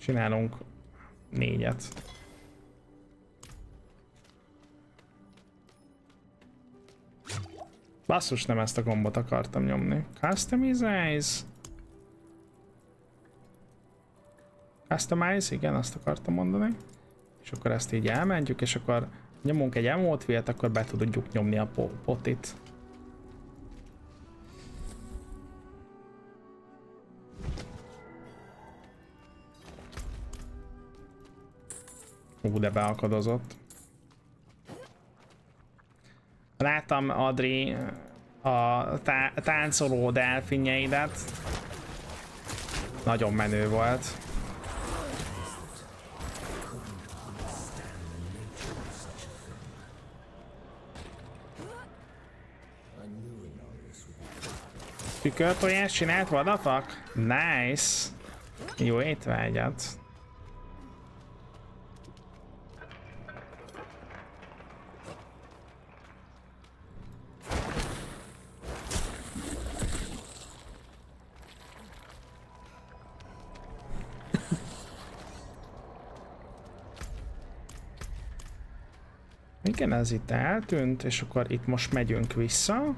Csinálunk négyet. Basszus, nem ezt a gombot akartam nyomni. Customize. Customize, igen, azt akartam mondani. És akkor ezt így elmentjük, és akkor nyomunk egy emote akkor be tudjuk nyomni a potit. Ú, de beakadozott. Láttam, Adri, a tá táncoló delfinjeidet. Nagyon menő volt. Tükörtojás csinált, fuck? Nice! Jó étvágyat. Igen, ez itt eltűnt, és akkor itt most megyünk vissza.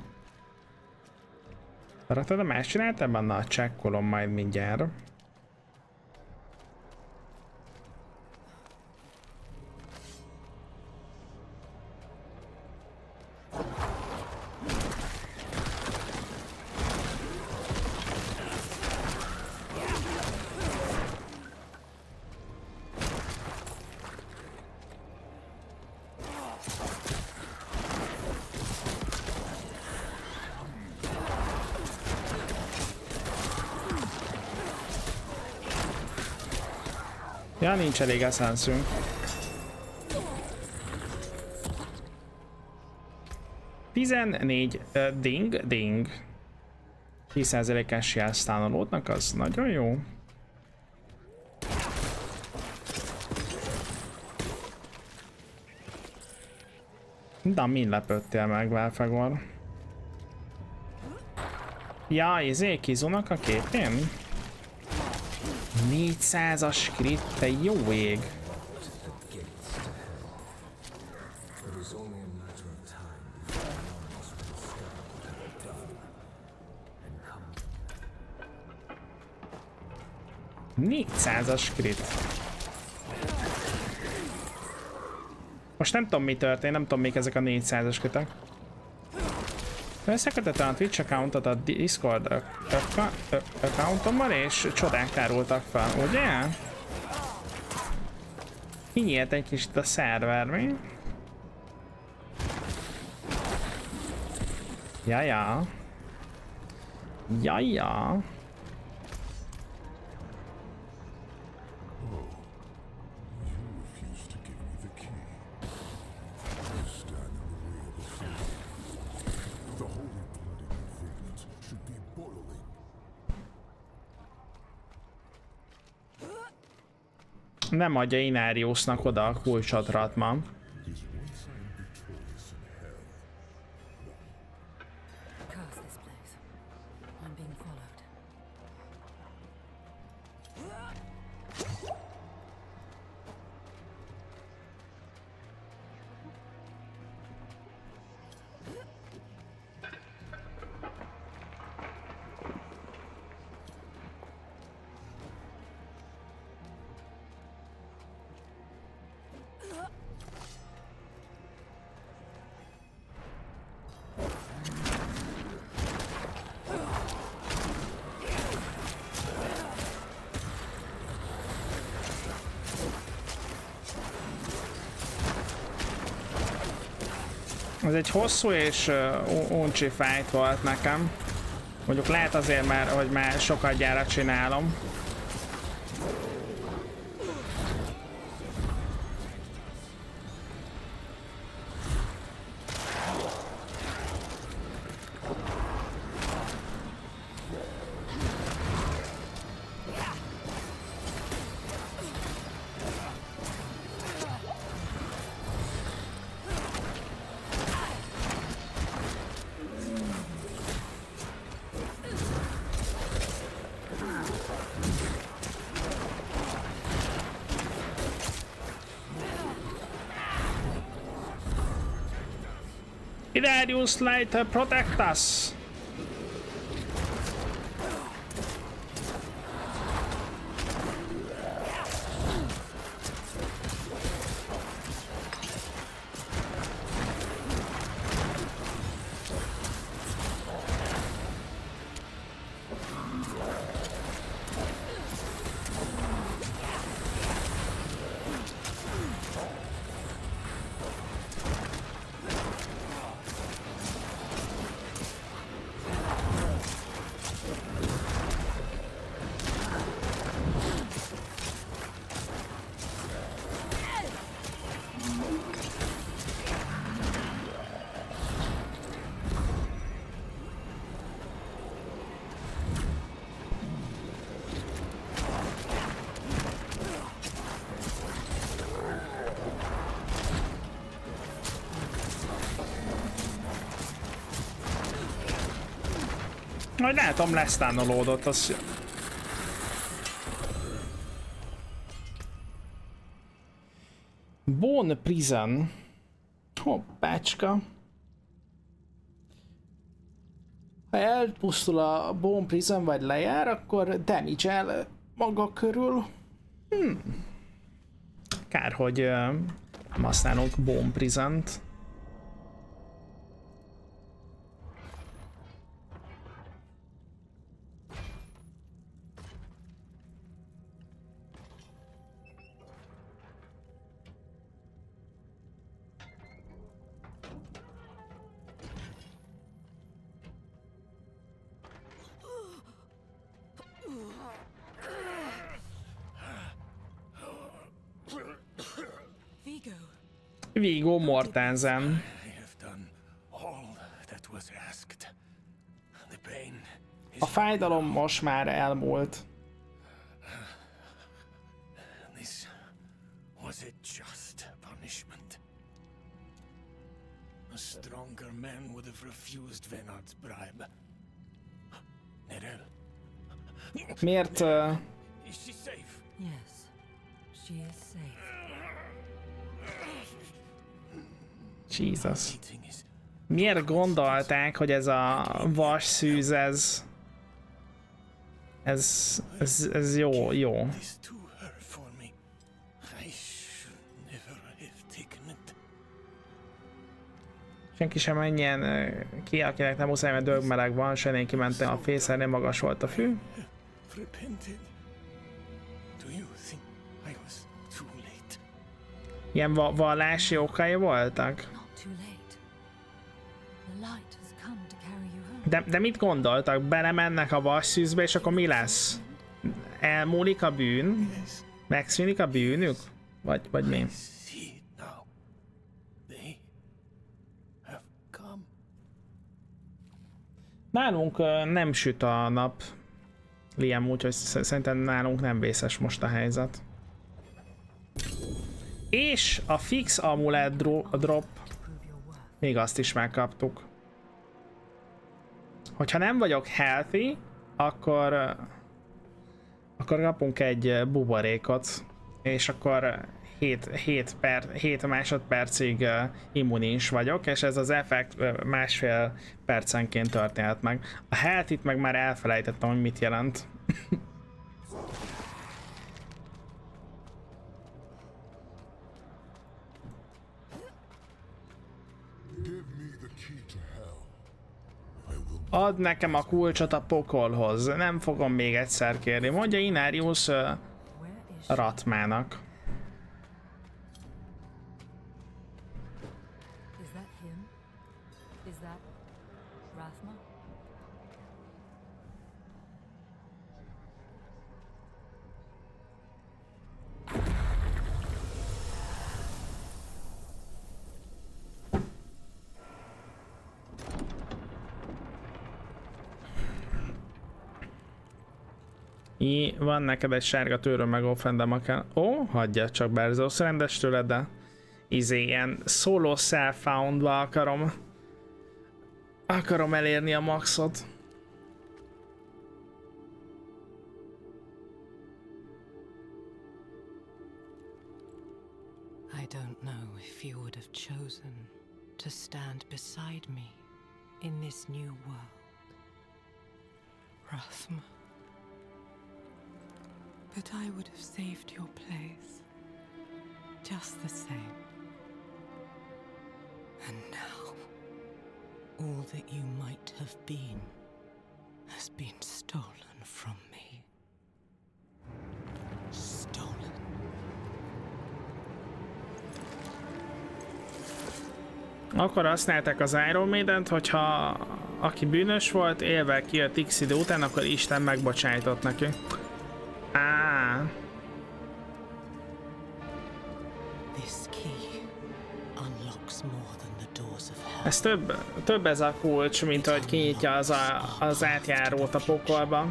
A más csináltál? Na, csekkolom majd mindjárt. Nincs elég eszenszünk. Tizennégy uh, ding, ding. 10%-es jelsztánolódnak, az nagyon jó. De min lepődtél meg, Velfegor? Ja, izé, kizunak a képén? 400-as crit, te jó ég! Négyszázas crit. Most nem tudom mi történt, nem tudom még ezek a 400-as kötek. Összekötöttem a Twitch accountot a Discord accountommal, és csodák tárultak fel, ugye? Kinyílt egy kicsit a szerver, mi? Jaja. Jaja. Nem adja Inariusnak oda a kulcsot ma. Ez egy hosszú és uh, uncsi fight volt nekem. Mondjuk lehet azért, mert hogy már sokat gyára csinálom. Darius Light protect us. Majd látom lesztánolódott, az... Bone Prison. Hoppácska. Ha elpusztul a Bone Prison vagy lejár, akkor damage el maga körül. Hmm. Kár, hogy uh, használunk Bone Prison-t. The pain A fájdalom most már elmúlt. Was a just punishment. A stronger man would have refused Venard's bribe. Nerel, Miért... Uh, is she safe? Yes, she is Jesus. Miért gondolták, hogy ez a vas szűz, ez... Ez, ez, ez jó, jó. Senki sem menjen ki, akinek nem muszáj, mert dögmeleg van, Senén kimentem a fészernél, magas volt a fű. Ilyen va vallási okai voltak? De, de mit gondoltak? Belemennek a vasszűzbe, és akkor mi lesz? Elmúlik a bűn? Megszűnik a bűnük? Vagy, vagy mi? Nálunk nem süt a nap, Liam, úgyhogy sz- szerintem nálunk nem vészes most a helyzet. És a fix amulet dro drop, még azt is megkaptuk. Hogyha nem vagyok healthy, akkor ö, akkor kapunk egy ö, buborékot, és akkor 7, 7, per, 7 másodpercig uh, immunis vagyok, és ez az effekt másfél percenként történhet meg. A health meg már elfelejtettem, hogy mit jelent. Add nekem a kulcsot a pokolhoz, nem fogom még egyszer kérni, mondja Inarius uh, Ratmának. Is that him? Is that Rathma? I, van neked egy sárga tőröm meg offendem akár. Ó, hagyja csak Berzos, rendes tőled, de izé ilyen solo self-found akarom akarom elérni a maxot. I don't know if you would have chosen to stand beside me in this new world. Rathma. But I would have saved your place. Just the same. And now, all that you might have been has been stolen from me. Stolen. Akkor használták az Iron Maiden-t, hogyha aki bűnös volt, élve kijött X idő után, akkor Isten megbocsájtott neki. Á, This key unlocks more than the doors of hell. ez több, több ez a kulcs, mint hogy kinyitja az, a, az átjárót a pokolba.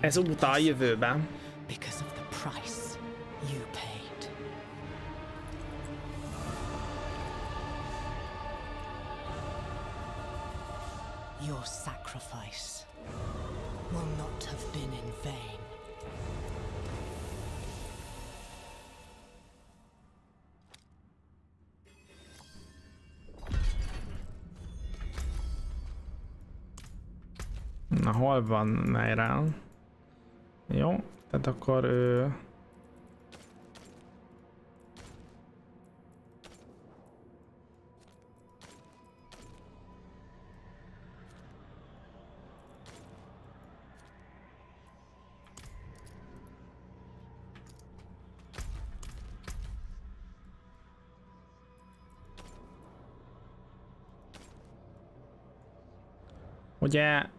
Ez út a jövőbe. because of the price you paid. Your sacrifice will not Na, hol van Nairál? Jó, tehát akkor ő... Ugye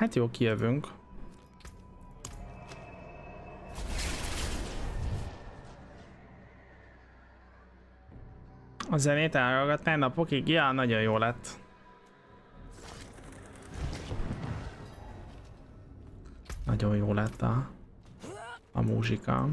Hát jó, kijövünk. A zenét elhallgatnál napokig? Ja, nagyon jó lett. Nagyon jó lett a, a muzsika.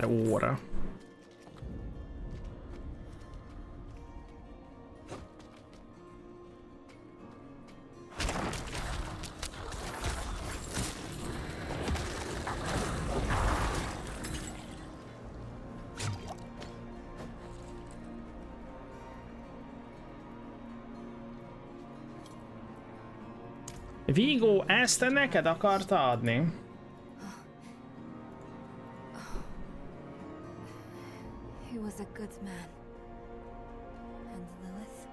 Silver óra. Vigo, ezt neked akarta adni? Good man. And Lilith?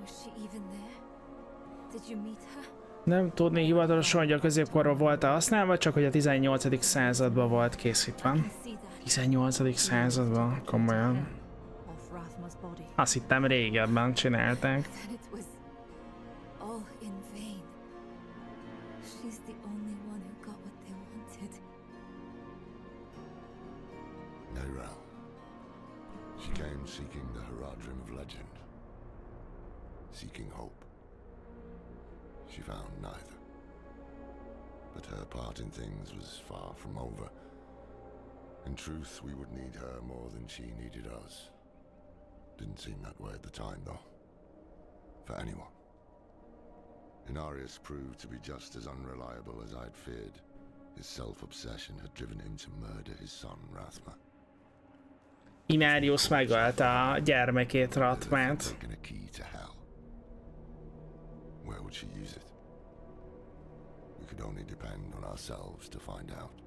Was she even there? Did you meet her? Nem tudni hivatalosan, hogy a középkorban volt-e használva, csak hogy a 18. században volt készítve. 18. században, komolyan. Azt hittem régebben csinálták. Truth, we would need her more than she needed us. Didn't seem that way at the time, though. For anyone. Inarius proved to be just as unreliable as I'd feared. His self-obsession had driven him to murder his son, Rathma. Imarius megölte a gyermekét, Ratmát. Taken a key to hell. Where would she use it? We could only depend on ourselves to find out.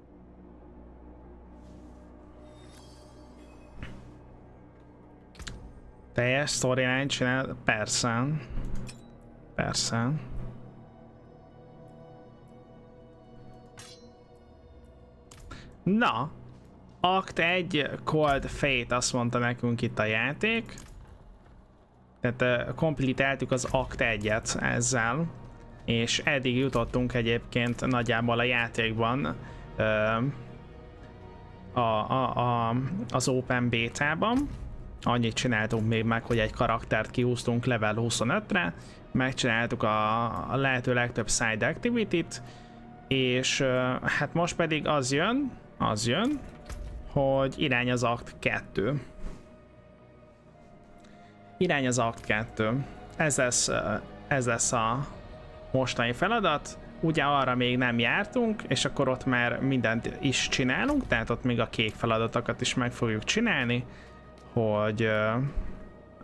Teljes storyline csinál? Persze. Persze. Na, Akt 1 Cold Fate azt mondta nekünk itt a játék. Tehát uh, az Akt 1-et ezzel. És eddig jutottunk egyébként nagyjából a játékban uh, a, a, a, az Open Beta-ban. Annyit csináltunk még meg, hogy egy karaktert kihúztunk level 25-re, megcsináltuk a, a lehető legtöbb side activity-t, és hát most pedig az jön, az jön, hogy irány az akt 2. Irány az akt 2. Ez lesz, ez lesz a mostani feladat. Ugye arra még nem jártunk, és akkor ott már mindent is csinálunk, tehát ott még a kék feladatokat is meg fogjuk csinálni, hogy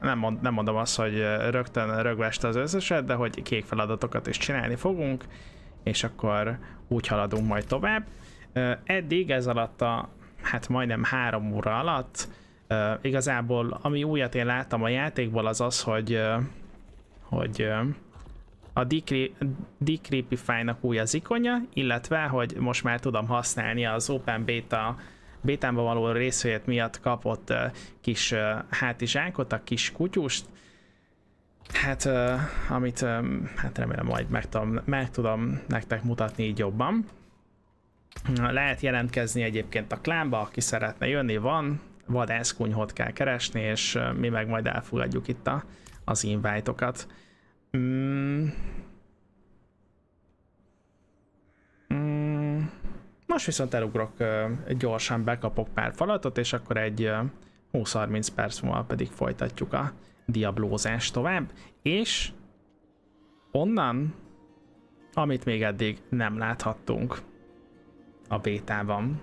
nem, mond, nem mondom azt, hogy rögtön rögvest az összeset, de hogy kék feladatokat is csinálni fogunk, és akkor úgy haladunk majd tovább. Eddig ez alatt a hát majdnem három óra alatt. Igazából ami újat én láttam a játékból az az, hogy, hogy a Decreepify-nak új az ikonja, illetve hogy most már tudom használni az Open Beta bétánba való részvélet miatt kapott uh, kis uh, hátizsákot, a kis kutyust, hát uh, amit um, hát remélem majd meg tudom, meg tudom nektek mutatni így jobban. Lehet jelentkezni egyébként a klánba, aki szeretne jönni, van, vadászkunyhot kell keresni, és mi meg majd elfogadjuk itt a, az invite-okat. Mm. Mm. Most viszont elugrok, gyorsan bekapok pár falatot, és akkor egy 20-30 perc múlva pedig folytatjuk a diablózást tovább, és onnan, amit még eddig nem láthattunk a bétában.